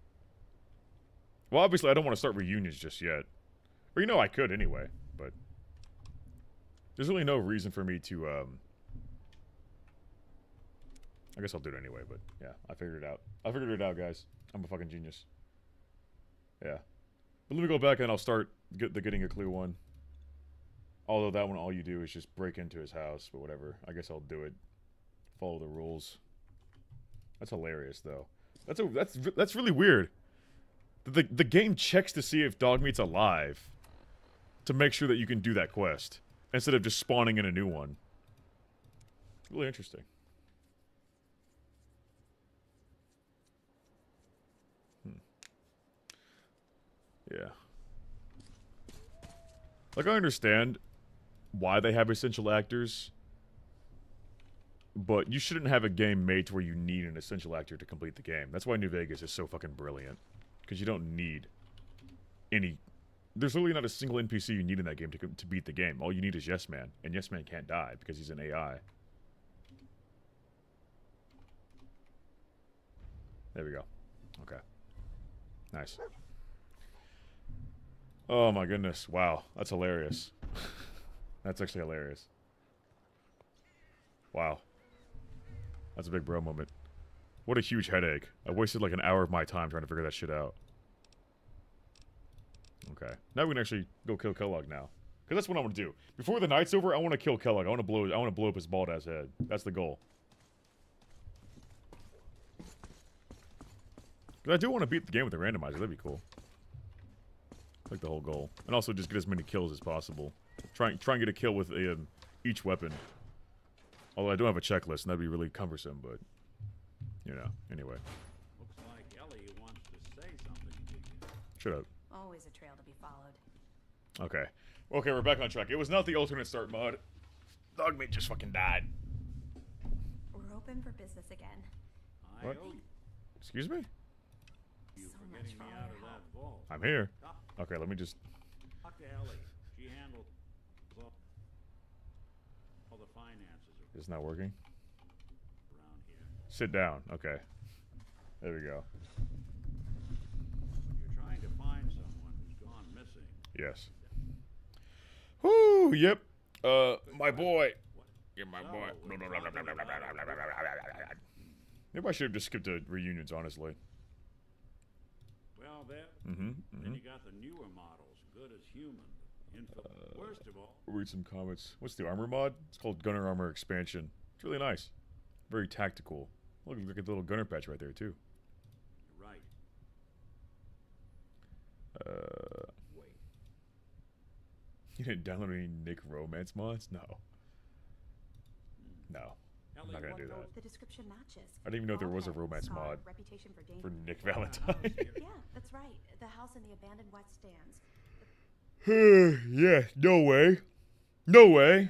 Well, obviously I don't want to start reunions just yet. Or you know I could anyway, but... There's really no reason for me to, um... I guess I'll do it anyway, but yeah, I figured it out. I figured it out, guys. I'm a fucking genius. Yeah. But let me go back and I'll start get the getting a clue one. Although that one, all you do is just break into his house, but whatever. I guess I'll do it. Follow the rules. That's hilarious, though. That's a that's that's really weird. The the game checks to see if Dogmeat's alive, to make sure that you can do that quest instead of just spawning in a new one. Really interesting. Hmm. Yeah. Like, I understand why they have essential actors, but you shouldn't have a game made to where you need an essential actor to complete the game. That's why New Vegas is so fucking brilliant. Because you don't need any... There's literally not a single NPC you need in that game to, to beat the game. All you need is Yes Man, and Yes Man can't die because he's an AI. There we go. Okay. Nice. Oh my goodness. Wow. That's hilarious. That's actually hilarious. Wow. That's a big bro moment. What a huge headache. I wasted like an hour of my time trying to figure that shit out. Okay. Now we can actually go kill Kellogg now. Because that's what I want to do. Before the night's over, I want to kill Kellogg. I want to blow I want to blow up his bald ass head. That's the goal. Because I do want to beat the game with the randomizer. That'd be cool. Like the whole goal. And also just get as many kills as possible. Try, try and get a kill with um, each weapon. Although I don't have a checklist, and that'd be really cumbersome. But you know, anyway. Looks like Ellie wants to say something to you. Shut up. Always a trail to be followed. Okay. Okay, we're back on track. It was not the alternate start mod. Dogmeat just fucking died. We're open for business again. What? Excuse me? for So much for me out your of help. that vault. I'm here. Ah. Okay, let me just. Talk to Ellie. She handled all, all the finances It's not working. Sit down. Okay. There we go. You're trying to find someone who's gone missing. Yes. Whoo! Yep. Uh, my boy. Yeah, my boy. Maybe I should have just skipped the reunions, honestly. Well, there. Mm-hmm. Then you got the newer models, good as human. Info. Uh, Worst of all, Read some comments. What's the armor mod? It's called Gunner Armor Expansion. It's really nice. Very tactical. Look, look at the little gunner patch right there, too. you're right. Uh, Wait. you didn't download any Nick Romance mods? No. No. I'm not gonna do that. The description matches. I didn't even know there was a romance mod Reputation for for Nick Valentine. Yeah, that's right. The house in the abandoned West Stands. yeah, no way. No way.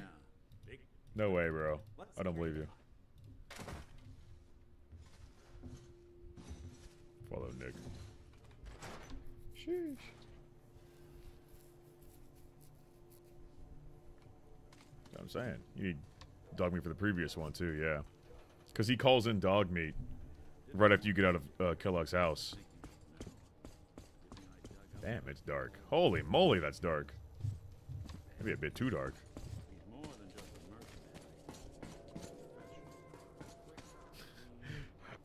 No way, bro. I don't believe you. Follow Nick. Sheesh. I'm saying. You need Dogmeat for the previous one, too, yeah. Because he calls in Dogmeat right after you get out of uh, Kellogg's house. Damn, it's dark. Holy moly, that's dark. Maybe a bit too dark.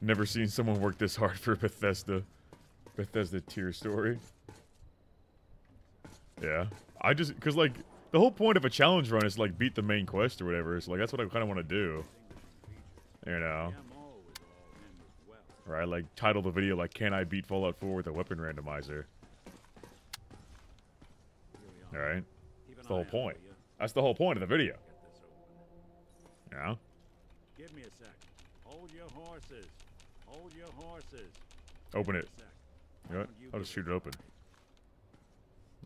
Never seen someone work this hard for Bethesda. Bethesda tier story. Yeah. I just, because, like, the whole point of a challenge run is, like, beat the main quest or whatever. So, like, that's what I kind of want to do. You know? Right? Like, title the video, like, Can I beat Fallout 4 with a weapon randomizer? Alright? That's the whole point. That's the whole point of the video. Get this open. Yeah? Give me a sec. Hold your horses. Hold your horses. Open it. You know what? Why don't you I'll just shoot it open.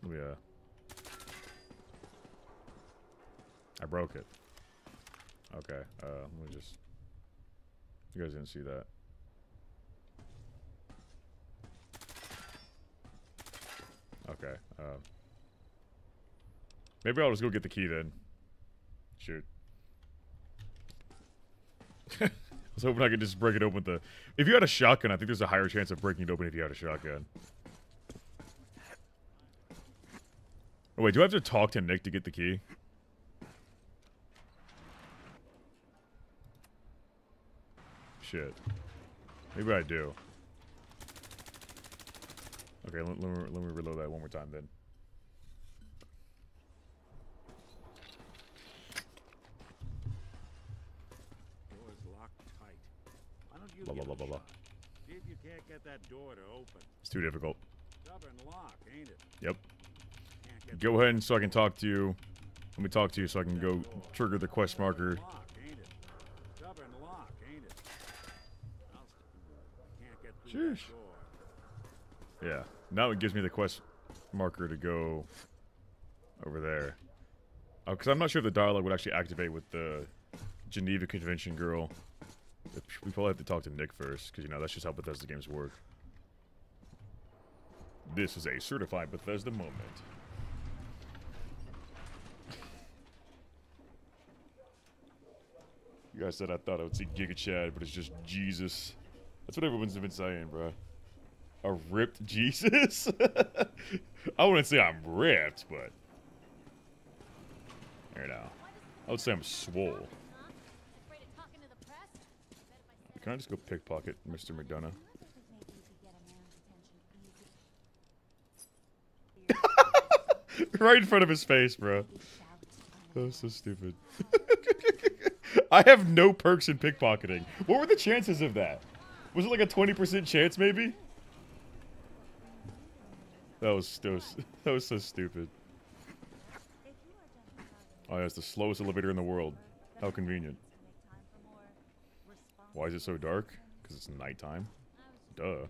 Let me, uh... I broke it. Okay, uh, let me just... You guys didn't see that. Okay, uh... Maybe I'll just go get the key then. Shoot. I was hoping I could just break it open with the... If you had a shotgun, I think there's a higher chance of breaking it open if you had a shotgun. Oh, wait, do I have to talk to Nick to get the key? Shit. Maybe I do. Okay, let, let, me, let me reload that one more time then. Door's locked tight. Why don't you Blah, blah, blah, blah, blah. if you can't get that door to open. It's too difficult. Lock, ain't it? Yep. Go ahead and so I can talk to you. Let me talk to you so I can go trigger the quest marker. Lock, ain't it? Lock, ain't it? I'll st- can't get through Sheesh. Yeah. Now it gives me the quest marker to go over there. Uh, oh, because I'm not sure if the dialogue would actually activate with the Geneva Convention girl. We probably have to talk to Nick first, because, you know, that's just how Bethesda games work. This is a certified Bethesda moment. You guys said I thought I would see Giga Chad, but it's just Jesus. That's what everyone's been saying, bro. A ripped Jesus? I wouldn't say I'm ripped, but you know, I would say I'm swole. Can I just go pickpocket Mr. McDonough? right in front of his face, bro. That's so stupid. I have no perks in pickpocketing. What were the chances of that? Was it like a 20% chance, maybe? That was that was that was so stupid. Oh, yeah, it's the slowest elevator in the world. How convenient. Why is it so dark? Because it's nighttime. Duh.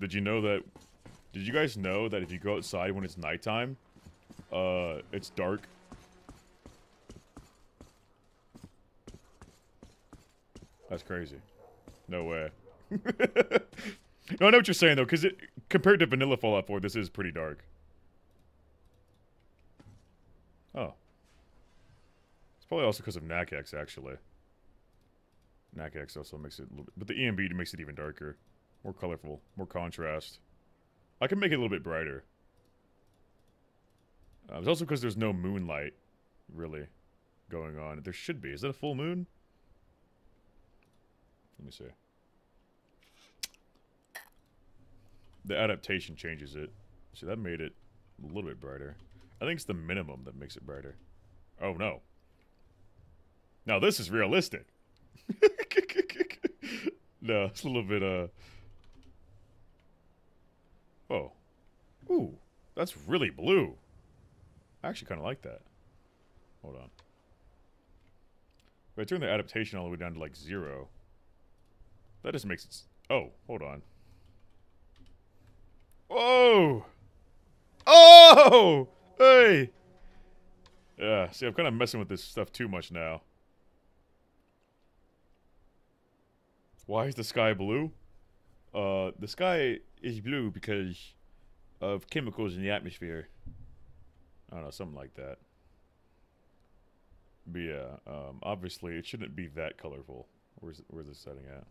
Did you know that? Did you guys know that if you go outside when it's nighttime, uh, it's dark? That's crazy. No way. no, I know what you're saying though, because it compared to vanilla Fallout 4, this is pretty dark. Oh. It's probably also because of NACX, actually. NACX also makes it a little bit, but the ENB makes it even darker. More colorful, more contrast. I can make it a little bit brighter. Uh, it's also because there's no moonlight, really, going on. There should be. Is that a full moon? Let me see. The adaptation changes it. See, that made it a little bit brighter. I think it's the minimum that makes it brighter. Oh, no. Now, this is realistic. no, it's a little bit, uh... Oh. Ooh, that's really blue. I actually kind of like that. Hold on. If I turn the adaptation all the way down to, like, zero... That just makes it... Oh, hold on. Whoa! Oh! Hey! Yeah, see, I'm kind of messing with this stuff too much now. Why is the sky blue? Uh, the sky is blue because of chemicals in the atmosphere. I don't know, something like that. But yeah, um, obviously it shouldn't be that colorful. Where's where's the setting at?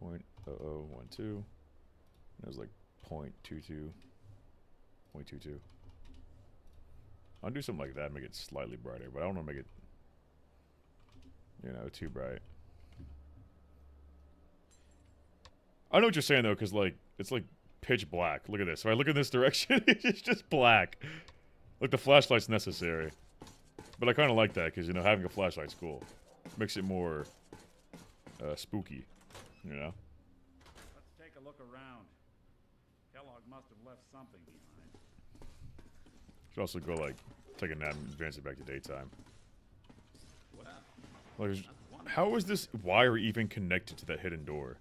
Point oh oh one two. It was like point two two. Point two two. I'll do something like that, make it slightly brighter, but I don't want to make it, you know, too bright. I know what you're saying though, because like it's like pitch black. Look at this. If I look in this direction, it's just black. Like the flashlight's necessary, but I kind of like that because you know having a flashlight's cool. Makes it more uh, spooky, you know. Let's take a look around. Kellogg must have left something behind. Should also go like take a nap and advance it back to daytime. Well, Like, is- how is this wire even connected to that hidden door?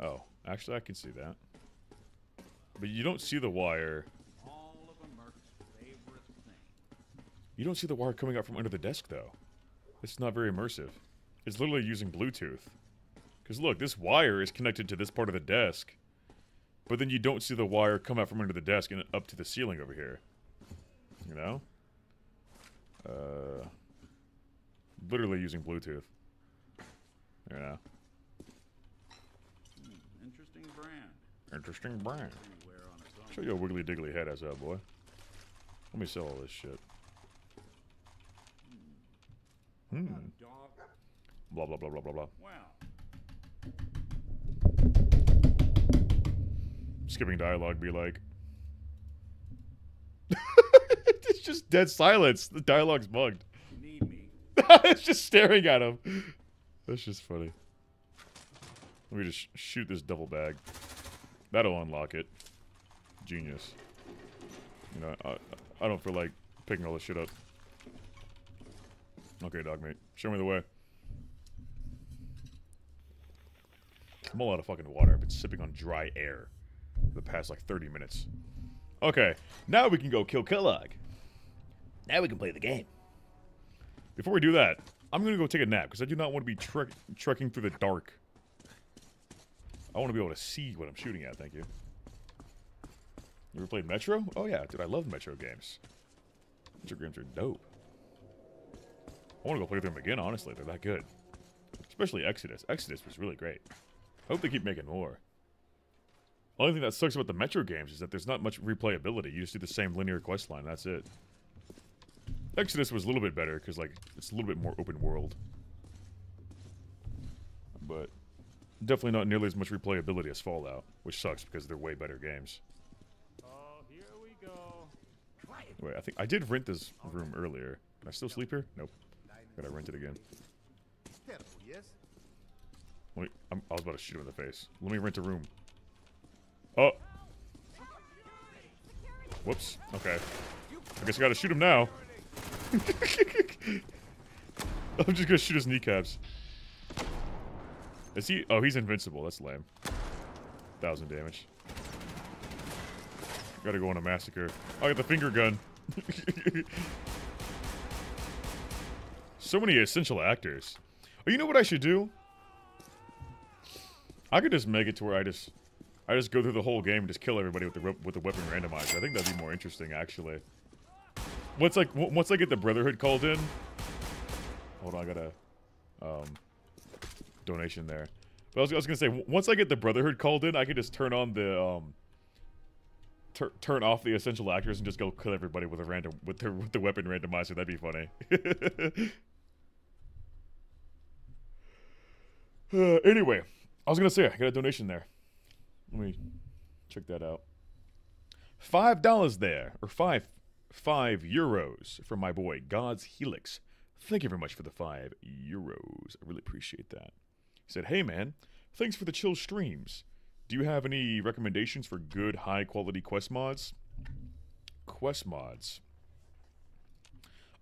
Oh, actually, I can see that. But you don't see the wire. You don't see the wire coming out from under the desk, though. It's not very immersive. It's literally using Bluetooth. Because look, this wire is connected to this part of the desk. But then you don't see the wire come out from under the desk and up to the ceiling over here. You know? Uh, literally using Bluetooth. Yeah. Hmm, interesting brand. Interesting brand. Show you a wiggly diggly head as that, boy. Let me sell all this shit. Hmm. Blah, blah, blah, blah, blah, blah. Skipping dialogue be like. it's just dead silence. The dialogue's bugged. it's just staring at him. That's just funny. Let me just shoot this double bag. That'll unlock it. Genius. You know, I, I don't feel like picking all this shit up. Okay, Dogmeat. Show me the way. I'm all out of fucking water. I've been sipping on dry air for the past like 30 minutes. Okay, now we can go kill Kellogg. Now we can play the game. Before we do that, I'm gonna go take a nap because I do not want to be trek trekking through the dark. I want to be able to see what I'm shooting at. Thank you. You ever played Metro? Oh yeah, dude, I love Metro games. Metro games are dope. I want to go play them again. Honestly, they're that good. Especially Exodus. Exodus was really great. Hope they keep making more. Only thing that sucks about the Metro games is that there's not much replayability. You just do the same linear quest line. That's it. Exodus was a little bit better because like it's a little bit more open world, but definitely not nearly as much replayability as Fallout, which sucks because they're way better games. Oh, here we go. Wait, I think I did rent this room earlier. Can I still sleep here? Nope. Gotta rent it again. Yes? I'm, I was about to shoot him in the face. Let me rent a room. Oh, Whoops. Okay. I guess I gotta shoot him now. I'm just gonna shoot his kneecaps. Is he? Oh, he's invincible. That's lame. Thousand damage. Gotta go on a massacre. I got the finger gun. so many essential actors. Oh, you know what I should do? I could just make it to where I just, I just go through the whole game and just kill everybody with the with the weapon randomizer. I think that'd be more interesting, actually. Once like once I get the Brotherhood called in. Hold on, I gotta. um, donation there. But I was, I was gonna say once I get the Brotherhood called in, I could just turn on the um. Tur turn off the essential actors and just go kill everybody with a random with the with the weapon randomizer. That'd be funny. uh, anyway, I was gonna say I got a donation there. Let me check that out. Five dollars there, or five five euros from my boy God's Helix. Thank you very much for the five euros. I really appreciate that. He said, "Hey man, thanks for the chill streams. Do you have any recommendations for good high quality quest mods?" Quest mods.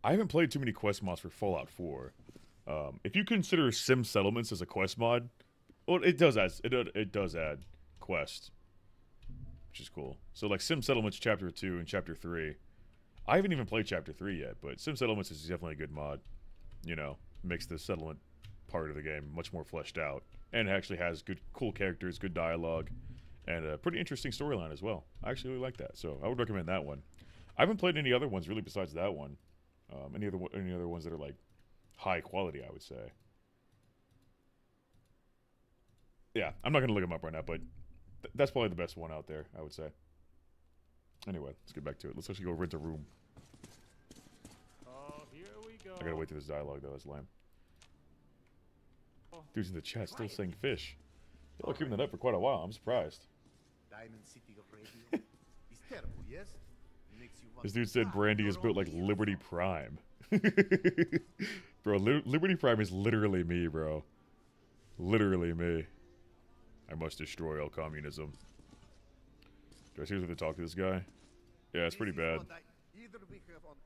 I haven't played too many quest mods for Fallout 4. Um, if you consider Sim Settlements as a quest mod, well, it does add it, it does add quest, which is cool. So like Sim Settlements Chapter Two and Chapter Three, I haven't even played Chapter Three yet, but Sim Settlements is definitely a good mod. You know, makes the settlement part of the game much more fleshed out, and it actually has good, cool characters, good dialogue, and a pretty interesting storyline as well. I actually really like that, so I would recommend that one. I haven't played any other ones really besides that one. Um, any other any other ones that are like high quality, I would say. Yeah, I'm not gonna look them up right now, but th that's probably the best one out there, I would say. Anyway, let's get back to it. Let's actually go rent a room. Oh, here we go. I gotta wait through this dialogue though. That's lame. Dude's in the chat still saying fish. Y'all are keeping that up for quite a while. I'm surprised. Diamond City of Radio. it's terrible, yes? Makes you want This dude said ah, Brandy your is built like. Liberty Prime. bro, Li- Liberty Prime is literally me, bro. Literally me. I must destroy all communism. Do I seriously have to talk to this guy? Yeah, it's pretty bad. either we have on- Damn, it's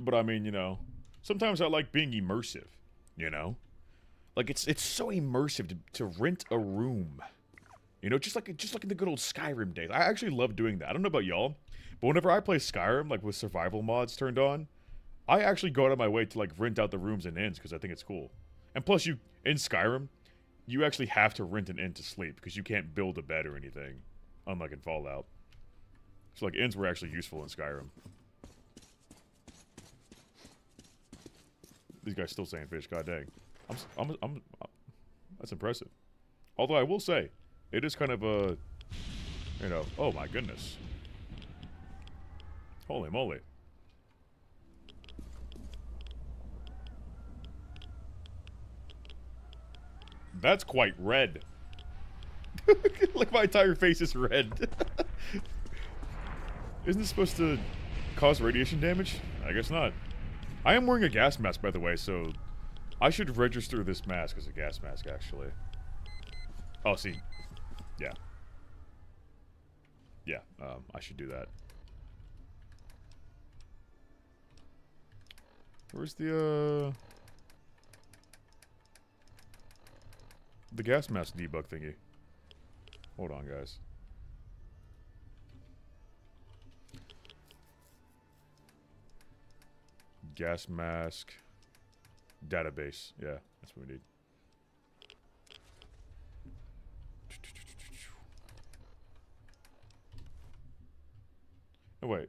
But I mean, you know, sometimes I like being immersive, you know? Like it's it's so immersive to, to rent a room. You know, just like just like in the good old Skyrim days. I actually love doing that. I don't know about y'all, but whenever I play Skyrim, like with survival mods turned on, I actually go out of my way to like rent out the rooms and inns because I think it's cool. And plus, you in Skyrim, you actually have to rent an inn to sleep because you can't build a bed or anything, unlike in Fallout. So like inns were actually useful in Skyrim. These guys still saying fish. God dang, I'm I'm I'm, I'm that's impressive. Although I will say, it is kind of a, you know, oh my goodness. Holy moly. That's quite red. like my entire face is red. Isn't this supposed to cause radiation damage? I guess not. I am wearing a gas mask, by the way, so I should register this mask as a gas mask, actually. Oh, see. Yeah. Yeah, um, I should do that. Where's the, uh... The gas mask debug thingy? Hold on, guys. Gas mask database. Yeah, that's what we need. Oh, wait.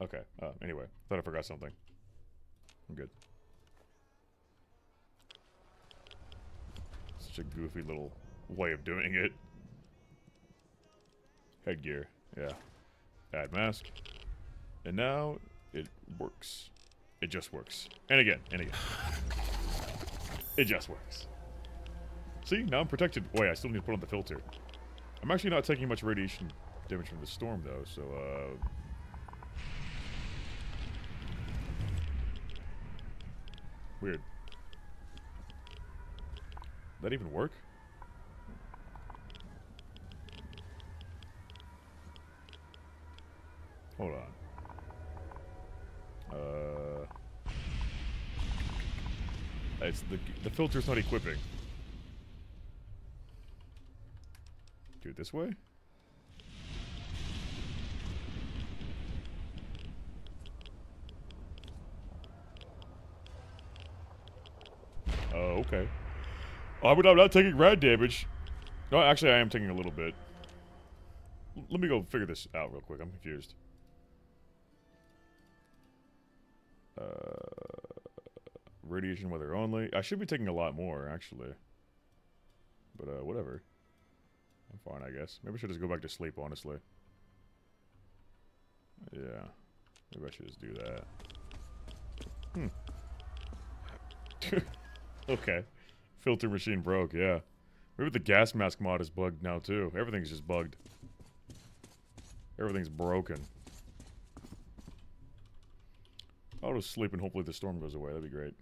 Okay. Uh, anyway, thought I forgot something. I'm good. Such a goofy little way of doing it. Headgear. Yeah. Add mask. And now it works. It just works. And again, and again. It just works. See, now I'm protected. Wait, I still need to put on the filter. I'm actually not taking much radiation damage from the storm, though, so, uh... Weird. That even work? Hold on. Uh... It's the, the filter's not equipping. Do it this way? Oh, okay. Oh, but I'm not taking rad damage. No, actually, I am taking a little bit. L let me go figure this out real quick. I'm confused. Uh, radiation weather only. I should be taking a lot more, actually. But, uh, whatever. I'm fine, I guess. Maybe I should just go back to sleep, honestly. Yeah. Maybe I should just do that. Hmm. okay. Filter machine broke, yeah. Maybe the gas mask mod is bugged now, too. Everything's just bugged. Everything's broken. I'll just sleep and hopefully the storm goes away. That'd be great.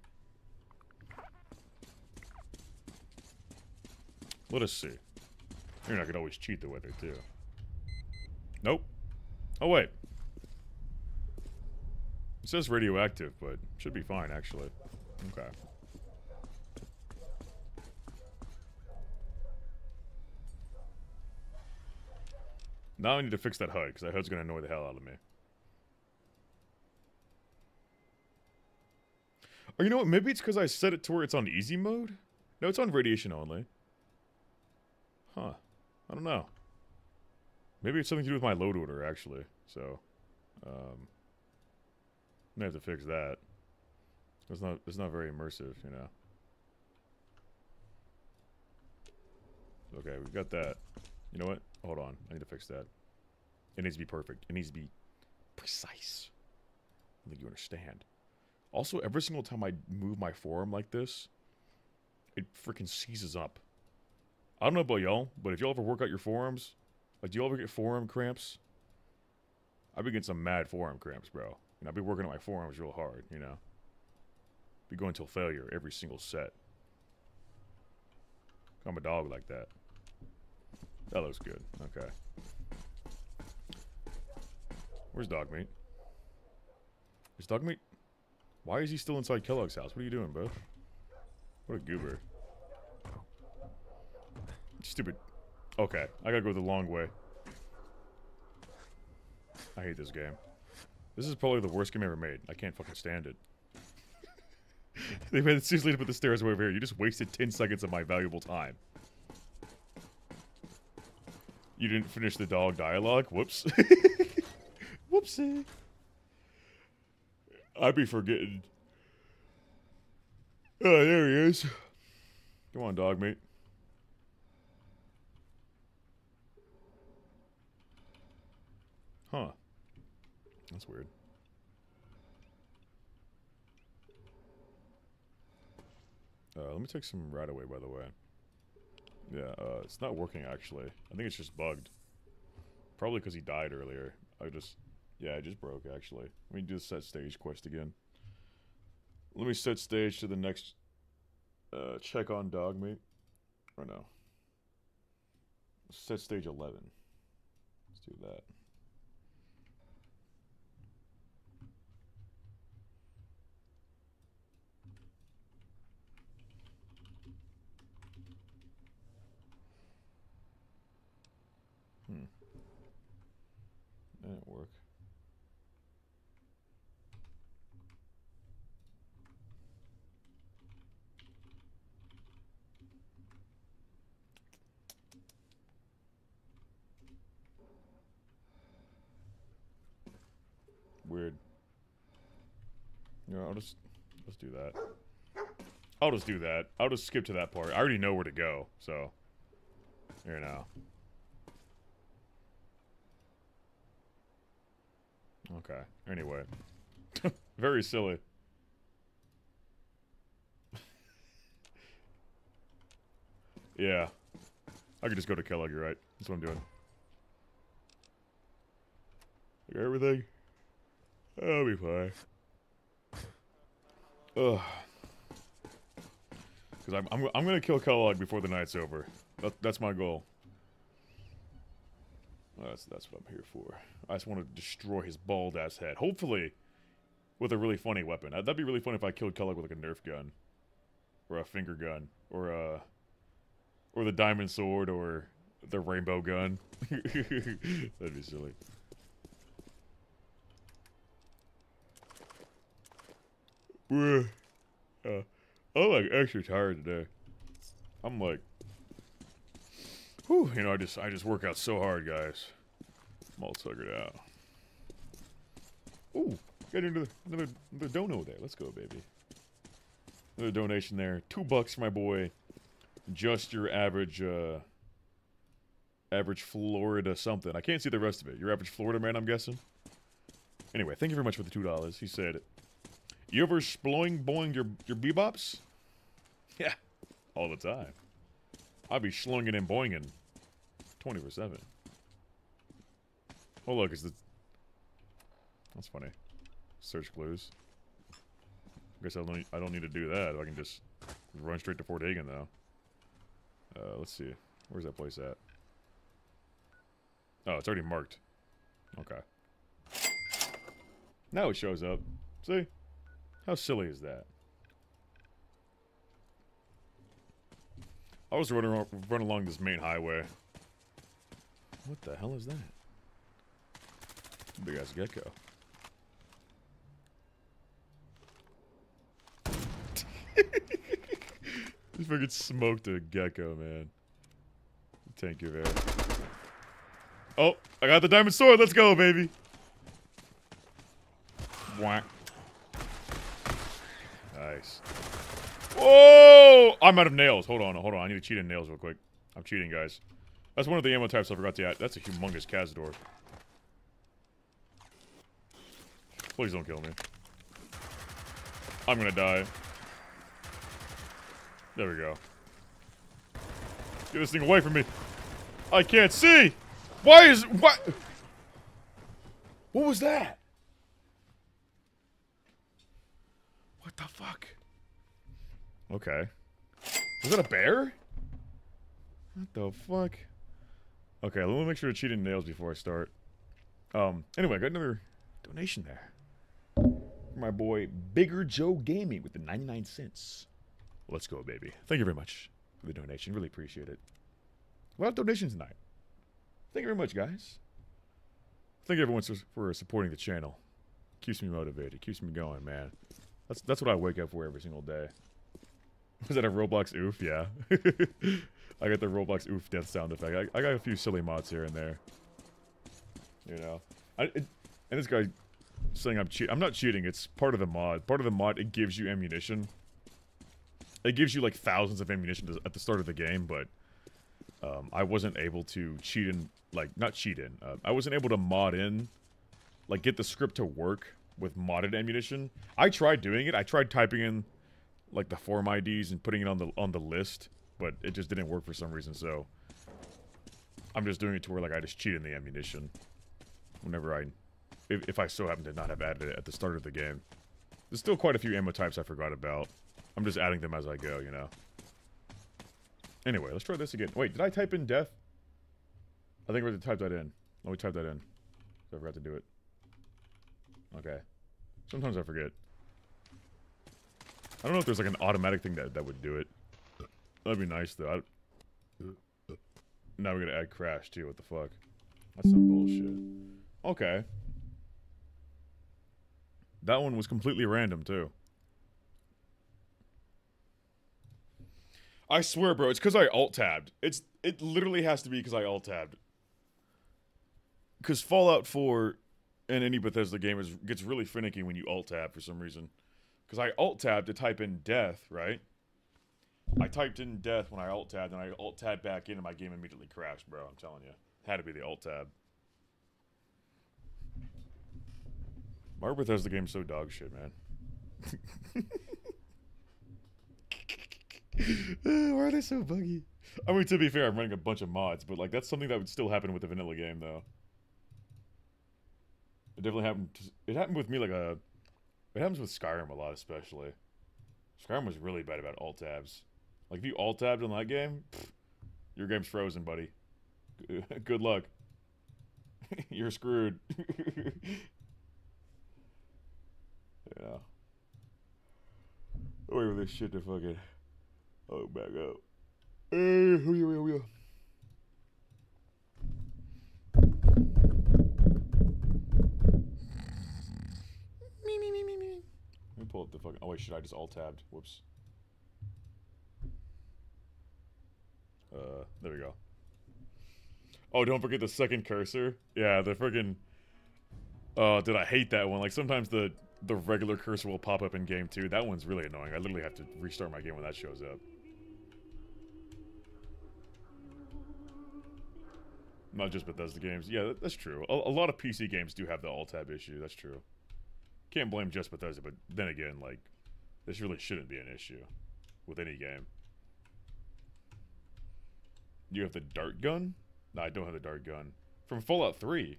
Let us see. You're not gonna always cheat the weather, too. Nope. Oh, wait. It says radioactive, but should be fine, actually. Okay. Now I need to fix that HUD, because that HUD's gonna annoy the hell out of me. You know what, maybe it's because I set it to where it's on easy mode? No, it's on radiation only. Huh. I don't know. Maybe it's something to do with my load order, actually. So, um... I have to fix that. It's not, it's not very immersive, you know. Okay, we've got that. You know what? Hold on. I need to fix that. It needs to be perfect. It needs to be precise. I think you understand. Also, every single time I move my forearm like this, it freaking seizes up. I don't know about y'all, but if y'all ever work out your forearms, like, do y'all ever get forearm cramps? I've been getting some mad forearm cramps, bro. And I've been working on my forearms real hard, you know? Be going till failure every single set. I'm a dog like that. That looks good. Okay. Where's Dogmeat? Is Dogmeat? Why is he still inside Kellogg's house? What are you doing, bro? What a goober. Stupid. Okay, I gotta go the long way. I hate this game. This is probably the worst game ever made. I can't fucking stand it. they made it seriously to put the stairs way over here. You just wasted 10 seconds of my valuable time. You didn't finish the dog dialogue? Whoops. Whoopsie. I'd be forgetting. Oh, there he is. Come on, Dogmeat. Huh. That's weird. Uh, let me take some right away, by the way. Yeah, uh, it's not working, actually. I think it's just bugged. Probably because he died earlier. I just... Yeah, I just broke, actually. Let me do the set stage quest again. Let me set stage to the next... Uh, check on Dogmeat. Or no. Set stage 11. Let's do that. Hmm. That didn't work. Weird. You know, I'll just do that. I'll just do that. I'll just skip to that part. I already know where to go, so here now. Okay. Anyway. Very silly. yeah. I could just go to Kellogg, you're right. That's what I'm doing. Everything. I'll be fine. Ugh. Because I'm, I'm, I'm gonna kill Kellogg before the night's over. That, that's my goal. That's, that's what I'm here for. I just want to destroy his bald ass head. Hopefully, with a really funny weapon. That'd be really funny if I killed Kellogg with like a Nerf gun, or a finger gun, or a, or the diamond sword, or the rainbow gun. That'd be silly. Uh, I'm like extra tired today. I'm like, whew, you know, I just I just work out so hard, guys. I'm all tuckered out. Ooh, got another another another dono there. Let's go, baby. Another donation there. Two bucks for my boy. Just your average uh average Florida something. I can't see the rest of it. Your average Florida man, I'm guessing. Anyway, thank you very much for the two dollars. He said, "You ever sploing boing your your bebops?" Yeah, all the time. I'll be slunging and boinging, twenty four seven. Oh look, it's the that's funny. Search clues. Guess I don't I don't need to do that. I can just run straight to Fort Hagen though. Uh, let's see. Where's that place at? Oh, it's already marked. Okay. Now it shows up. See? How silly is that? I was running run along this main highway. What the hell is that? Big ass gecko. Just fucking smoked a gecko, man. Thank you, very. Oh, I got the diamond sword. Let's go, baby. Whack. Nice. Whoa! I'm out of nails. Hold on, hold on. I need to cheat in nails real quick. I'm cheating, guys. That's one of the ammo types I forgot to add. That's a humongous Cazador. Please don't kill me. I'm gonna die. There we go. Get this thing away from me. I can't see! Why is... What? What was that? What the fuck? Okay. Was that a bear? What the fuck? Okay, let me make sure to cheat in nails before I start. Um, anyway, I got another donation there. My boy, Bigger Joe Gaming with the 99 cents. Let's go, baby. Thank you very much for the donation. Really appreciate it. A lot of donations tonight. Thank you very much, guys. Thank you everyone for supporting the channel. Keeps me motivated. Keeps me going, man. That's that's what I wake up for every single day. Was that a Roblox oof? Yeah. I got the Roblox oof death sound effect. I, I got a few silly mods here and there. You know. I, it, and this guy saying I'm cheating. I'm not cheating. It's part of the mod. Part of the mod, it gives you ammunition. It gives you like thousands of ammunition at the start of the game, but um, I wasn't able to cheat in, like, not cheat in. Uh, I wasn't able to mod in, like, get the script to work with modded ammunition. I tried doing it. I tried typing in, like, the form IDs and putting it on the on the list, but it just didn't work for some reason. So I'm just doing it to where, like, I just cheat in the ammunition whenever I, if, if I so happen to not have added it at the start of the game. There's still quite a few ammo types I forgot about. I'm just adding them as I go, you know. Anyway, let's try this again. Wait, did I type in death? I think we're going to type that in. Let me type that in. I forgot to do it. Okay. Sometimes I forget. I don't know if there's like an automatic thing that, that would do it. That'd be nice though. I... Now we're gonna add crash too, what the fuck? That's some bullshit. Okay. That one was completely random too. I swear, bro, it's because I alt tabbed. It's it literally has to be because I alt tabbed. Because Fallout 4 and any Bethesda game is gets really finicky when you alt tab for some reason. Because I alt tabbed to type in death, right? I typed in death when I alt tabbed, and I alt tabbed back in, and my game immediately crashed, bro. I'm telling you, had to be the alt tab. Mario Bethesda game's so dog shit, man. Why are they so buggy? I mean, to be fair, I'm running a bunch of mods, but like that's something that would still happen with a vanilla game, though. It definitely happened. It happened with me like a. It happens with Skyrim a lot, especially. Skyrim was really bad about alt tabs. Like if you alt tabbed on that game, your game's frozen, buddy. Good luck. You're screwed. yeah. Wait for this shit to fucking. Oh, back up. Hey, yeah, oh yeah. Me, me, me, me, me. Let me pull up the fucking. Oh wait, should I just alt tabbed. Whoops. Uh, there we go. Oh, don't forget the second cursor. Yeah, the freaking. Oh, did I hate that one? Like sometimes the the regular cursor will pop up in game too. That one's really annoying. I literally have to restart my game when that shows up. Not just Bethesda games. Yeah, that's true. A, a, lot of PC games do have the alt tab issue. That's true. Can't blame just Bethesda, but then again, like, this really shouldn't be an issue with any game. You have the dart gun? No, I don't have the dart gun. From Fallout 3.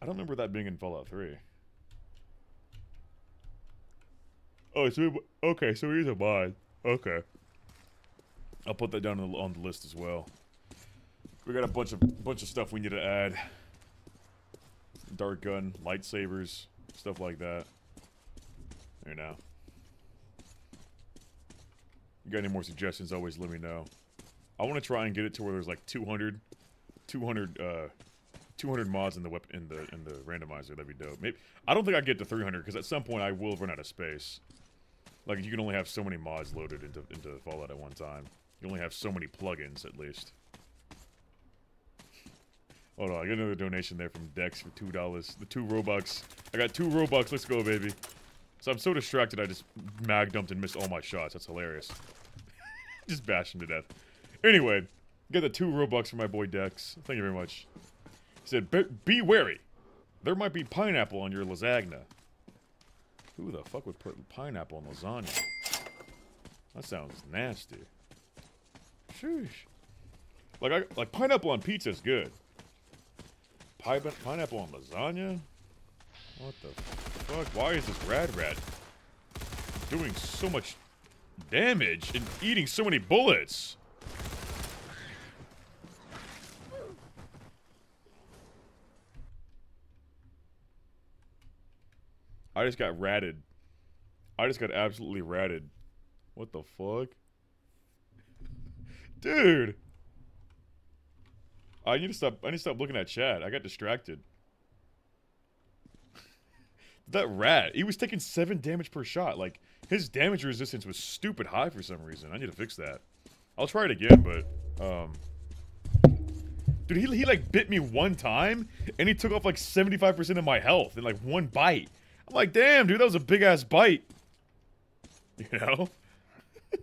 I don't remember that being in Fallout 3. Oh, so we, okay, so he's a mod. Okay. I'll put that down on the, on the list as well. We got a bunch of bunch of stuff we need to add. Dart gun, lightsabers, stuff like that. There now. You got any more suggestions, always let me know. I want to try and get it to where there's like 200, 200, uh, 200 mods in the weapon in the in the randomizer. That'd be dope. Maybe I don't think I get to 300 because at some point I will run out of space. Like you can only have so many mods loaded into into Fallout at one time. You only have so many plugins at least. Hold on, I got another donation there from Dex for two dollars. The two Robux. I got two Robux. Let's go, baby. So I'm so distracted, I just mag dumped and missed all my shots. That's hilarious. just bashed him to death. Anyway, get the two Robux for my boy Dex. Thank you very much. He said, be, be wary. There might be pineapple on your lasagna. Who the fuck would put pineapple on lasagna? That sounds nasty. Sheesh. Like, I, like pineapple on pizza is good. Pine pineapple on lasagna? What the fuck? Why is this rad rat doing so much damage and eating so many bullets? I just got ratted. I just got absolutely ratted. What the fuck? Dude! I need to stop I need to stop looking at chat. I got distracted. that rat, he was taking 7 damage per shot. Like, his damage resistance was stupid high for some reason. I need to fix that. I'll try it again, but, um... Dude, he, he like bit me one time, and he took off like 75% of my health in like one bite. I'm like, damn, dude, that was a big ass bite. You know?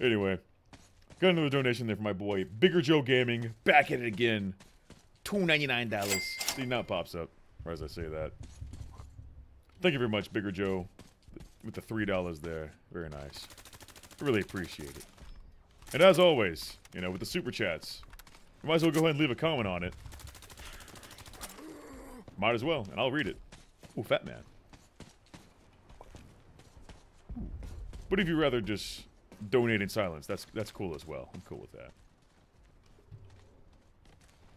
anyway, got another donation there for my boy, Bigger Joe Gaming, back at it again. $299. See, now it pops up, or as I say that. Thank you very much, Bigger Joe, with the $3 there. Very nice. Really appreciate it. And as always, you know, with the super chats, you might as well go ahead and leave a comment on it. Might as well, and I'll read it. Ooh, fat man. But if you rather just donate in silence, that's that's cool as well. I'm cool with that.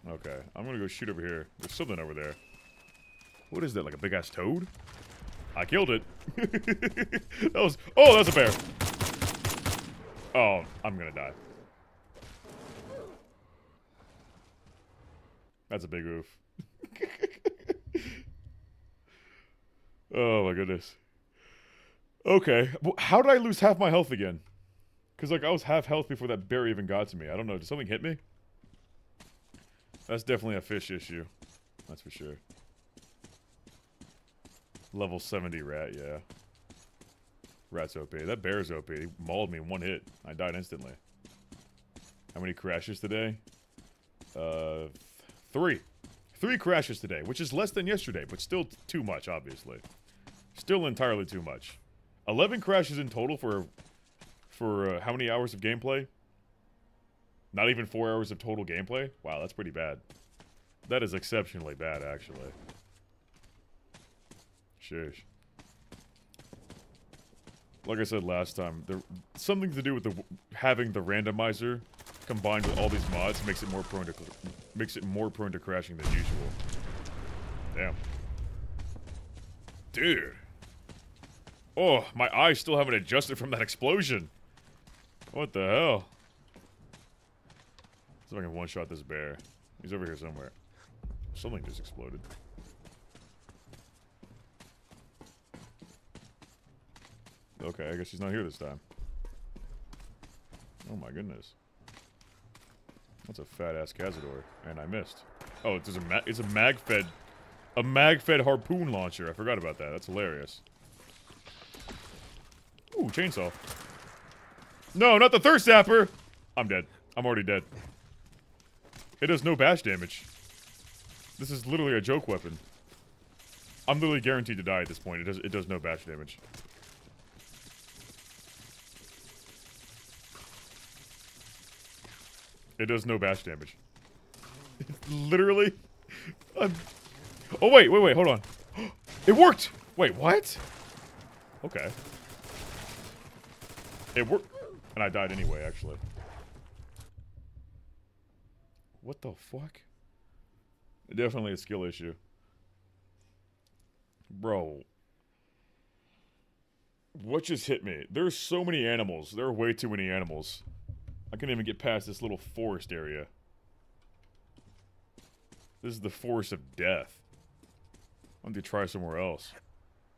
Okay, I'm gonna go shoot over here. There's something over there. What is that, like a big-ass toad? I killed it. that was... Oh, that's a bear. Oh, I'm gonna die. That's a big oof. Oh my goodness. Okay, how did I lose half my health again? Because like I was half health before that bear even got to me. I don't know. Did something hit me? That's definitely a fish issue. That's for sure. Level 70 rat, yeah. Rat's OP. That bear's OP. He mauled me in one hit. I died instantly. How many crashes today? Uh, three. Three crashes today, which is less than yesterday, but still too much, obviously. Still entirely too much. 11 crashes in total for for uh, how many hours of gameplay? Not even four hours of total gameplay? Wow, that's pretty bad. That is exceptionally bad, actually. Sheesh. Like I said last time, there something to do with the having the randomizer combined with all these mods makes it more prone to makes it more prone to crashing than usual. Damn. Dude. Oh, my eyes still haven't adjusted from that explosion. What the hell? If I can one-shot this bear. He's over here somewhere. Something just exploded. Okay, I guess he's not here this time. Oh my goodness. That's a fat-ass Cazador. And I missed. Oh, it's a, ma it's a mag-fed... A mag-fed harpoon launcher. I forgot about that. That's hilarious. Ooh, chainsaw. No, not the thirst zapper! I'm dead. I'm already dead. It does no bash damage. This is literally a joke weapon. I'm literally guaranteed to die at this point. It does it does no bash damage. It does no bash damage. literally. I'm... Oh wait, wait, wait, hold on. It worked. Wait, what? Okay. It worked. And I died anyway, actually. What the fuck? Definitely a skill issue. Bro. What just hit me? There's so many animals. There are way too many animals. I can't even get past this little forest area. This is the forest of death. I want to try somewhere else.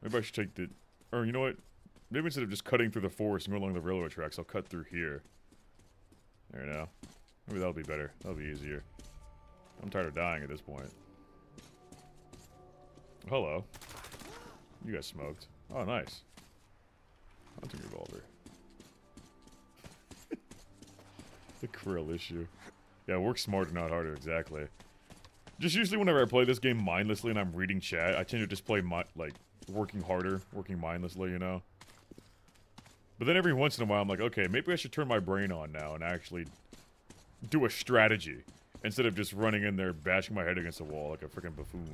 Maybe I should take the... Or, you know what? Maybe instead of just cutting through the forest and going along the railroad tracks, I'll cut through here. There now. Maybe that'll be better. That'll be easier. I'm tired of dying at this point. Hello. You guys smoked. Oh, nice. Hunting revolver. the krill issue. Yeah, work smarter, not harder, exactly. Just usually whenever I play this game mindlessly and I'm reading chat, I tend to just play, my, like, working harder, working mindlessly, you know? But then every once in a while, I'm like, okay, maybe I should turn my brain on now and actually do a strategy instead of just running in there, bashing my head against the wall like a freaking buffoon.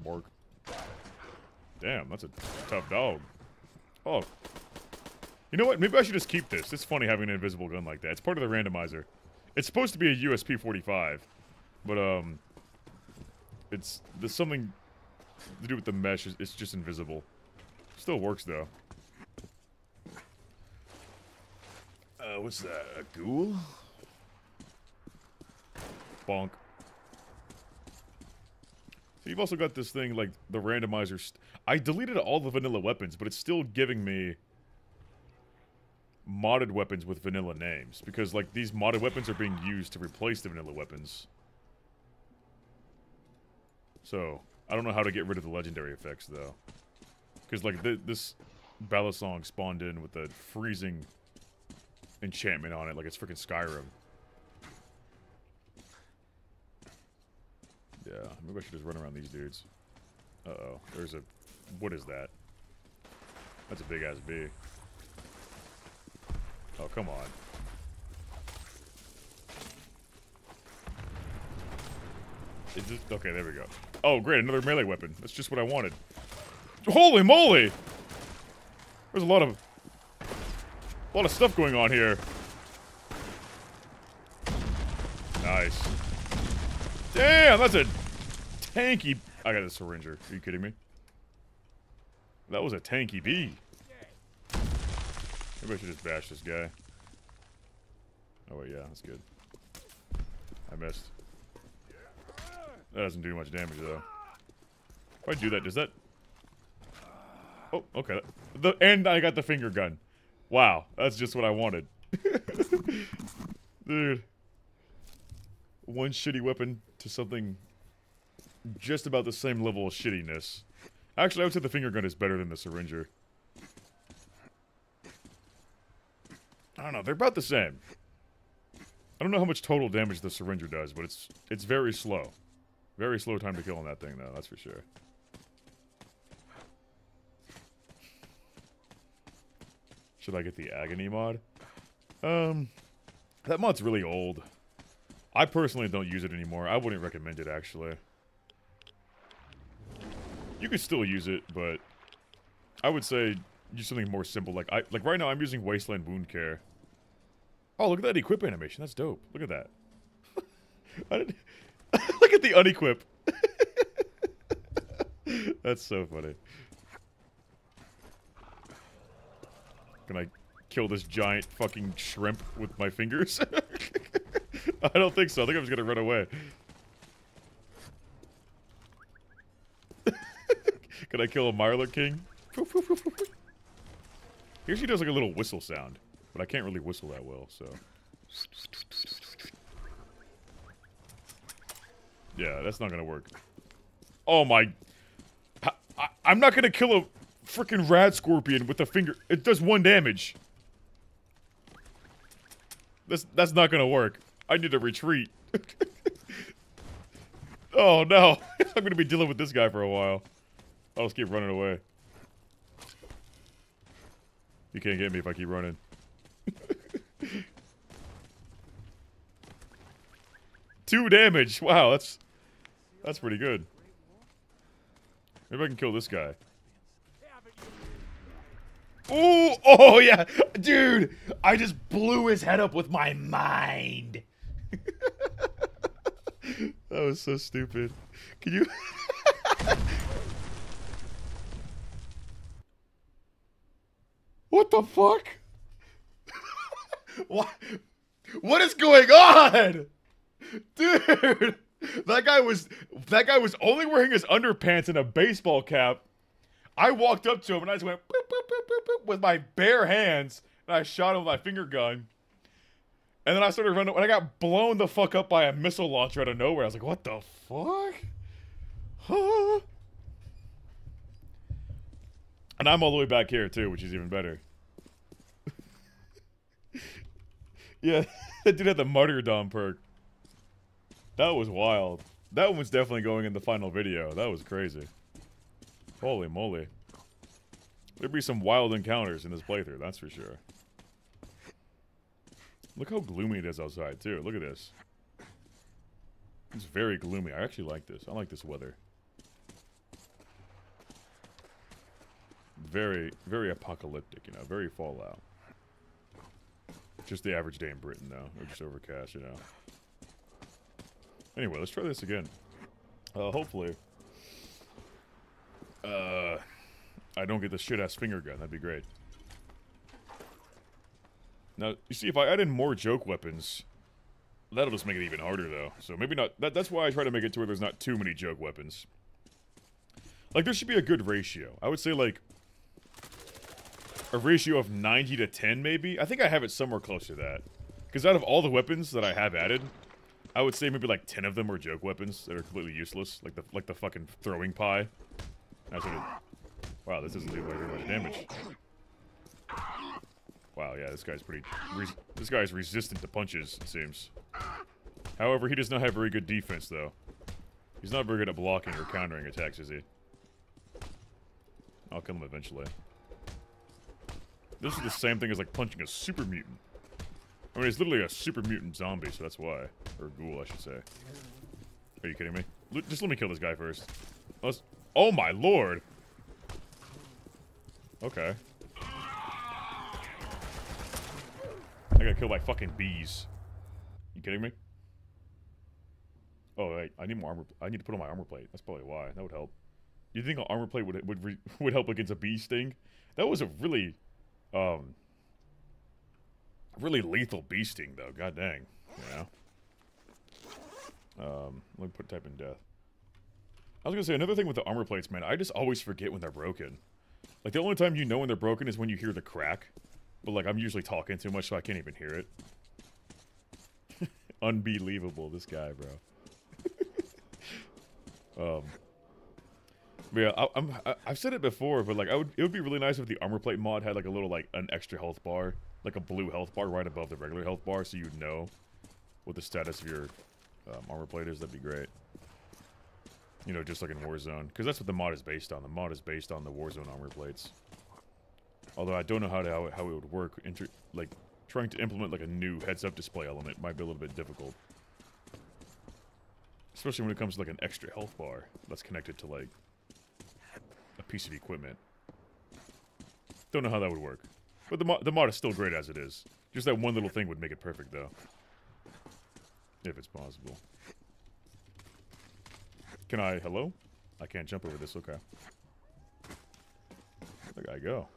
Bork. Damn, that's a tough dog. Oh. You know what? Maybe I should just keep this. It's funny having an invisible gun like that. It's part of the randomizer. It's supposed to be a USP-45, but, um... It's... There's something to do with the mesh. It's just invisible. Still works, though. Uh, what's that? A ghoul? Bonk. So you've also got this thing, like, the randomizer... I deleted all the vanilla weapons, but it's still giving me modded weapons with vanilla names. Because, like, these modded weapons are being used to replace the vanilla weapons. So, I don't know how to get rid of the legendary effects, though. Because, like, th this Balisong spawned in with a freezing enchantment on it, like it's freaking Skyrim. Yeah, maybe I should just run around these dudes. Uh-oh, there's a... What is that? That's a big-ass bee. Oh, come on. Is this... Okay, there we go. Oh, great, another melee weapon. That's just what I wanted. Holy moly! There's a lot of... A lot of stuff going on here. Nice. Damn, that's a tanky... I got a syringer. Are you kidding me? That was a tanky bee. Maybe I should just bash this guy. Oh, wait, yeah, that's good. I missed. That doesn't do much damage, though. If I do that, does that... Oh, okay. The And I got the finger gun. Wow, that's just what I wanted. Dude. One shitty weapon to something just about the same level of shittiness. Actually, I would say the finger gun is better than the syringer. I don't know, they're about the same. I don't know how much total damage the syringer does, but it's it's very slow. Very slow time to kill on that thing, though. That's for sure. Should I get the agony mod? Um, that mod's really old. I personally don't use it anymore. I wouldn't recommend it, actually. You could still use it, but I would say use something more simple. Like I like right now, I'm using Wasteland Wound Care. Oh, look at that equip animation. That's dope. Look at that. I didn't, look at the unequip. That's so funny. Can I kill this giant fucking shrimp with my fingers? I don't think so. I think I'm just gonna run away. Can I kill a Mirelurk King? Here she does like a little whistle sound, but I can't really whistle that well, so. Yeah, that's not gonna work. Oh my... I, I'm not gonna kill a freaking rad scorpion with a finger. It does one damage. That's, that's not gonna work. I need to retreat. oh no. I'm gonna be dealing with this guy for a while. I'll just keep running away. You can't get me if I keep running. Two damage. Wow, that's that's pretty good. Maybe I can kill this guy. Ooh, oh yeah, dude! I just blew his head up with my mind. that was so stupid. Can you? what the fuck? what? What is going on, dude? That guy was that guy was only wearing his underpants and a baseball cap. I walked up to him and I just went boop, boop, boop, boop, boop, with my bare hands and I shot him with my finger gun. And then I started running and I got blown the fuck up by a missile launcher out of nowhere. I was like, what the fuck? Huh? And I'm all the way back here too, which is even better. yeah, that dude had the martyrdom perk. That was wild. That one was definitely going in the final video. That was crazy. Holy moly. There'd be some wild encounters in this playthrough, that's for sure. Look how gloomy it is outside, too. Look at this. It's very gloomy. I actually like this. I like this weather. Very, very apocalyptic, you know. Very Fallout. Just the average day in Britain, though. Or just overcast, you know. Anyway, let's try this again. Uh, hopefully. Uh, I don't get the shit-ass finger gun. That'd be great. Now, you see, if I add in more joke weapons, that'll just make it even harder, though. So maybe not... That, that's why I try to make it to where there's not too many joke weapons. Like, there should be a good ratio. I would say, like, a ratio of 90 to 10, maybe? I think I have it somewhere close to that. Because out of all the weapons that I have added, I would say maybe like 10 of them are joke weapons that are completely useless. Like the like the fucking throwing pie. Wow, this doesn't do very much damage. Wow, yeah, this guy's pretty... this guy's resistant to punches, it seems. However, he does not have very good defense, though. He's not very good at blocking or countering attacks, is he? I'll kill him eventually. This is the same thing as, like, punching a super mutant. I mean, he's literally a super mutant zombie, so that's why. Or ghoul, I should say. Are you kidding me? L just let me kill this guy first. Let's oh my lord! Okay. I got killed by fucking bees. You kidding me? Oh wait, I need more armor. I need to put on my armor plate. That's probably why. That would help. You think an armor plate would would would help against a bee sting? That was a really, um, really lethal beasting, though. God dang. Yeah. Um, let me put type in death. I was gonna say another thing with the armor plates, man. I just always forget when they're broken. Like the only time you know when they're broken is when you hear the crack. But like I'm usually talking too much, so I can't even hear it. Unbelievable, this guy, bro. um. Yeah, I, I'm. I, I've said it before, but like I would. It would be really nice if the armor plate mod had like a little like an extra health bar, like a blue health bar right above the regular health bar, so you'd know what the status of your um, armor plate is, that'd be great. You know, just like in Warzone, because that's what the mod is based on. The mod is based on the Warzone armor plates. Although I don't know how to, how, it, how it would work. Like trying to implement like a new heads-up display element might be a little bit difficult. Especially when it comes to like an extra health bar that's connected to like a piece of equipment. Don't know how that would work. But the, mo the mod is still great as it is. Just that one little thing would make it perfect though. If it's possible. Can I... Hello? I can't jump over this, okay. Where'd the go?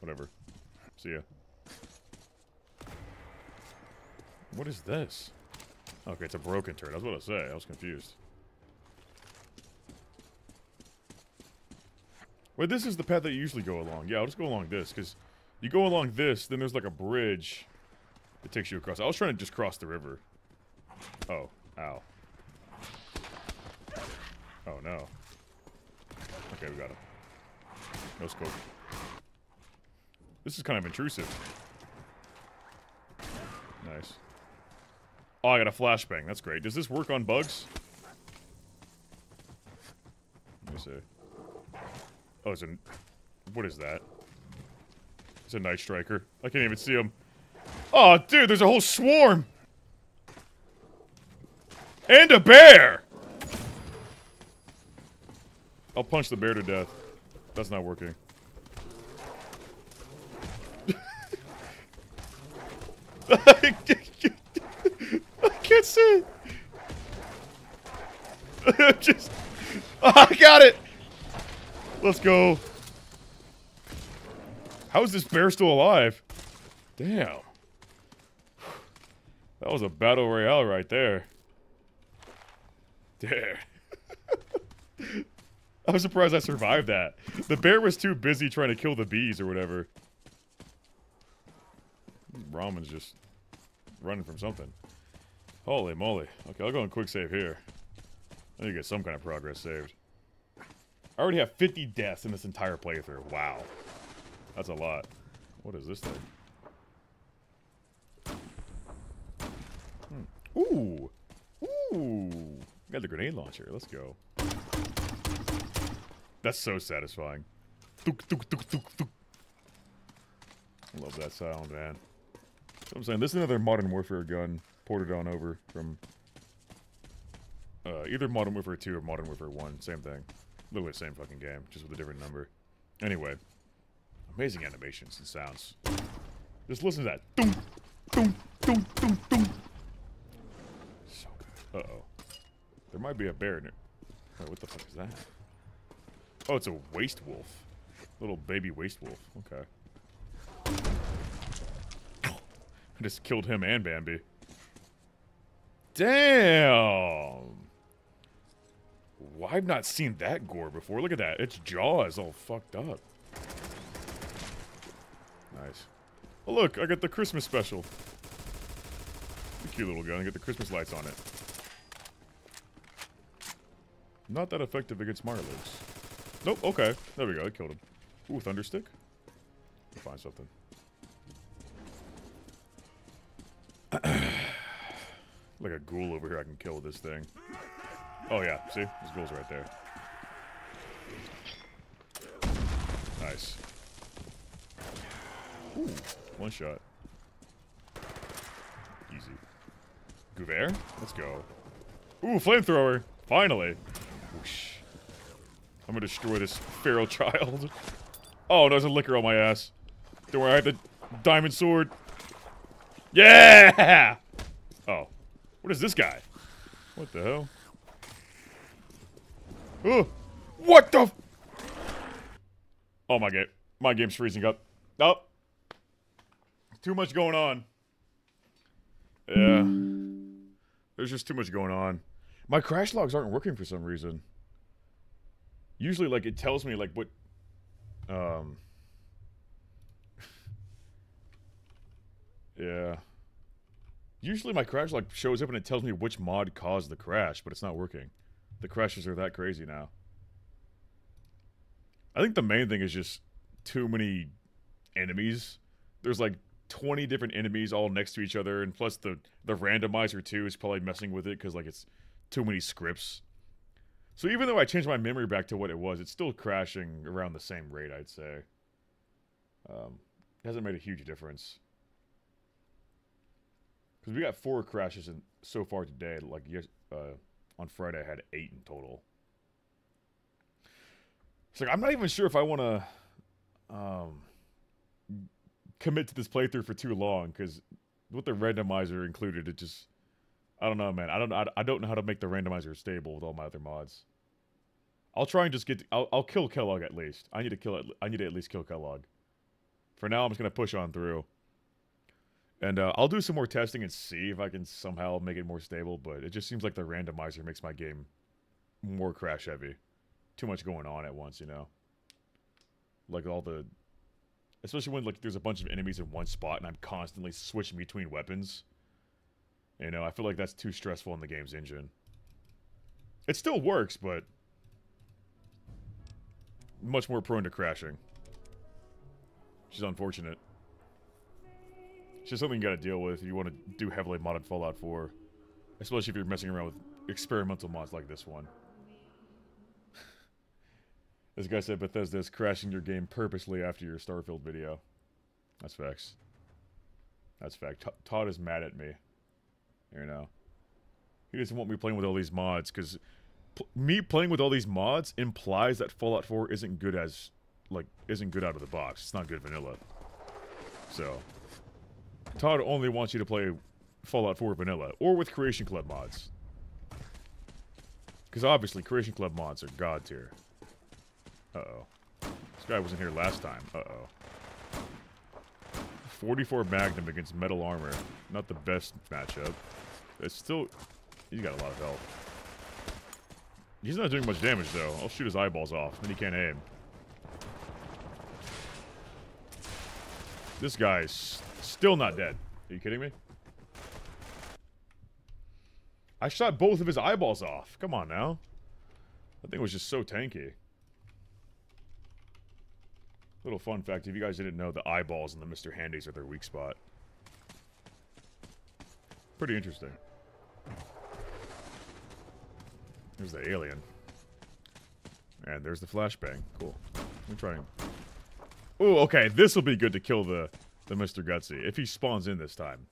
Whatever. See ya. What is this? Okay, it's a broken turret. I was to say. I was confused. Wait, this is the path that you usually go along. Yeah, I'll just go along this, because you go along this, then there's like a bridge that takes you across. I was trying to just cross the river. Oh. Ow. Oh, no. Okay, we got him. No scope. This is kind of intrusive. Nice. Oh, I got a flashbang. That's great. Does this work on bugs? Let me see. Oh, it's a... What is that? It's a Night Striker. I can't even see him. Oh, dude, there's a whole swarm! And a bear! I'll punch the bear to death. That's not working. I can't see. Just, oh, I got it. Let's go. How is this bear still alive? Damn. That was a battle royale right there. There. I was surprised I survived that. The bear was too busy trying to kill the bees or whatever. Ramen's just running from something. Holy moly. Okay, I'll go and quick save here. I need to get some kind of progress saved. I already have 50 deaths in this entire playthrough. Wow. That's a lot. What is this thing? Hmm. Ooh! Ooh! Got the grenade launcher. Let's go. That's so satisfying. Thuk, thuk, thuk, thuk. Love that sound, man. I'm saying this is another Modern Warfare gun ported on over from uh, either Modern Warfare 2 or Modern Warfare 1. Same thing. Literally the same fucking game, just with a different number. Anyway, amazing animations and sounds. Just listen to that. Doom, doom, doom, doom, doom. So good. Uh oh. There might be a bear in it. Wait, what the fuck is that? Oh, it's a waste wolf. Little baby waste wolf. Okay. I just killed him and Bambi. Damn! Well, I've not seen that gore before. Look at that. Its jaw is all fucked up. Nice. Oh, look. I got the Christmas special. A cute little gun. I got the Christmas lights on it. Not that effective against Mirelurks. Nope. Okay. There we go. I killed him. Ooh, Thunderstick. Find something. like a ghoul over here I can kill with this thing. Oh yeah, see? This ghoul's right there. Nice. Ooh, one shot. Easy. Gouvert? Let's go. Ooh, flamethrower! Finally! Whoosh. I'm gonna destroy this feral child. Oh, there's a liquor on my ass. Don't worry, I have the diamond sword. Yeah! Oh. What is this guy? What the hell? Oh! What the Oh my game. My game's freezing up. Oh. Too much going on. Yeah. There's just too much going on. My crash logs aren't working for some reason. Usually, like, it tells me, like, what... Um... yeah. Usually my crash log shows up and it tells me which mod caused the crash, but it's not working. The crashes are that crazy now. I think the main thing is just too many enemies. There's like 20 different enemies all next to each other, and plus the the randomizer too is probably messing with it because like it's too many scripts. So even though I changed my memory back to what it was, it's still crashing around the same rate, I'd say. Um, it hasn't made a huge difference. Because we got four crashes in, so far today. Like uh, on Friday, I had eight in total. Like I'm not even sure if I want to um, commit to this playthrough for too long because with the randomizer included, it just I don't know, man. I don't. I, don't know how to make the randomizer stable with all my other mods. I'll try and just get. I'll, I'll kill Kellogg at least. I need to kill it. I need to at least kill Kellogg. For now, I'm just gonna push on through. And uh, I'll do some more testing and see if I can somehow make it more stable. But it just seems like the randomizer makes my game more crash heavy. Too much going on at once, you know. Like all the, especially when like there's a bunch of enemies in one spot and I'm constantly switching between weapons. You know, I feel like that's too stressful in the game's engine. It still works, but much more prone to crashing. Which is unfortunate. It's just something you gotta deal with if you want to do heavily modded Fallout 4. Especially if you're messing around with experimental mods like this one. this guy said Bethesda is crashing your game purposely after your Starfield video. That's facts. That's fact. T Todd is mad at me. You know. He doesn't want me playing with all these mods, because me playing with all these mods implies that Fallout 4 isn't good as, like, isn't good out of the box. It's not good vanilla. So, Todd only wants you to play Fallout 4 vanilla, or with Creation Club mods. Because obviously, Creation Club mods are god tier. Uh-oh. This guy wasn't here last time. Uh-oh. 44 Magnum against Metal Armor. Not the best matchup. It's still... He's got a lot of health. He's not doing much damage, though. I'll shoot his eyeballs off, then he can't aim. This guy's still not dead. Are you kidding me? I shot both of his eyeballs off. Come on now. That thing was just so tanky. Little fun fact, if you guys didn't know, the eyeballs and the Mr. Handys are their weak spot. Pretty interesting. There's the alien. And there's the flashbang. Cool. Let me try and... Oh, okay. This will be good to kill the, the Mr. Gutsy. If he spawns in this time.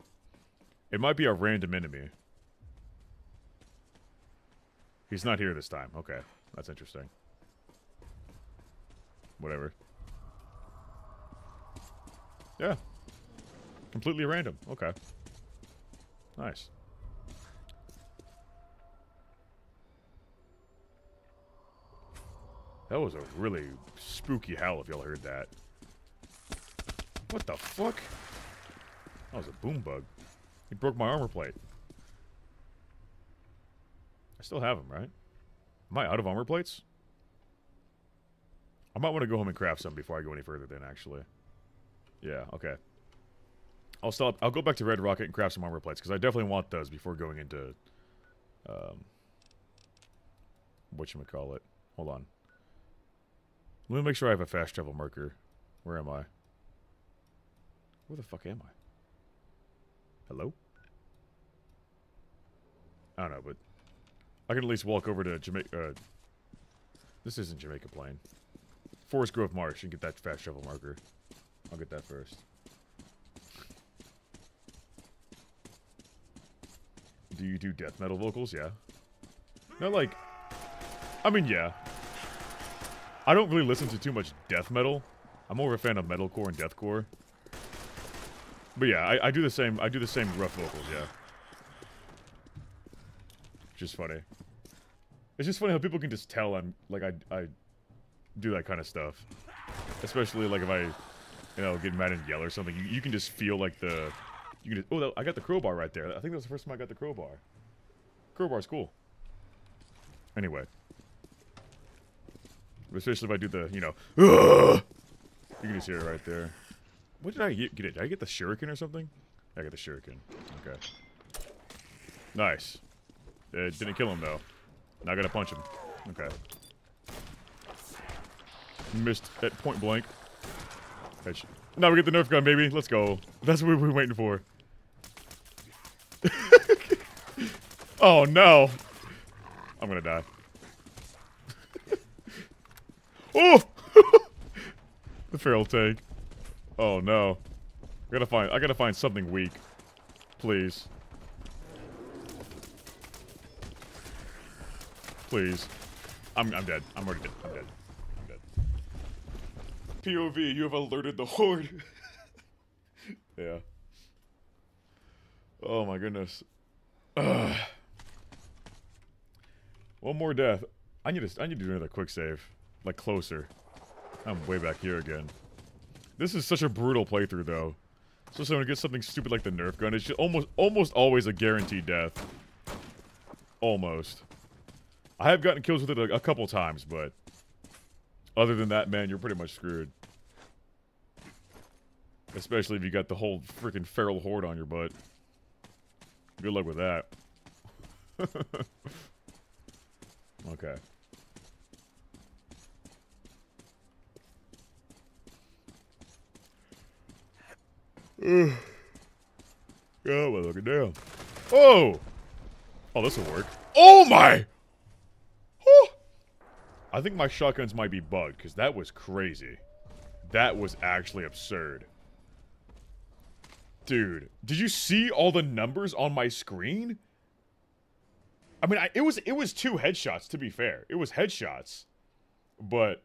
It might be a random enemy. He's not here this time. Okay. That's interesting. Whatever. Yeah. Completely random. Okay. Nice. That was a really spooky howl if y'all heard that. What the fuck? That was a boom bug. He broke my armor plate. I still have them, right? Am I out of armor plates? I might want to go home and craft some before I go any further then, actually. Yeah, okay. I'll stop. I'll go back to Red Rocket and craft some armor plates, because I definitely want those before going into... Um, whatchamacallit. Hold on. Let me make sure I have a fast travel marker. Where am I? Where the fuck am I? Hello? I don't know, but I can at least walk over to Jamaica. Uh, this isn't Jamaica Plain. Forest Grove Marsh and get that fast travel marker. I'll get that first. Do you do death metal vocals? Yeah. No, like, I mean, yeah. I don't really listen to too much death metal. I'm more of a fan of metalcore and deathcore. But yeah, I, I do the same. I do the same rough vocals. Yeah. Just funny. It's just funny how people can just tell I'm like I I do that kind of stuff. Especially like if I, you know, get mad and yell or something. You, you can just feel like the. You can. Just, oh, I got the crowbar right there. I think that was the first time I got the crowbar. Crowbar's cool. Anyway. Especially if I do the, you know, Ugh! you can just hear it right there. What did I get? Did I get the shuriken or something? I got the shuriken. Okay. Nice. It didn't kill him though. Now I gotta punch him. Okay. Missed at point blank. Now we get the Nerf gun, baby. Let's go. That's what we were waiting for. oh, no. I'm gonna die. oh! the feral tank. Oh, no. I gotta find- I gotta find something weak. Please. Please. I'm, I'm dead. I'm already dead. I'm dead. I'm dead. POV, you have alerted the horde. yeah. Oh my goodness. Ugh. One more death. I need to I need to do another quick save. Like closer. I'm way back here again. This is such a brutal playthrough though. So someone gets something stupid like the Nerf gun, it's almost almost always a guaranteed death. Almost. I have gotten kills with it a, a couple times, but other than that, man, you're pretty much screwed. Especially if you got the whole freaking feral horde on your butt. Good luck with that. okay. Oh, well, look at down. Oh! Oh, this will work. Oh my! Oh! I think my shotguns might be bugged, because that was crazy. That was actually absurd. Dude, did you see all the numbers on my screen? I mean, I, it was it was two headshots, to be fair. It was headshots. But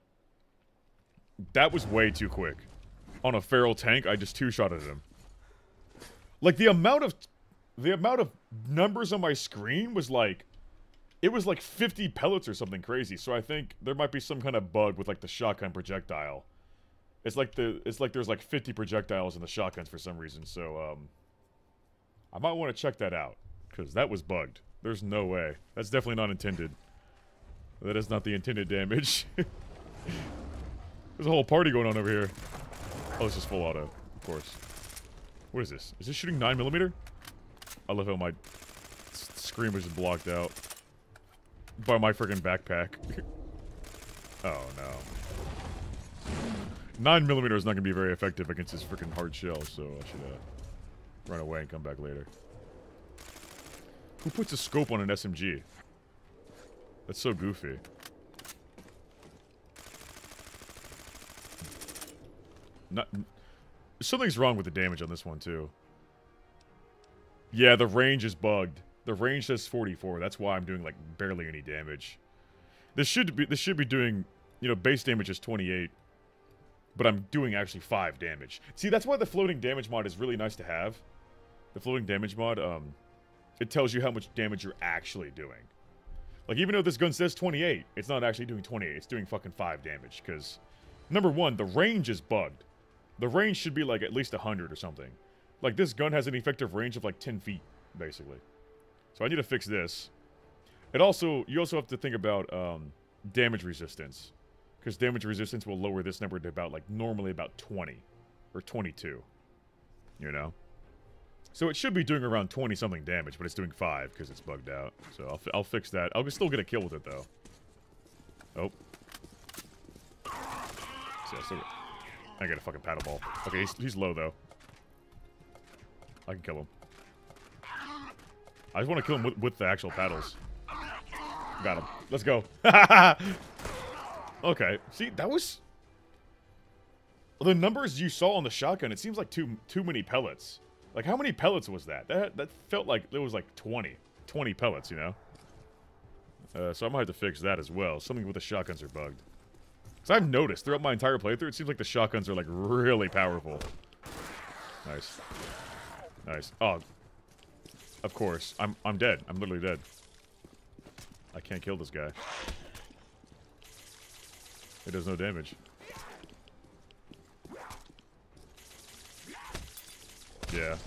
that was way too quick. On a feral tank, I just two-shotted him. Like, the amount of... The amount of numbers on my screen was like... It was like 50 pellets or something crazy, so I think there might be some kind of bug with, like, the shotgun projectile. It's like the... It's like there's, like, 50 projectiles in the shotguns for some reason, so, um... I might want to check that out, because that was bugged. There's no way. That's definitely not intended. That is not the intended damage. There's a whole party going on over here. Oh, this is full auto, of course. What is this? Is this shooting 9mm? I love how my screen was blocked out. By my freaking backpack. oh, no. 9mm is not going to be very effective against this freaking hard shell, so I should uh, run away and come back later. Who puts a scope on an SMG? That's so goofy. Not, something's wrong with the damage on this one, too. Yeah, the range is bugged. The range says 44. That's why I'm doing, like, barely any damage. This should be, this should be doing, you know, base damage is 28. But I'm doing actually 5 damage. See, that's why the floating damage mod is really nice to have. The floating damage mod, um, it tells you how much damage you're actually doing. Like, even though this gun says 28, it's not actually doing 28. It's doing fucking 5 damage, because... Number one, the range is bugged. The range should be, like, at least 100 or something. Like, this gun has an effective range of, like, 10 feet, basically. So I need to fix this. It also... You also have to think about, um, damage resistance. Because damage resistance will lower this number to about, like, normally about 20. Or 22. You know? So it should be doing around 20-something damage, but it's doing 5 because it's bugged out. So I'll, I'll fix that. I'll still get a kill with it, though. Oh. See, I, get a fucking paddle ball. Okay, he's, he's low, though. I can kill him. I just want to kill him with, with the actual paddles. Got him. Let's go. okay. See, that was... The numbers you saw on the shotgun, it seems like too too many pellets. Like, how many pellets was that? That that felt like it was like 20. 20 pellets, you know? Uh, so I might have to fix that as well. Something with the shotguns are bugged. I've noticed throughout my entire playthrough, it seems like the shotguns are, like, really powerful. Nice. Nice. Oh. Of course. I'm, I'm dead. I'm literally dead. I can't kill this guy. It does no damage. Yeah.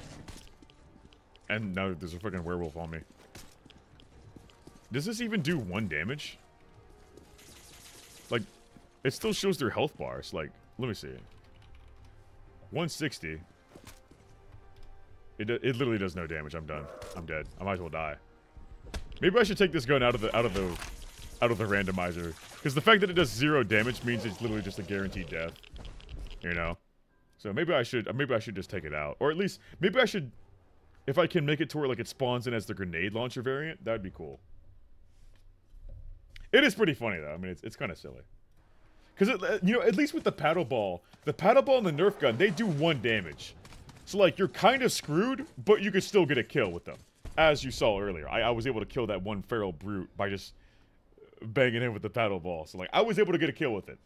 And now there's a freaking werewolf on me. Does this even do one damage? Like, it still shows their health bars. Like, let me see. 160. It, it literally does no damage. I'm done. I'm dead. I might as well die. Maybe I should take this gun out of the out of the out of the randomizer. Because the fact that it does zero damage means it's literally just a guaranteed death. You know? So maybe I should maybe I should just take it out, or at least maybe I should, if I can make it to where like it spawns in as the grenade launcher variant, that'd be cool. It is pretty funny though. I mean, it's it's kind of silly. Because you know, at least with the paddle ball, the paddle ball and the Nerf gun, they do one damage. So like you're kind of screwed, but you could still get a kill with them, as you saw earlier. I, I was able to kill that one feral brute by just banging him with the paddle ball. So like I was able to get a kill with it.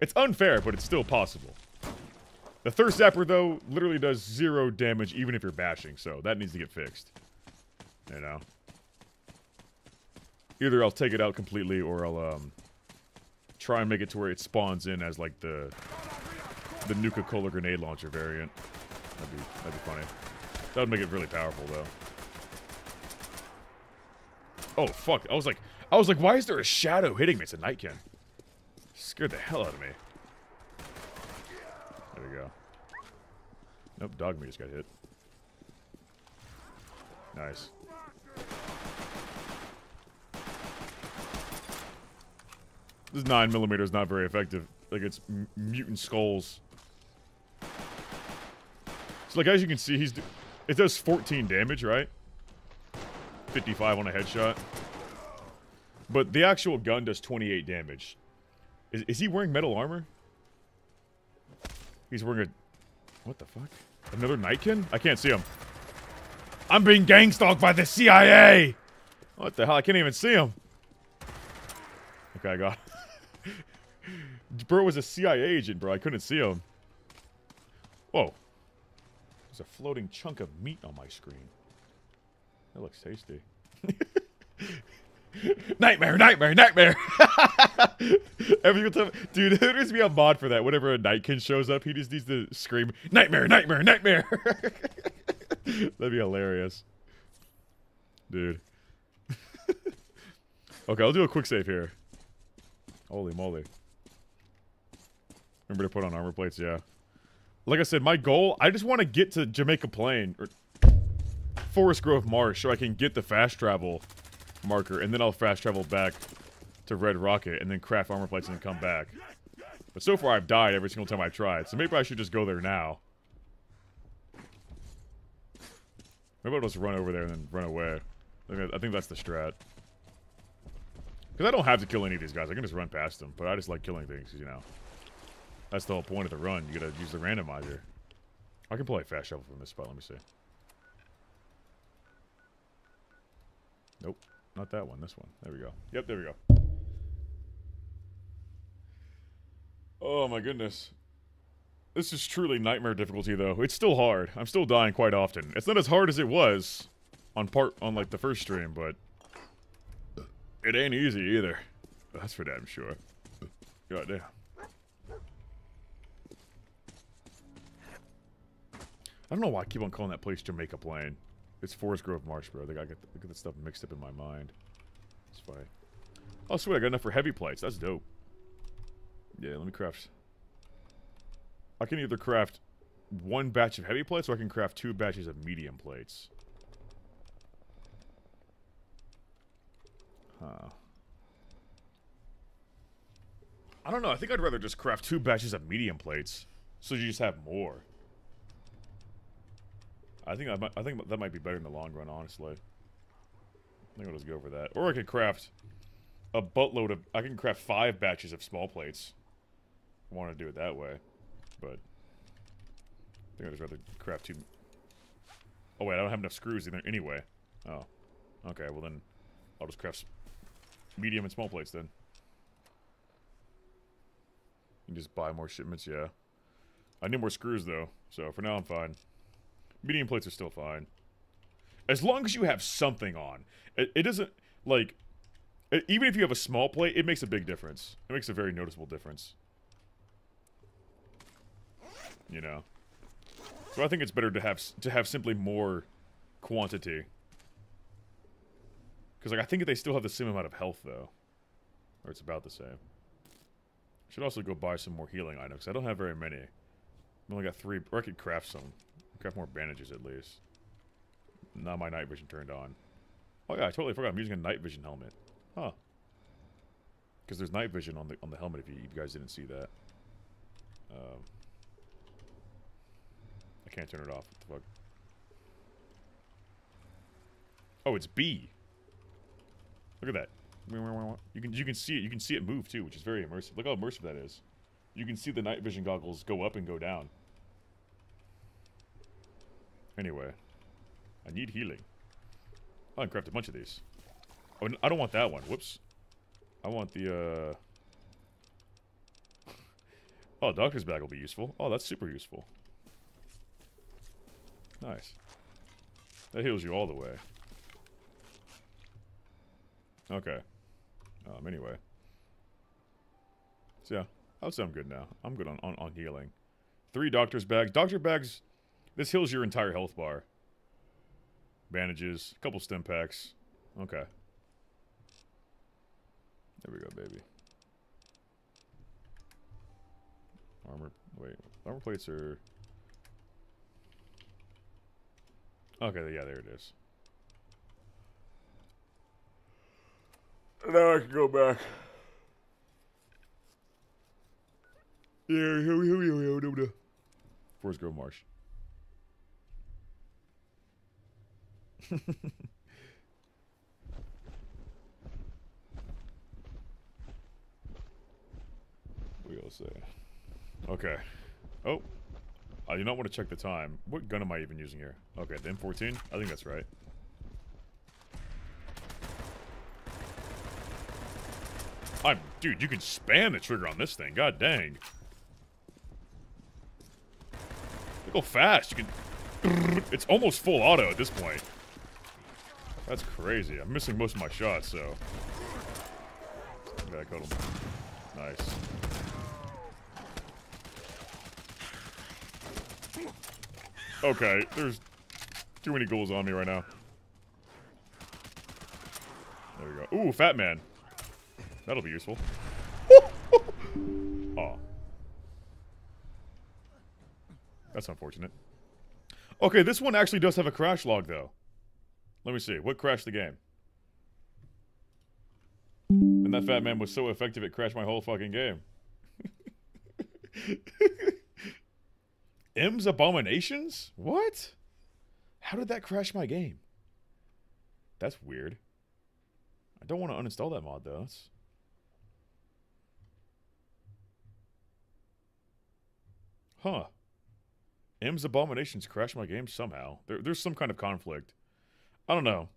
It's unfair, but it's still possible. The Thirst Zapper, though, literally does zero damage even if you're bashing, so that needs to get fixed. You know? Either I'll take it out completely, or I'll, um... Try and make it to where it spawns in as, like, the... The Nuka-Cola grenade launcher variant. That'd be, that'd be funny. That would make it really powerful, though. Oh, fuck. I was like... I was like, why is there a shadow hitting me? It's a Nightkin. Scared the hell out of me. There we go. Nope, Dogmeat just got hit. Nice. This 9 millimeter is not very effective. Like, it's mutant skulls. So, like, as you can see, he's... It does 14 damage, right? 55 on a headshot. But the actual gun does 28 damage. Is, is he wearing metal armor? He's wearing a... What the fuck? Another Nightkin? I can't see him. I'm being gang stalked by the CIA! What the hell? I can't even see him. Okay, I got Bro was a CIA agent, bro. I couldn't see him. Whoa. There's a floating chunk of meat on my screen. That looks tasty. nightmare, nightmare, nightmare! Every time, dude, there needs to be a mod for that. Whenever a Nightkin shows up, he just needs to scream, nightmare, nightmare, nightmare! That'd be hilarious. Dude. okay, I'll do a quick save here. Holy moly. Remember to put on armor plates, yeah. Like I said, my goal, I just want to get to Jamaica Plain, or Forest Grove Marsh, so I can get the fast travel marker, and then I'll fast travel back to Red Rocket, and then craft armor plates and come back. But so far I've died every single time I've tried, so maybe I should just go there now. Maybe I'll just run over there and then run away. I think that's the strat. Because I don't have to kill any of these guys. I can just run past them. But I just like killing things, you know. That's the whole point of the run. You gotta use the randomizer. I can play fast shovel from this spot. Let me see. Nope. Not that one. This one. There we go. Yep, there we go. Oh my goodness. This is truly nightmare difficulty though. It's still hard. I'm still dying quite often. It's not as hard as it was on part on like the first stream, but it ain't easy either. That's for damn sure. God damn. I don't know why I keep on calling that place Jamaica Plain. It's Forest Grove Marsh, bro. They got get the stuff mixed up in my mind. It's fine. Oh, sweet. I got enough for heavy plates. That's dope. Yeah, let me craft. I can either craft one batch of heavy plates or I can craft two batches of medium plates. Huh. I don't know. I think I'd rather just craft two batches of medium plates. So you just have more. I think I, might, I think that might be better in the long run, honestly. I think I'll just go for that. Or I could craft a buttload of... I can craft five batches of small plates. I want to do it that way. But... I think I'd just rather craft two... Oh, wait. I don't have enough screws in there anyway. Oh. Okay, well then... I'll just craft medium and small plates then. You can just buy more shipments, yeah. I need more screws, though. So, for now, I'm fine. Medium plates are still fine. As long as you have something on. It, it doesn't, like... It, even if you have a small plate, it makes a big difference. It makes a very noticeable difference. You know? So I think it's better to have to have simply more quantity. Because, like, I think they still have the same amount of health, though. Or it's about the same. Should also go buy some more healing items. I don't have very many. I only got three. Or I could craft some. Craft more bandages, at least. Now my night vision turned on. Oh, yeah, I totally forgot. I'm using a night vision helmet. Huh. Because there's night vision on the on the helmet if you, if you guys didn't see that. Um, I can't turn it off. What the fuck? Oh, it's B. Look at that. You can you can see it. You can see it move too, which is very immersive. Look how immersive that is. You can see the night vision goggles go up and go down. Anyway, I need healing. I can craft a bunch of these. Oh, I don't want that one. Whoops. I want the, uh... Oh, doctor's bag will be useful. Oh, that's super useful. Nice. That heals you all the way. Okay. Um, anyway. So yeah, I would say I'm good now. I'm good on, on, on healing. Three doctor's bags. Doctor bags, this heals your entire health bar. Bandages, a couple stim packs. Okay. There we go, baby. Armor, wait, armor plates are... Okay, yeah, there it is. Now I can go back. Yeah, here we here we here we go. Forest Grove Marsh. we all say. Okay. Oh. I do not want to check the time. What gun am I even using here? Okay, the M14? I think that's right. I'm, dude, you can spam the trigger on this thing. God dang. They go fast you can. It's almost full auto at this point. That's crazy. I'm missing most of my shots, so. Him. Nice. Okay, there's too many ghouls on me right now. There we go. Ooh, Fat Man. That'll be useful. oh. That's unfortunate. Okay, this one actually does have a crash log, though. Let me see. What crashed the game? And that fat man was so effective it crashed my whole fucking game. M's Abominations? What? How did that crash my game? That's weird. I don't want to uninstall that mod, though. Huh. M's Abominations crashed my game somehow. There, there's some kind of conflict. I don't know.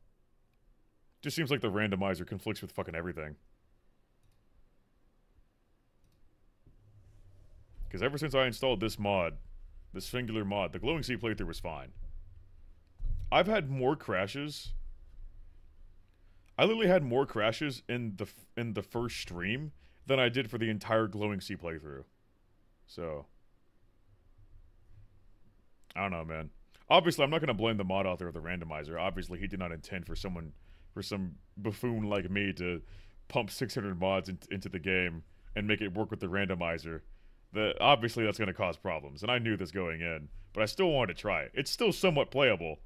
Just seems like the randomizer conflicts with fucking everything. Because ever since I installed this mod, this singular mod, the Glowing Sea playthrough was fine. I've had more crashes. I literally had more crashes in the in the first stream than I did for the entire Glowing Sea playthrough. So, I don't know, man. Obviously, I'm not going to blame the mod author of the randomizer. Obviously, he did not intend for someone, for some buffoon like me to pump 600 mods in, into the game and make it work with the randomizer. The, obviously, that's going to cause problems, and I knew this going in, but I still wanted to try it. It's still somewhat playable,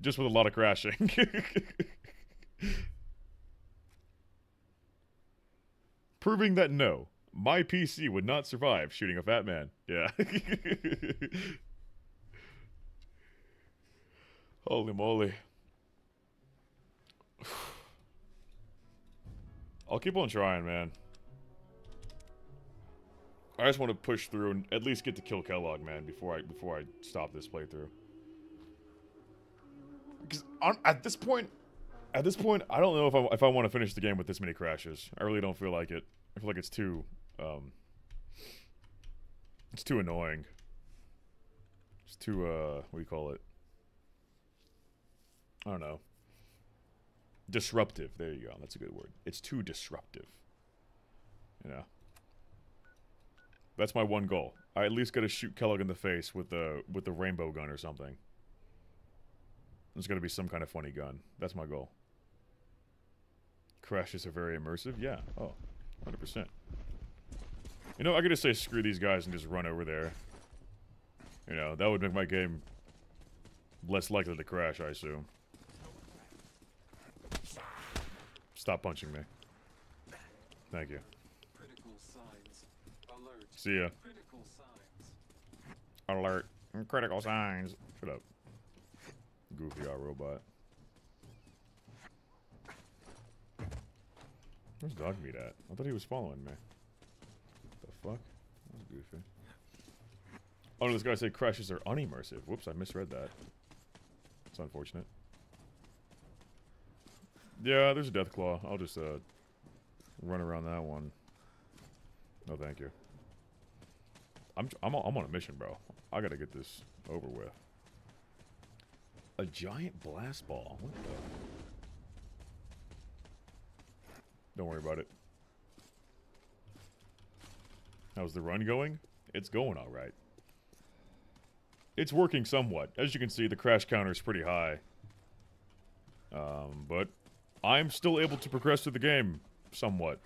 just with a lot of crashing. Proving that no, my PC would not survive shooting a fat man. Yeah. Holy moly. I'll keep on trying, man. I just want to push through and at least get to kill Kellogg, man, before I before I stop this playthrough. Because at this point, at this point, I don't know if I if I want to finish the game with this many crashes. I really don't feel like it. I feel like it's too, um, it's too annoying. It's too uh, what do you call it? I don't know. Disruptive. There you go. That's a good word. It's too disruptive. Yeah. That's my one goal. I at least got to shoot Kellogg in the face with the with the rainbow gun or something. There's got to be some kind of funny gun. That's my goal. Crashes are very immersive. Yeah. Oh, 100%. You know, I could just say screw these guys and just run over there. You know, that would make my game less likely to crash, I assume. Stop punching me. Thank you. See ya. Alert. Critical signs. Shut up. Goofy our robot. Where's Dogmeat at? I thought he was following me. The fuck? Goofy. Oh no, this guy said crashes are unimmersive. Whoops, I misread that. It's unfortunate. Yeah, there's a Deathclaw. I'll just uh run around that one. No, thank you. I'm I'm I'm on a mission, bro. I gotta get this over with. A giant blast ball. What the? Don't worry about it. How's the run going? It's going all right. It's working somewhat. As you can see, the crash counter is pretty high. Um, but I'm still able to progress through the game somewhat.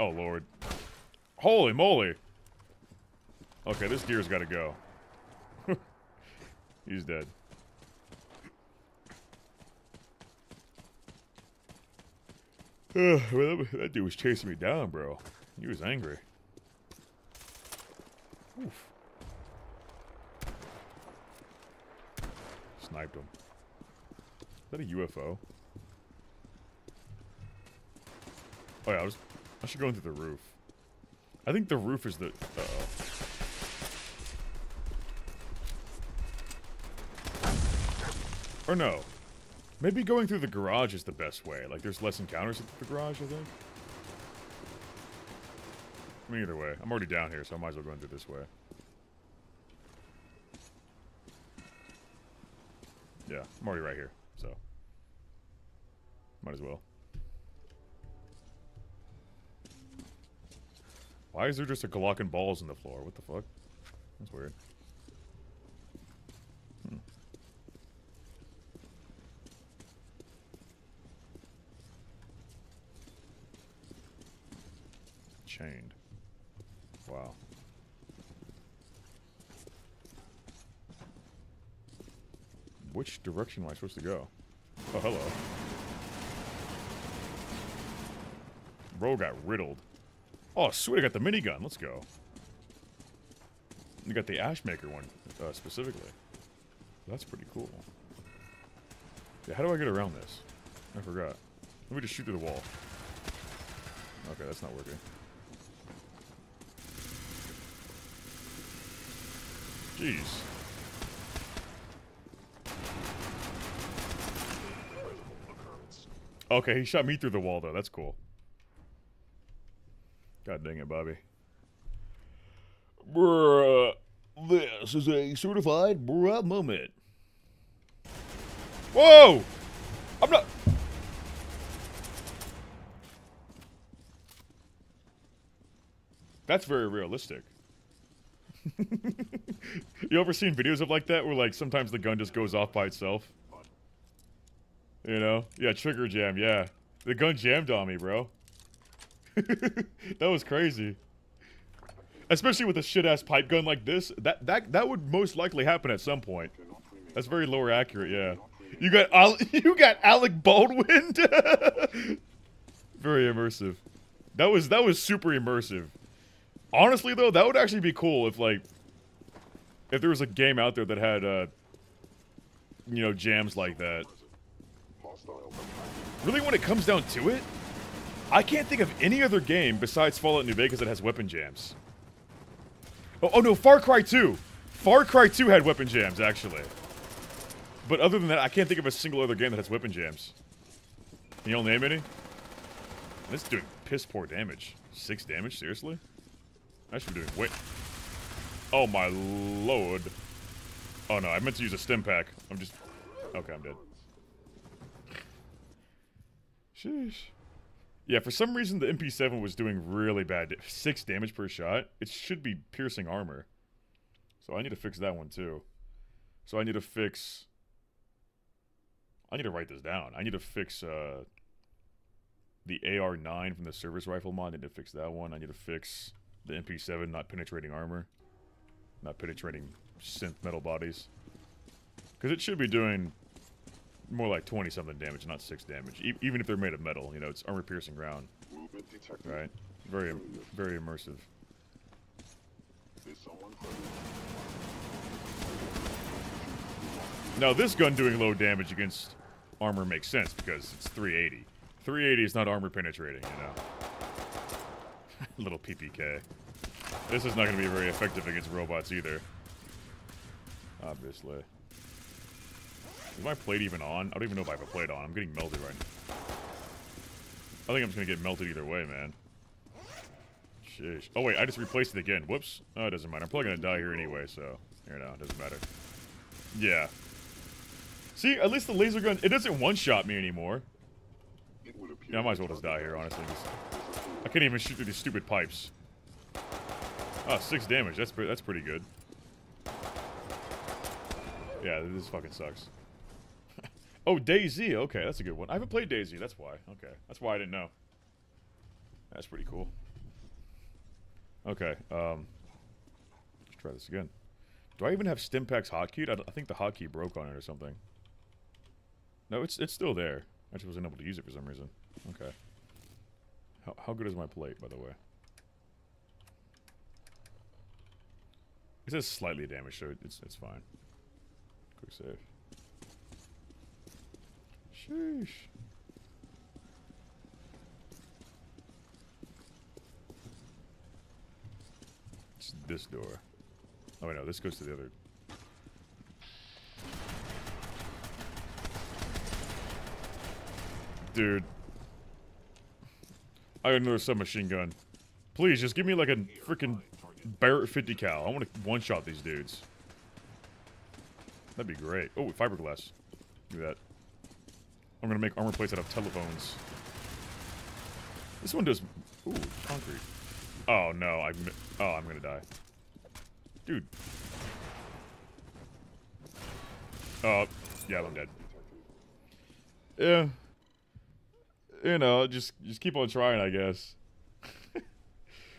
Oh, Lord. Holy moly. Okay, this deer's got to go. He's dead. that, that dude was chasing me down, bro. He was angry. Oof. Sniped him. Is that a UFO? Oh yeah, I was. I should go into the roof. I think the roof is the. Uh oh. Or no. Maybe going through the garage is the best way. Like, there's less encounters at the garage, I think. I mean, either way. I'm already down here, so I might as well go into this way. Yeah, I'm already right here, so. Might as well. Why is there just a Glock and balls in the floor? What the fuck? That's weird. Hmm. Chained. Wow. Which direction am I supposed to go? Oh, hello. Bro got riddled. Oh, sweet, I got the minigun. Let's go. You got the Ashmaker one, uh, specifically. That's pretty cool. Yeah, how do I get around this? I forgot. Let me just shoot through the wall. Okay, that's not working. Jeez. Okay, he shot me through the wall, though. That's cool. God dang it, Bobby. Bruh, this is a certified bruh moment. Whoa! I'm not... That's very realistic. you ever seen videos of like that where like sometimes the gun just goes off by itself? You know? Yeah, trigger jam, yeah. The gun jammed on me, bro. that was crazy. Especially with a shit-ass pipe gun like this, that, that that would most likely happen at some point. That's very lower accurate, yeah. You got Al you got Alec Baldwin. very immersive. That was that was super immersive. Honestly though, that would actually be cool if like if there was a game out there that had uh you know jams like that. Really when it comes down to it, I can't think of any other game besides Fallout New Vegas that has weapon jams. Oh, oh no, Far Cry 2. Far Cry 2 had weapon jams actually. But other than that, I can't think of a single other game that has weapon jams. Can y'all name any? This is doing piss poor damage. Six damage, seriously? I should be doing wait. Oh my lord. Oh no, I meant to use a Stimpak. I'm just Okay, I'm dead. Sheesh. Yeah, for some reason the MP7 was doing really bad. Six damage per shot. It should be piercing armor. So I need to fix that one too. So I need to fix... I need to write this down. I need to fix uh, the AR-9 from the service rifle mod. I need to fix that one. I need to fix the MP7 not penetrating armor. Not penetrating synth metal bodies. Because it should be doing more like 20 something damage, not 6 damage. E even if they're made of metal, you know, it's armor piercing ground. Movement detected. Right? Very, very immersive. Now, this gun doing low damage against armor makes sense because it's 380. 380 is not armor penetrating, you know. Little PPK. This is not going to be very effective against robots either. Obviously. Is my plate even on? I don't even know if I have a plate on. I'm getting melted right now. I think I'm just to get melted either way, man. Sheesh. Oh, wait, I just replaced it again. Whoops. Oh, it doesn't matter. I'm probably to die here anyway, so... Here now, it doesn't matter. Yeah. See, at least the laser gun, it doesn't one-shot me anymore. Yeah, I might as well just die here, honestly. I can't even shoot through these stupid pipes. Oh, six damage. That's, pre that's pretty good. Yeah, this fucking sucks. Oh, Daisy. Okay, that's a good one. I haven't played Daisy. That's why. Okay, that's why I didn't know. That's pretty cool. Okay, um... Let's try this again. Do I even have Stimpak's hotkey? I, I think the hotkey broke on it or something. No, it's it's still there. I just wasn't able to use it for some reason. Okay. How, how good is my plate, by the way? It says slightly damaged, so it's it's fine. Quick save. Sheesh. It's this door. Oh wait, no, this goes to the other. Dude. I got another submachine gun. Please, just give me like a freaking Barrett 50 cal. I want to one-shot these dudes. That'd be great. Oh, fiberglass. Do that. I'm gonna make armor plates out of telephones. This one does... Ooh, concrete. Oh, no. I'm, oh, I'm gonna die. Dude. Oh, yeah, I'm dead. Yeah. You know, just just keep on trying, I guess.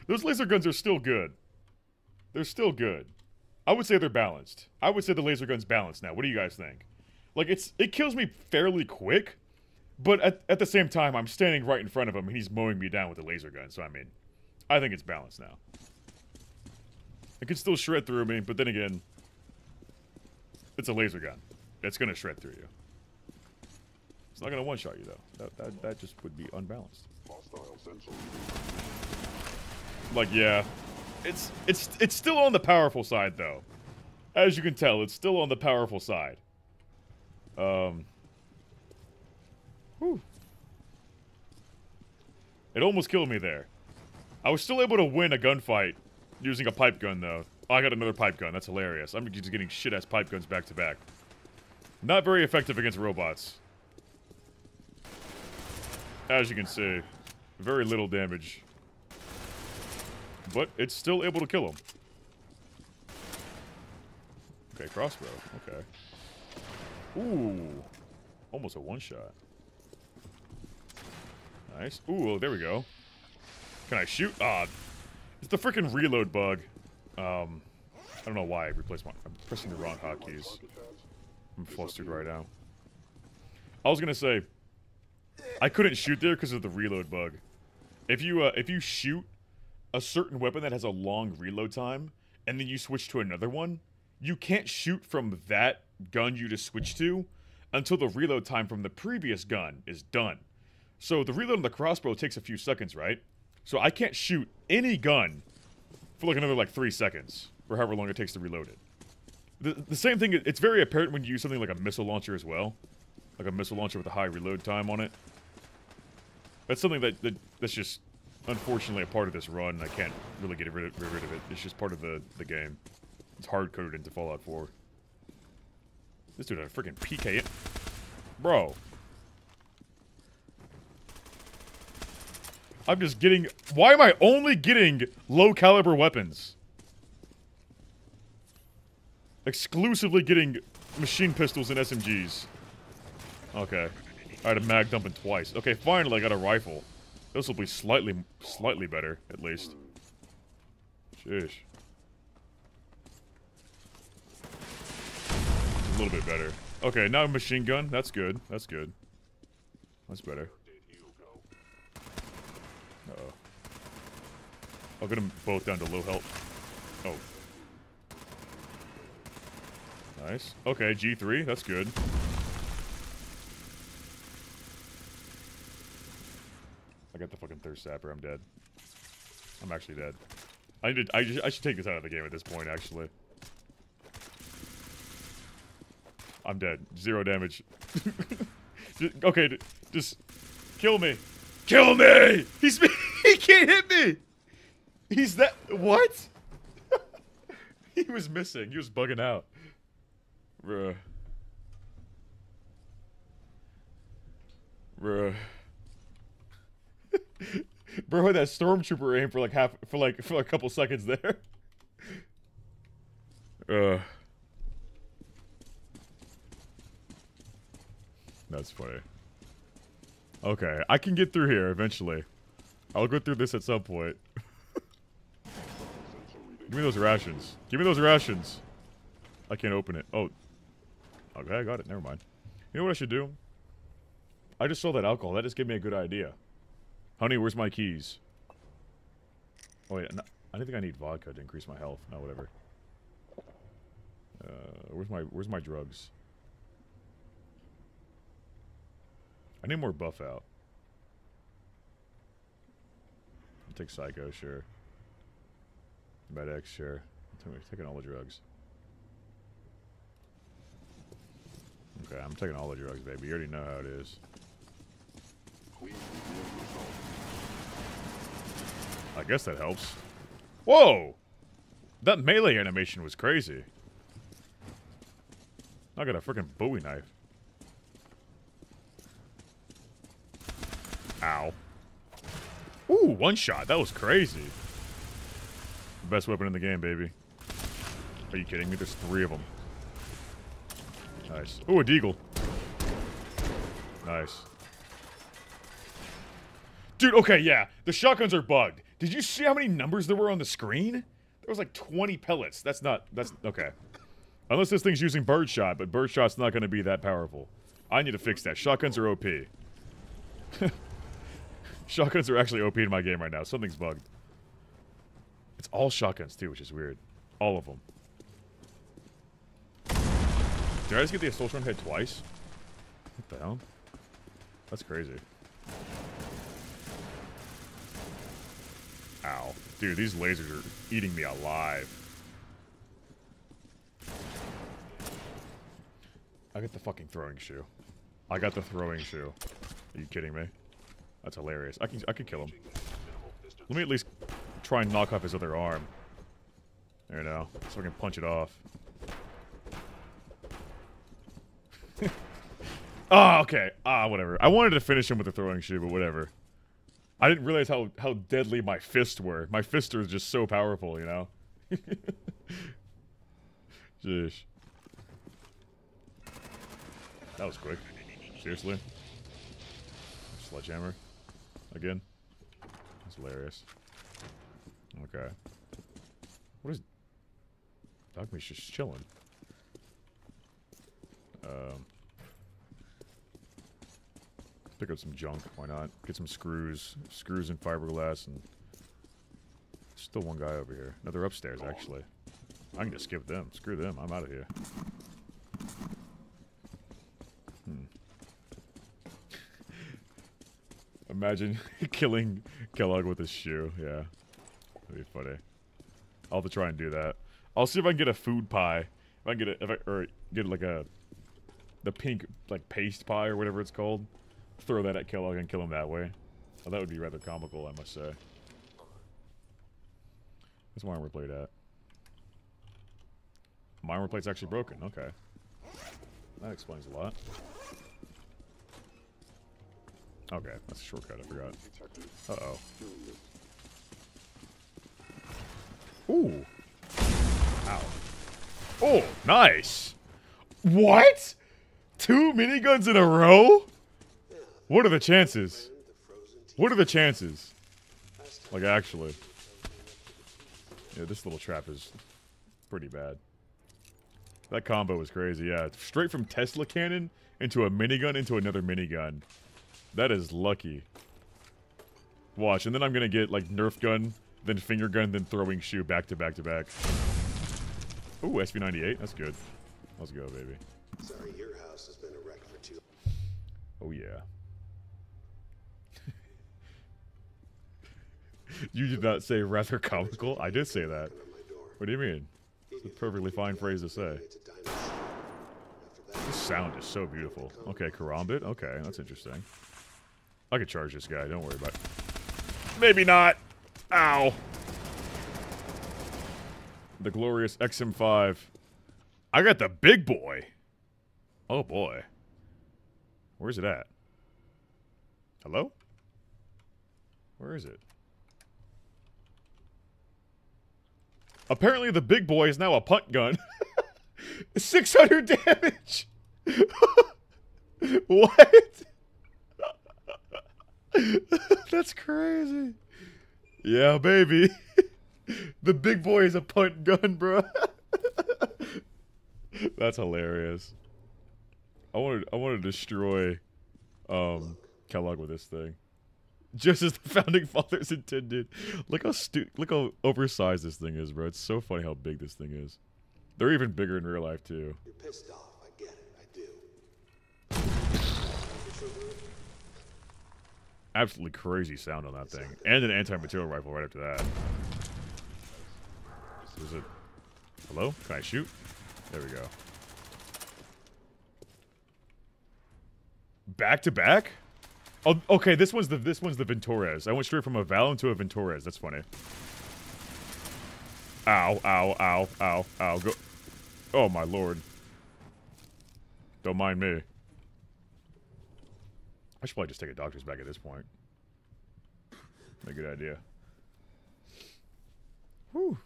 Those laser guns are still good. They're still good. I would say they're balanced. I would say the laser gun's balanced now. What do you guys think? Like, it's it kills me fairly quick, but at, at the same time, I'm standing right in front of him and he's mowing me down with a laser gun. So, I mean, I think it's balanced now. It can still shred through me, but then again, it's a laser gun. It's going to shred through you. It's not going to one-shot you, though. That, that, that just would be unbalanced. Like, yeah. It's, it's, it's still on the powerful side, though. As you can tell, it's still on the powerful side. Um. Whew. It almost killed me there. I was still able to win a gunfight using a pipe gun, though. Oh, I got another pipe gun. That's hilarious. I'm just getting shit-ass pipe guns back to back. Not very effective against robots. As you can see, very little damage. But it's still able to kill him. Okay, crossbow. Okay. Ooh. Almost a one-shot. Nice. Ooh, there we go. Can I shoot? Ah, it's the freaking reload bug. Um, I don't know why I replaced my... I'm pressing the wrong hotkeys. I'm flustered right now. I was gonna say, I couldn't shoot there because of the reload bug. If you uh, if you shoot a certain weapon that has a long reload time, and then you switch to another one, you can't shoot from that gun you just switched to until the reload time from the previous gun is done. So the reload on the crossbow takes a few seconds, right? So I can't shoot any gun for like another like three seconds, or however long it takes to reload it. The, the same thing, it's very apparent when you use something like a missile launcher as well. Like a missile launcher with a high reload time on it. That's something that, that that's just unfortunately a part of this run. I can't really get rid of, rid of it. It's just part of the, the game. It's hard-coded into Fallout 4. This dude had a freaking PK Bro. I'm just getting... Why am I only getting low-caliber weapons? Exclusively getting machine pistols and SMGs. Okay. I had a mag dumping twice. Okay, finally I got a rifle. This will be slightly, slightly better, at least. Sheesh. Little bit better. Okay, now machine gun. That's good. That's good. That's better. Uh oh I'll get them both down to low health. Oh. Nice. Okay, G3. That's good. I got the fucking thirst zapper. I'm dead. I'm actually dead. I did. I, just, I should take this out of the game at this point. Actually, I'm dead. Zero damage. Okay, just kill me. Kill me. He's he can't hit me. He's that what? he was missing. He was bugging out. Bruh. Bruh. Bro had that stormtrooper aim for like half for like for a couple seconds there. Uh. That's funny. Okay, I can get through here eventually. I'll go through this at some point. Give me those rations. Give me those rations. I can't open it. Oh. Okay, I got it. Never mind. You know what I should do? I just saw that alcohol. That just gave me a good idea. Honey, where's my keys? Oh, wait. No, I don't think I need vodka to increase my health. No, whatever. Uh, where's my Where's my drugs? I need more Buffout. I'll take Psycho, sure. Med-X, sure. I'm taking all the drugs. Okay, I'm taking all the drugs, baby. You already know how it is. I guess that helps. Whoa! That melee animation was crazy. I got a freaking Bowie knife. Ow. Ooh, one shot. That was crazy. Best weapon in the game, baby. Are you kidding me? There's three of them. Nice. Ooh, a deagle. Nice. Dude, okay, yeah. The shotguns are bugged. Did you see how many numbers there were on the screen? There was like 20 pellets. That's not, that's, okay. Unless this thing's using birdshot, but birdshot's not going to be that powerful. I need to fix that. Shotguns are OP. shotguns are actually OP in my game right now. Something's bugged. It's all shotguns too, which is weird. All of them. Did I just get the Assaultron head twice? What the hell? That's crazy. Ow. Dude, these lasers are eating me alive. I got the fucking throwing shoe. I got the throwing shoe. Are you kidding me? That's hilarious. I can I can kill him. Let me at least try and knock off his other arm. There now. So I can punch it off. oh, okay. Ah, whatever. I wanted to finish him with the throwing shoe, but whatever. I didn't realize how, how deadly my fists were. My fists are just so powerful, you know? Jeez. That was quick. Seriously? Sledgehammer. Again? That's hilarious. Okay. What is... Dogmeat's just chilling. Um... Pick up some junk. Why not? Get some screws, screws and fiberglass, and still one guy over here. Another upstairs, actually. I can just skip them. Screw them. I'm out of here. Imagine killing Kellogg with his shoe. Yeah, that'd be funny. I'll have to try and do that. I'll see if I can get a food pie. If I can get it, if I, or get like a the pink like paste pie or whatever it's called throw that at Kellogg and kill him that way. Oh, that would be rather comical, I must say. That's my armor plate at. My armor plate's actually broken. Okay. That explains a lot. Okay, that's a shortcut. I forgot. Uh-oh. Ooh. Ow. Oh, nice. What? Two miniguns in a row? What are the chances? What are the chances? Like, actually. Yeah, this little trap is pretty bad. That combo was crazy, yeah. Straight from Tesla cannon into a minigun into another minigun. That is lucky. Watch, and then I'm gonna get, like, Nerf gun, then finger gun, then throwing shoe back to back to back. Ooh, SV98, that's good. Let's go, baby. Sorry, your house has been a wreck for two. Oh yeah. you did not say rather comical. I did say that. What do you mean? It's a perfectly fine phrase to say. This sound is so beautiful. Okay, Karambit. Okay, that's interesting. I could charge this guy. Don't worry about it. Maybe not. Ow. The glorious XM5. I got the big boy. Oh boy. Where's it at? Hello? Where is it? Apparently the big boy is now a punt gun. 600 damage! what? That's crazy. Yeah, baby. the big boy is a punt gun, bro. That's hilarious. I want to I want to destroy um Kellogg with this thing. Just as the founding fathers intended. Look how stu look how oversized this thing is, bro. It's so funny how big this thing is. They're even bigger in real life too. You're pissed off. I get it. I do. Absolutely crazy sound on that thing. And an anti-material rifle right after that. Is it Hello? Can I shoot? There we go. Back to back? Oh, okay. This one's the this one's the Vintorez. I went straight from a Val into a Vintorez. That's funny. Ow! Ow! Ow! Ow! Ow! Go! Oh my lord! Don't mind me. I should probably just take a doctor's bag at this point. A good idea. Whew.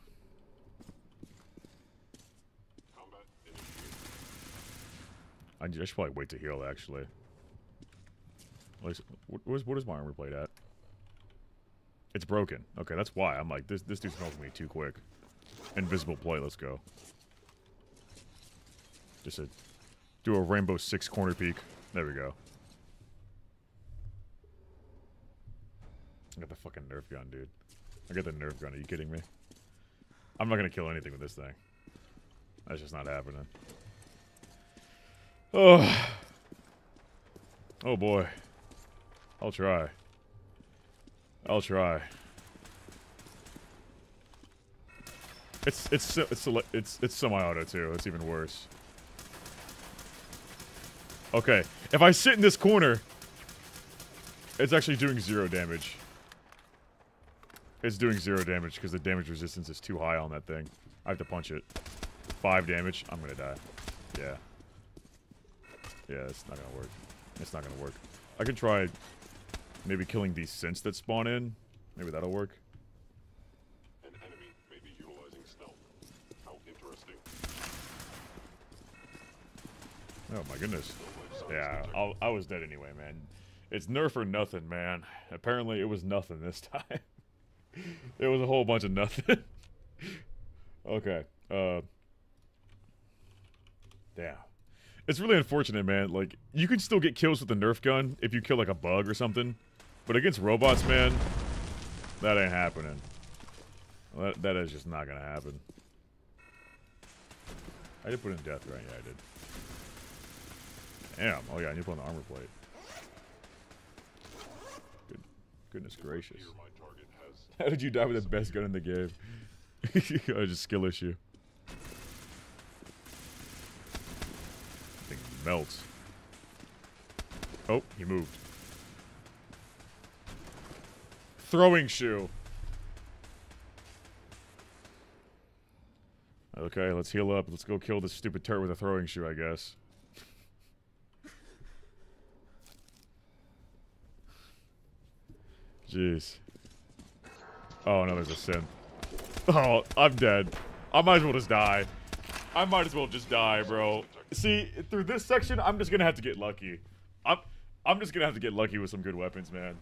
I should probably wait to heal, actually. At least- What, what is, what is my armor plate at? It's broken. Okay, that's why. I'm like, this, this dude's melting me too quick. Invisible plate, let's go. Just a, do a rainbow six corner peek. There we go. I got the fucking Nerf gun, dude. I got the Nerf gun. Are you kidding me? I'm not gonna kill anything with this thing. That's just not happening. Oh. Oh boy. I'll try. I'll try. It's it's it's it's it's semi-auto too. It's even worse. Okay, if I sit in this corner, it's actually doing zero damage. It's doing zero damage because the damage resistance is too high on that thing. I have to punch it. Five damage. I'm gonna die. Yeah. Yeah, it's not gonna work. It's not gonna work. I could try maybe killing these synths that spawn in. Maybe that'll work. An enemy may be utilizing stealth. How interesting. Oh my goodness. Yeah, I'll, I was dead anyway, man. It's nerf or nothing, man. Apparently it was nothing this time. it was a whole bunch of nothing. okay. Uh. Damn. It's really unfortunate, man. Like, you can still get kills with the Nerf gun if you kill, like, a bug or something. But against robots, man, that ain't happening. That, that is just not gonna happen. I did put in death, right? Yeah, I did. Damn. Oh, yeah, I need to put on the armor plate. Good. Goodness gracious. How did you die with the best gun in the game? oh, just skill issue. Thing melts. Oh, he moved. Throwing shoe. Okay, let's heal up. Let's go kill this stupid turret with a throwing shoe, I guess. Jeez. Oh, no, there's a synth. Oh, I'm dead. I might as well just die. I might as well just die, bro. See, through this section, I'm just gonna have to get lucky. I'm, I'm just gonna have to get lucky with some good weapons, man.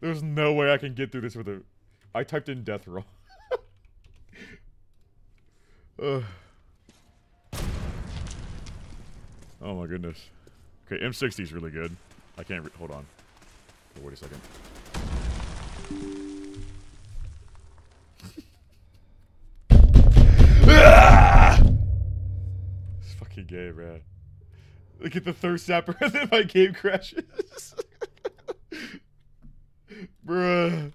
There's no way I can get through this with a... I typed in death roll. Oh my goodness. Okay, M60 is really good. I can't hold on. But wait a second. ah! This fucking game, man. Look at the thirst zapper and then my game crashes. Bruh.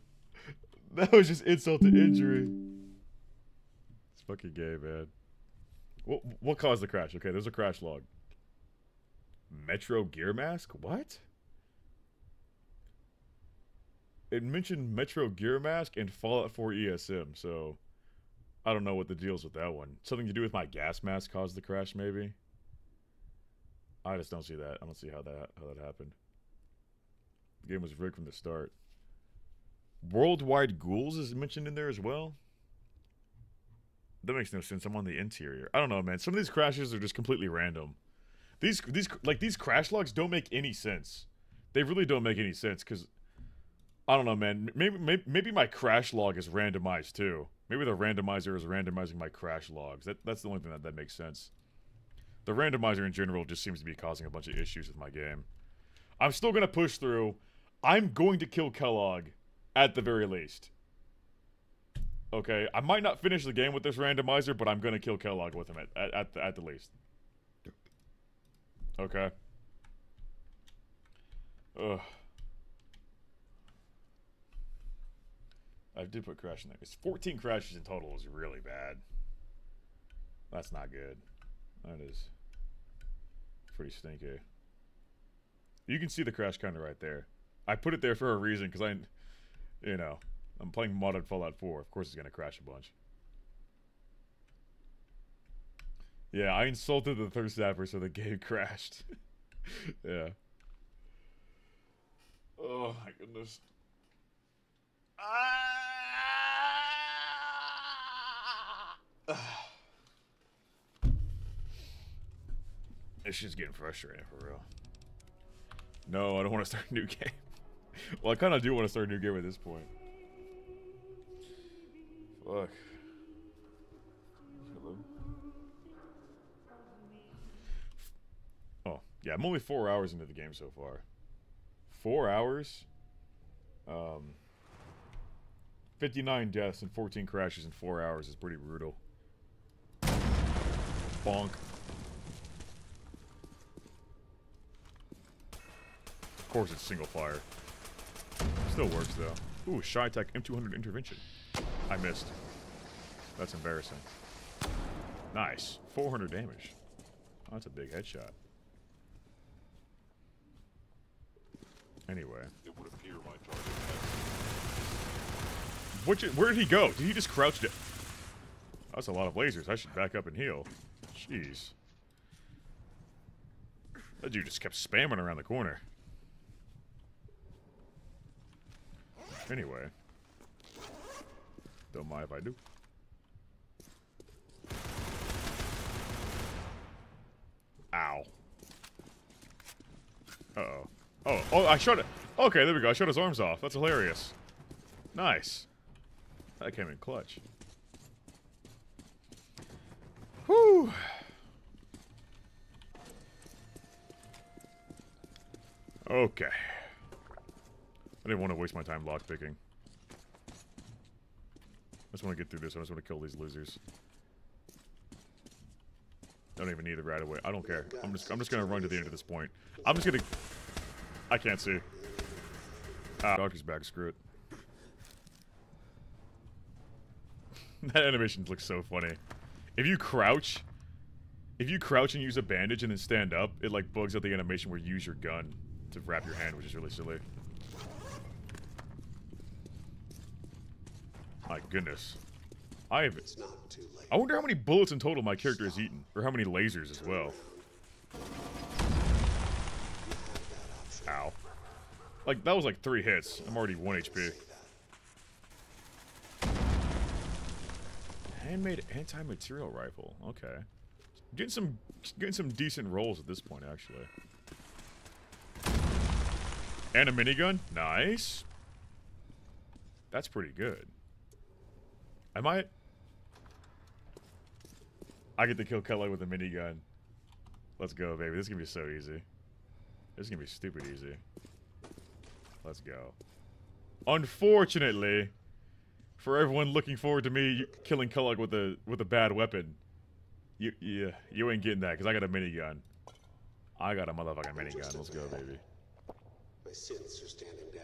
That was just insult to injury. It's fucking gay, man. What, what caused the crash? Okay, there's a crash log. Metro Gear Mask? What? It mentioned Metro Gear Mask and Fallout 4 ESM, so I don't know what the deal's with that one. Something to do with my gas mask caused the crash, maybe? I just don't see that. I don't see how that how that happened. The game was rigged from the start. Worldwide Ghouls is mentioned in there as well. That makes no sense. I'm on the interior. I don't know, man. Some of these crashes are just completely random. These these like these crash logs don't make any sense. They really don't make any sense because I don't know, man. Maybe, maybe my crash log is randomized too. Maybe the randomizer is randomizing my crash logs. That that's the only thing that, that makes sense. The randomizer in general just seems to be causing a bunch of issues with my game. I'm still gonna push through. I'm going to kill Kellogg at the very least. Okay, I might not finish the game with this randomizer, but I'm gonna kill Kellogg with him at at, at, the, at the least. Okay. Ugh. I did put crash in there. It's 14 crashes in total is really bad. That's not good. That is pretty stinky. You can see the crash counter right there. I put it there for a reason because I, you know, I'm playing modded Fallout 4. Of course, it's gonna crash a bunch. Yeah, I insulted the thirst zapper, so the game crashed. yeah. Oh my goodness. Ah! It's just getting frustrating for real. No, I don't want to start a new game. well, I kind of do want to start a new game at this point. Fuck. Hello? Oh, yeah, I'm only four hours into the game so far. Four hours? Um, 59 deaths and 14 crashes in four hours is pretty brutal. Bonk. Of course it's single fire. Still works though. Ooh, CheyTac M200 intervention. I missed. That's embarrassing. Nice. 400 damage. Oh, that's a big headshot. Anyway. It would appear my target Which, where did he go? Did he just crouch it? That's a lot of lasers. I should back up and heal. Jeez. That dude just kept spamming around the corner. Anyway. Don't mind if I do. Ow. Uh-oh. Oh, oh, I shot it. Okay, there we go. I shot his arms off. That's hilarious. Nice. That came in clutch. Whew. Okay. I didn't want to waste my time lockpicking. I just want to get through this. I just want to kill these losers. Don't even need it right away. I don't care. I'm just I'm just gonna run to the end of this point. I'm just gonna I can't see. Ah, doctor's back, screw it. that animation looks so funny. If you crouch if you crouch and use a bandage and then stand up, it like bugs out the animation where you use your gun to wrap your hand, which is really silly. My goodness. I have It's not too late. I wonder how many bullets in total my character has eaten. Or how many lasers as well. Ow. Like, that was like three hits. I'm already 1 HP. Handmade anti-material rifle. Okay. Getting some getting some decent rolls at this point, actually. And a minigun? Nice. That's pretty good. I might... I get to kill Kelly with a minigun. Let's go, baby. This is gonna be so easy. This is gonna be stupid easy. Let's go. Unfortunately, for everyone looking forward to me killing Kellogg with a with a bad weapon, You yeah, you ain't getting that because I got a minigun. I got a motherfucking minigun. Let's go, baby. My synths are standing down.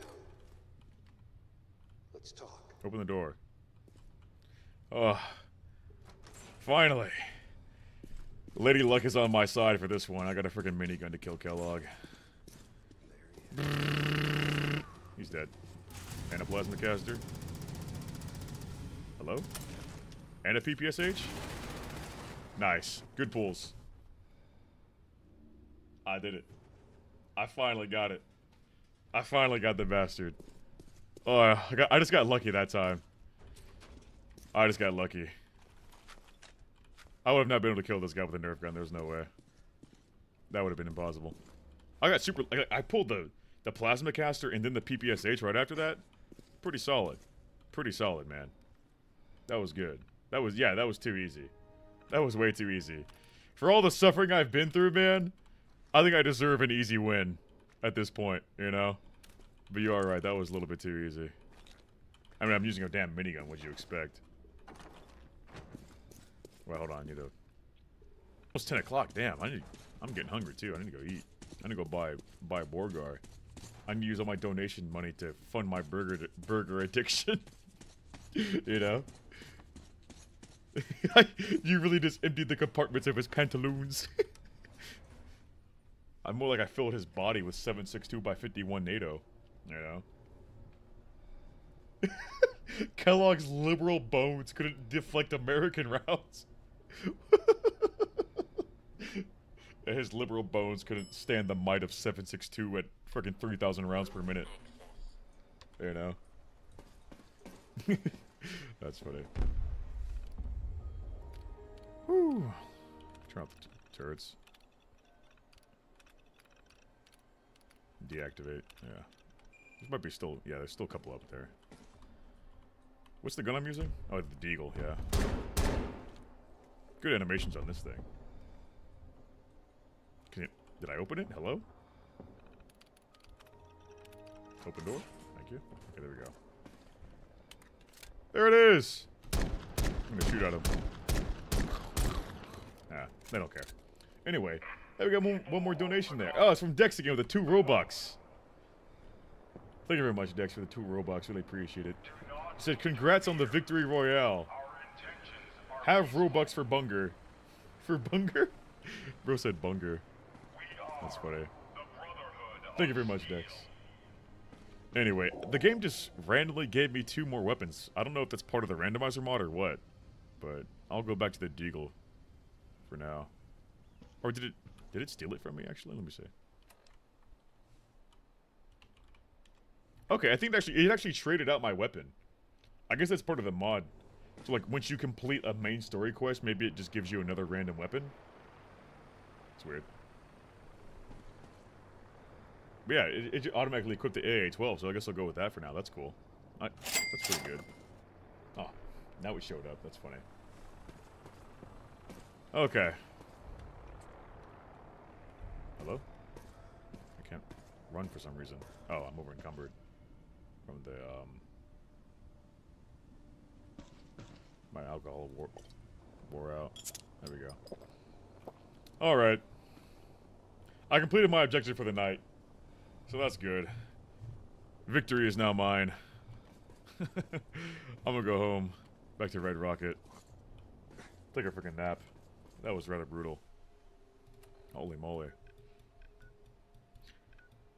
Let's talk. Open the door. Oh, finally. Lady Luck is on my side for this one. I got a freaking minigun to kill Kellogg. He's dead. And a plasma caster. Hello? And a PPSH? Nice. Good pulls. I did it. I finally got it. I finally got the bastard. Oh, I, got, I just got lucky that time. I just got lucky. I would have not been able to kill this guy with a Nerf gun. There's no way. That would have been impossible. I got super... I, I pulled the, the plasma caster and then the PPSH right after that. Pretty solid. Pretty solid, man. That was good. That was... Yeah, that was too easy. That was way too easy. For all the suffering I've been through, man, I think I deserve an easy win at this point, you know? But you are right, that was a little bit too easy. I mean, I'm using a damn minigun, what'd you expect? Well, hold on, I need to... It's 10 o'clock, damn, I need... I'm getting hungry, too. I need to go eat. I need to go buy, buy a Borgar. I need to use all my donation money to fund my burger, burger addiction. you know? you really just emptied the compartments of his pantaloons. I'm more like I filled his body with 762 by 51 NATO. You know? Kellogg's liberal bones couldn't deflect American rounds. his liberal bones couldn't stand the might of 762 at freaking 3,000 rounds per minute. You know? That's funny. Whew. Turn off turrets. Deactivate. Yeah. There might be still... Yeah, there's still a couple up there. What's the gun I'm using? Oh, the Deagle, yeah. Good animations on this thing. Can you... Did I open it? Hello? Open door? Thank you. Okay, there we go. There it is! I'm gonna shoot at him. Ah, they don't care. Anyway, there we got one, one more donation there. Oh, it's from Dex again with the two Robux. Thank you very much, Dex, for the two Robux. Really appreciate it. He said, congrats on the victory royale. Have Robux for Bunger. For Bunger? Bro said Bunger. That's funny. Thank you very much, Dex. Anyway, the game just randomly gave me two more weapons. I don't know if that's part of the randomizer mod or what, but I'll go back to the Deagle for now. Or did it did it steal it from me actually? Let me see. Okay, I think actually it actually traded out my weapon. I guess that's part of the mod. So like once you complete a main story quest, maybe it just gives you another random weapon. It's weird. But yeah, it, it automatically equipped the AA-12, so I guess I'll go with that for now. That's cool. I, that's pretty good. Oh, now we showed up. That's funny. Okay. Hello? I can't run for some reason. Oh, I'm over encumbered from the, um... My alcohol wore, wore out. There we go. Alright. I completed my objective for the night. So that's good. Victory is now mine. I'm gonna go home. Back to Red Rocket. Take a freaking nap. That was rather brutal. Holy moly.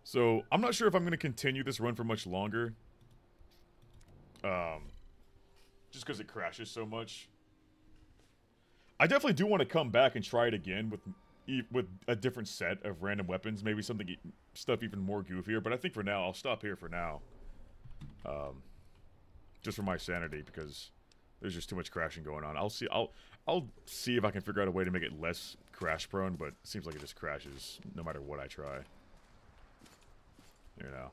So, I'm not sure if I'm going to continue this run for much longer. Um, just because it crashes so much. I definitely do want to come back and try it again with with a different set of random weapons. Maybe something, stuff even more goofier. But I think for now, I'll stop here for now. Um, just for my sanity, because there's just too much crashing going on. I'll see. I'll I'll see if I can figure out a way to make it less crash prone. But it seems like it just crashes no matter what I try. You know,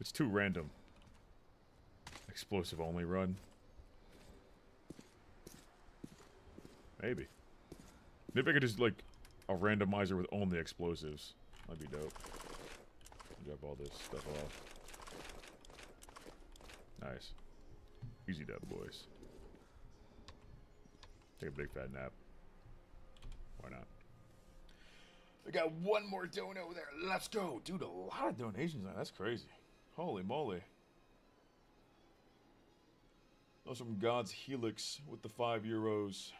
it's too random. Explosive only run. Maybe. Maybe I could just like a randomizer with only explosives. That'd be dope. Drop all this stuff off. Nice. Easy dub, boys. Take a big fat nap. Why not? We got one more over there. Let's go. Dude, a lot of donations. That's crazy. Holy moly. Those from God's Helix with the five euros.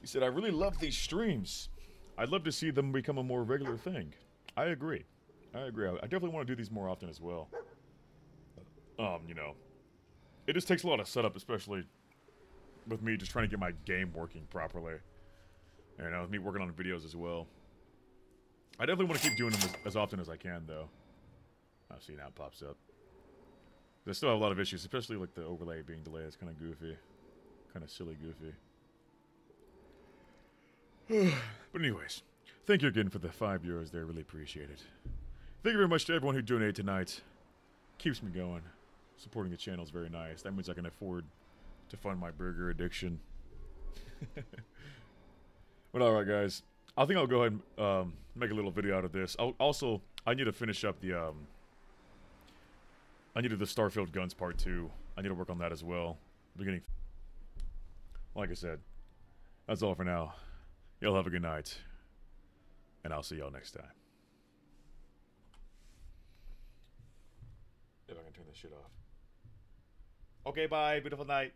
He said, I really love these streams. I'd love to see them become a more regular thing. I agree. I agree. I definitely want to do these more often as well. Um, you know, it just takes a lot of setup, especially with me just trying to get my game working properly. You uh, know, with me working on videos as well. I definitely want to keep doing them as, as often as I can, though. I'll see now it pops up. I still have a lot of issues, especially like the overlay being delayed. It's kind of goofy. Kind of silly goofy. but anyways, thank you again for the five euros there. Really appreciate it. Thank you very much to everyone who donated tonight. Keeps me going. Supporting the channel is very nice. That means I can afford to fund my burger addiction. but alright, guys. I think I'll go ahead and um, make a little video out of this. I'll, also, I need to finish up the... Um, I need needed the Starfield Guns Part 2. I need to work on that as well. Beginning... Like I said, that's all for now. Y'all have a good night. And I'll see y'all next time. If I can turn this shit off. Okay, bye. Beautiful night.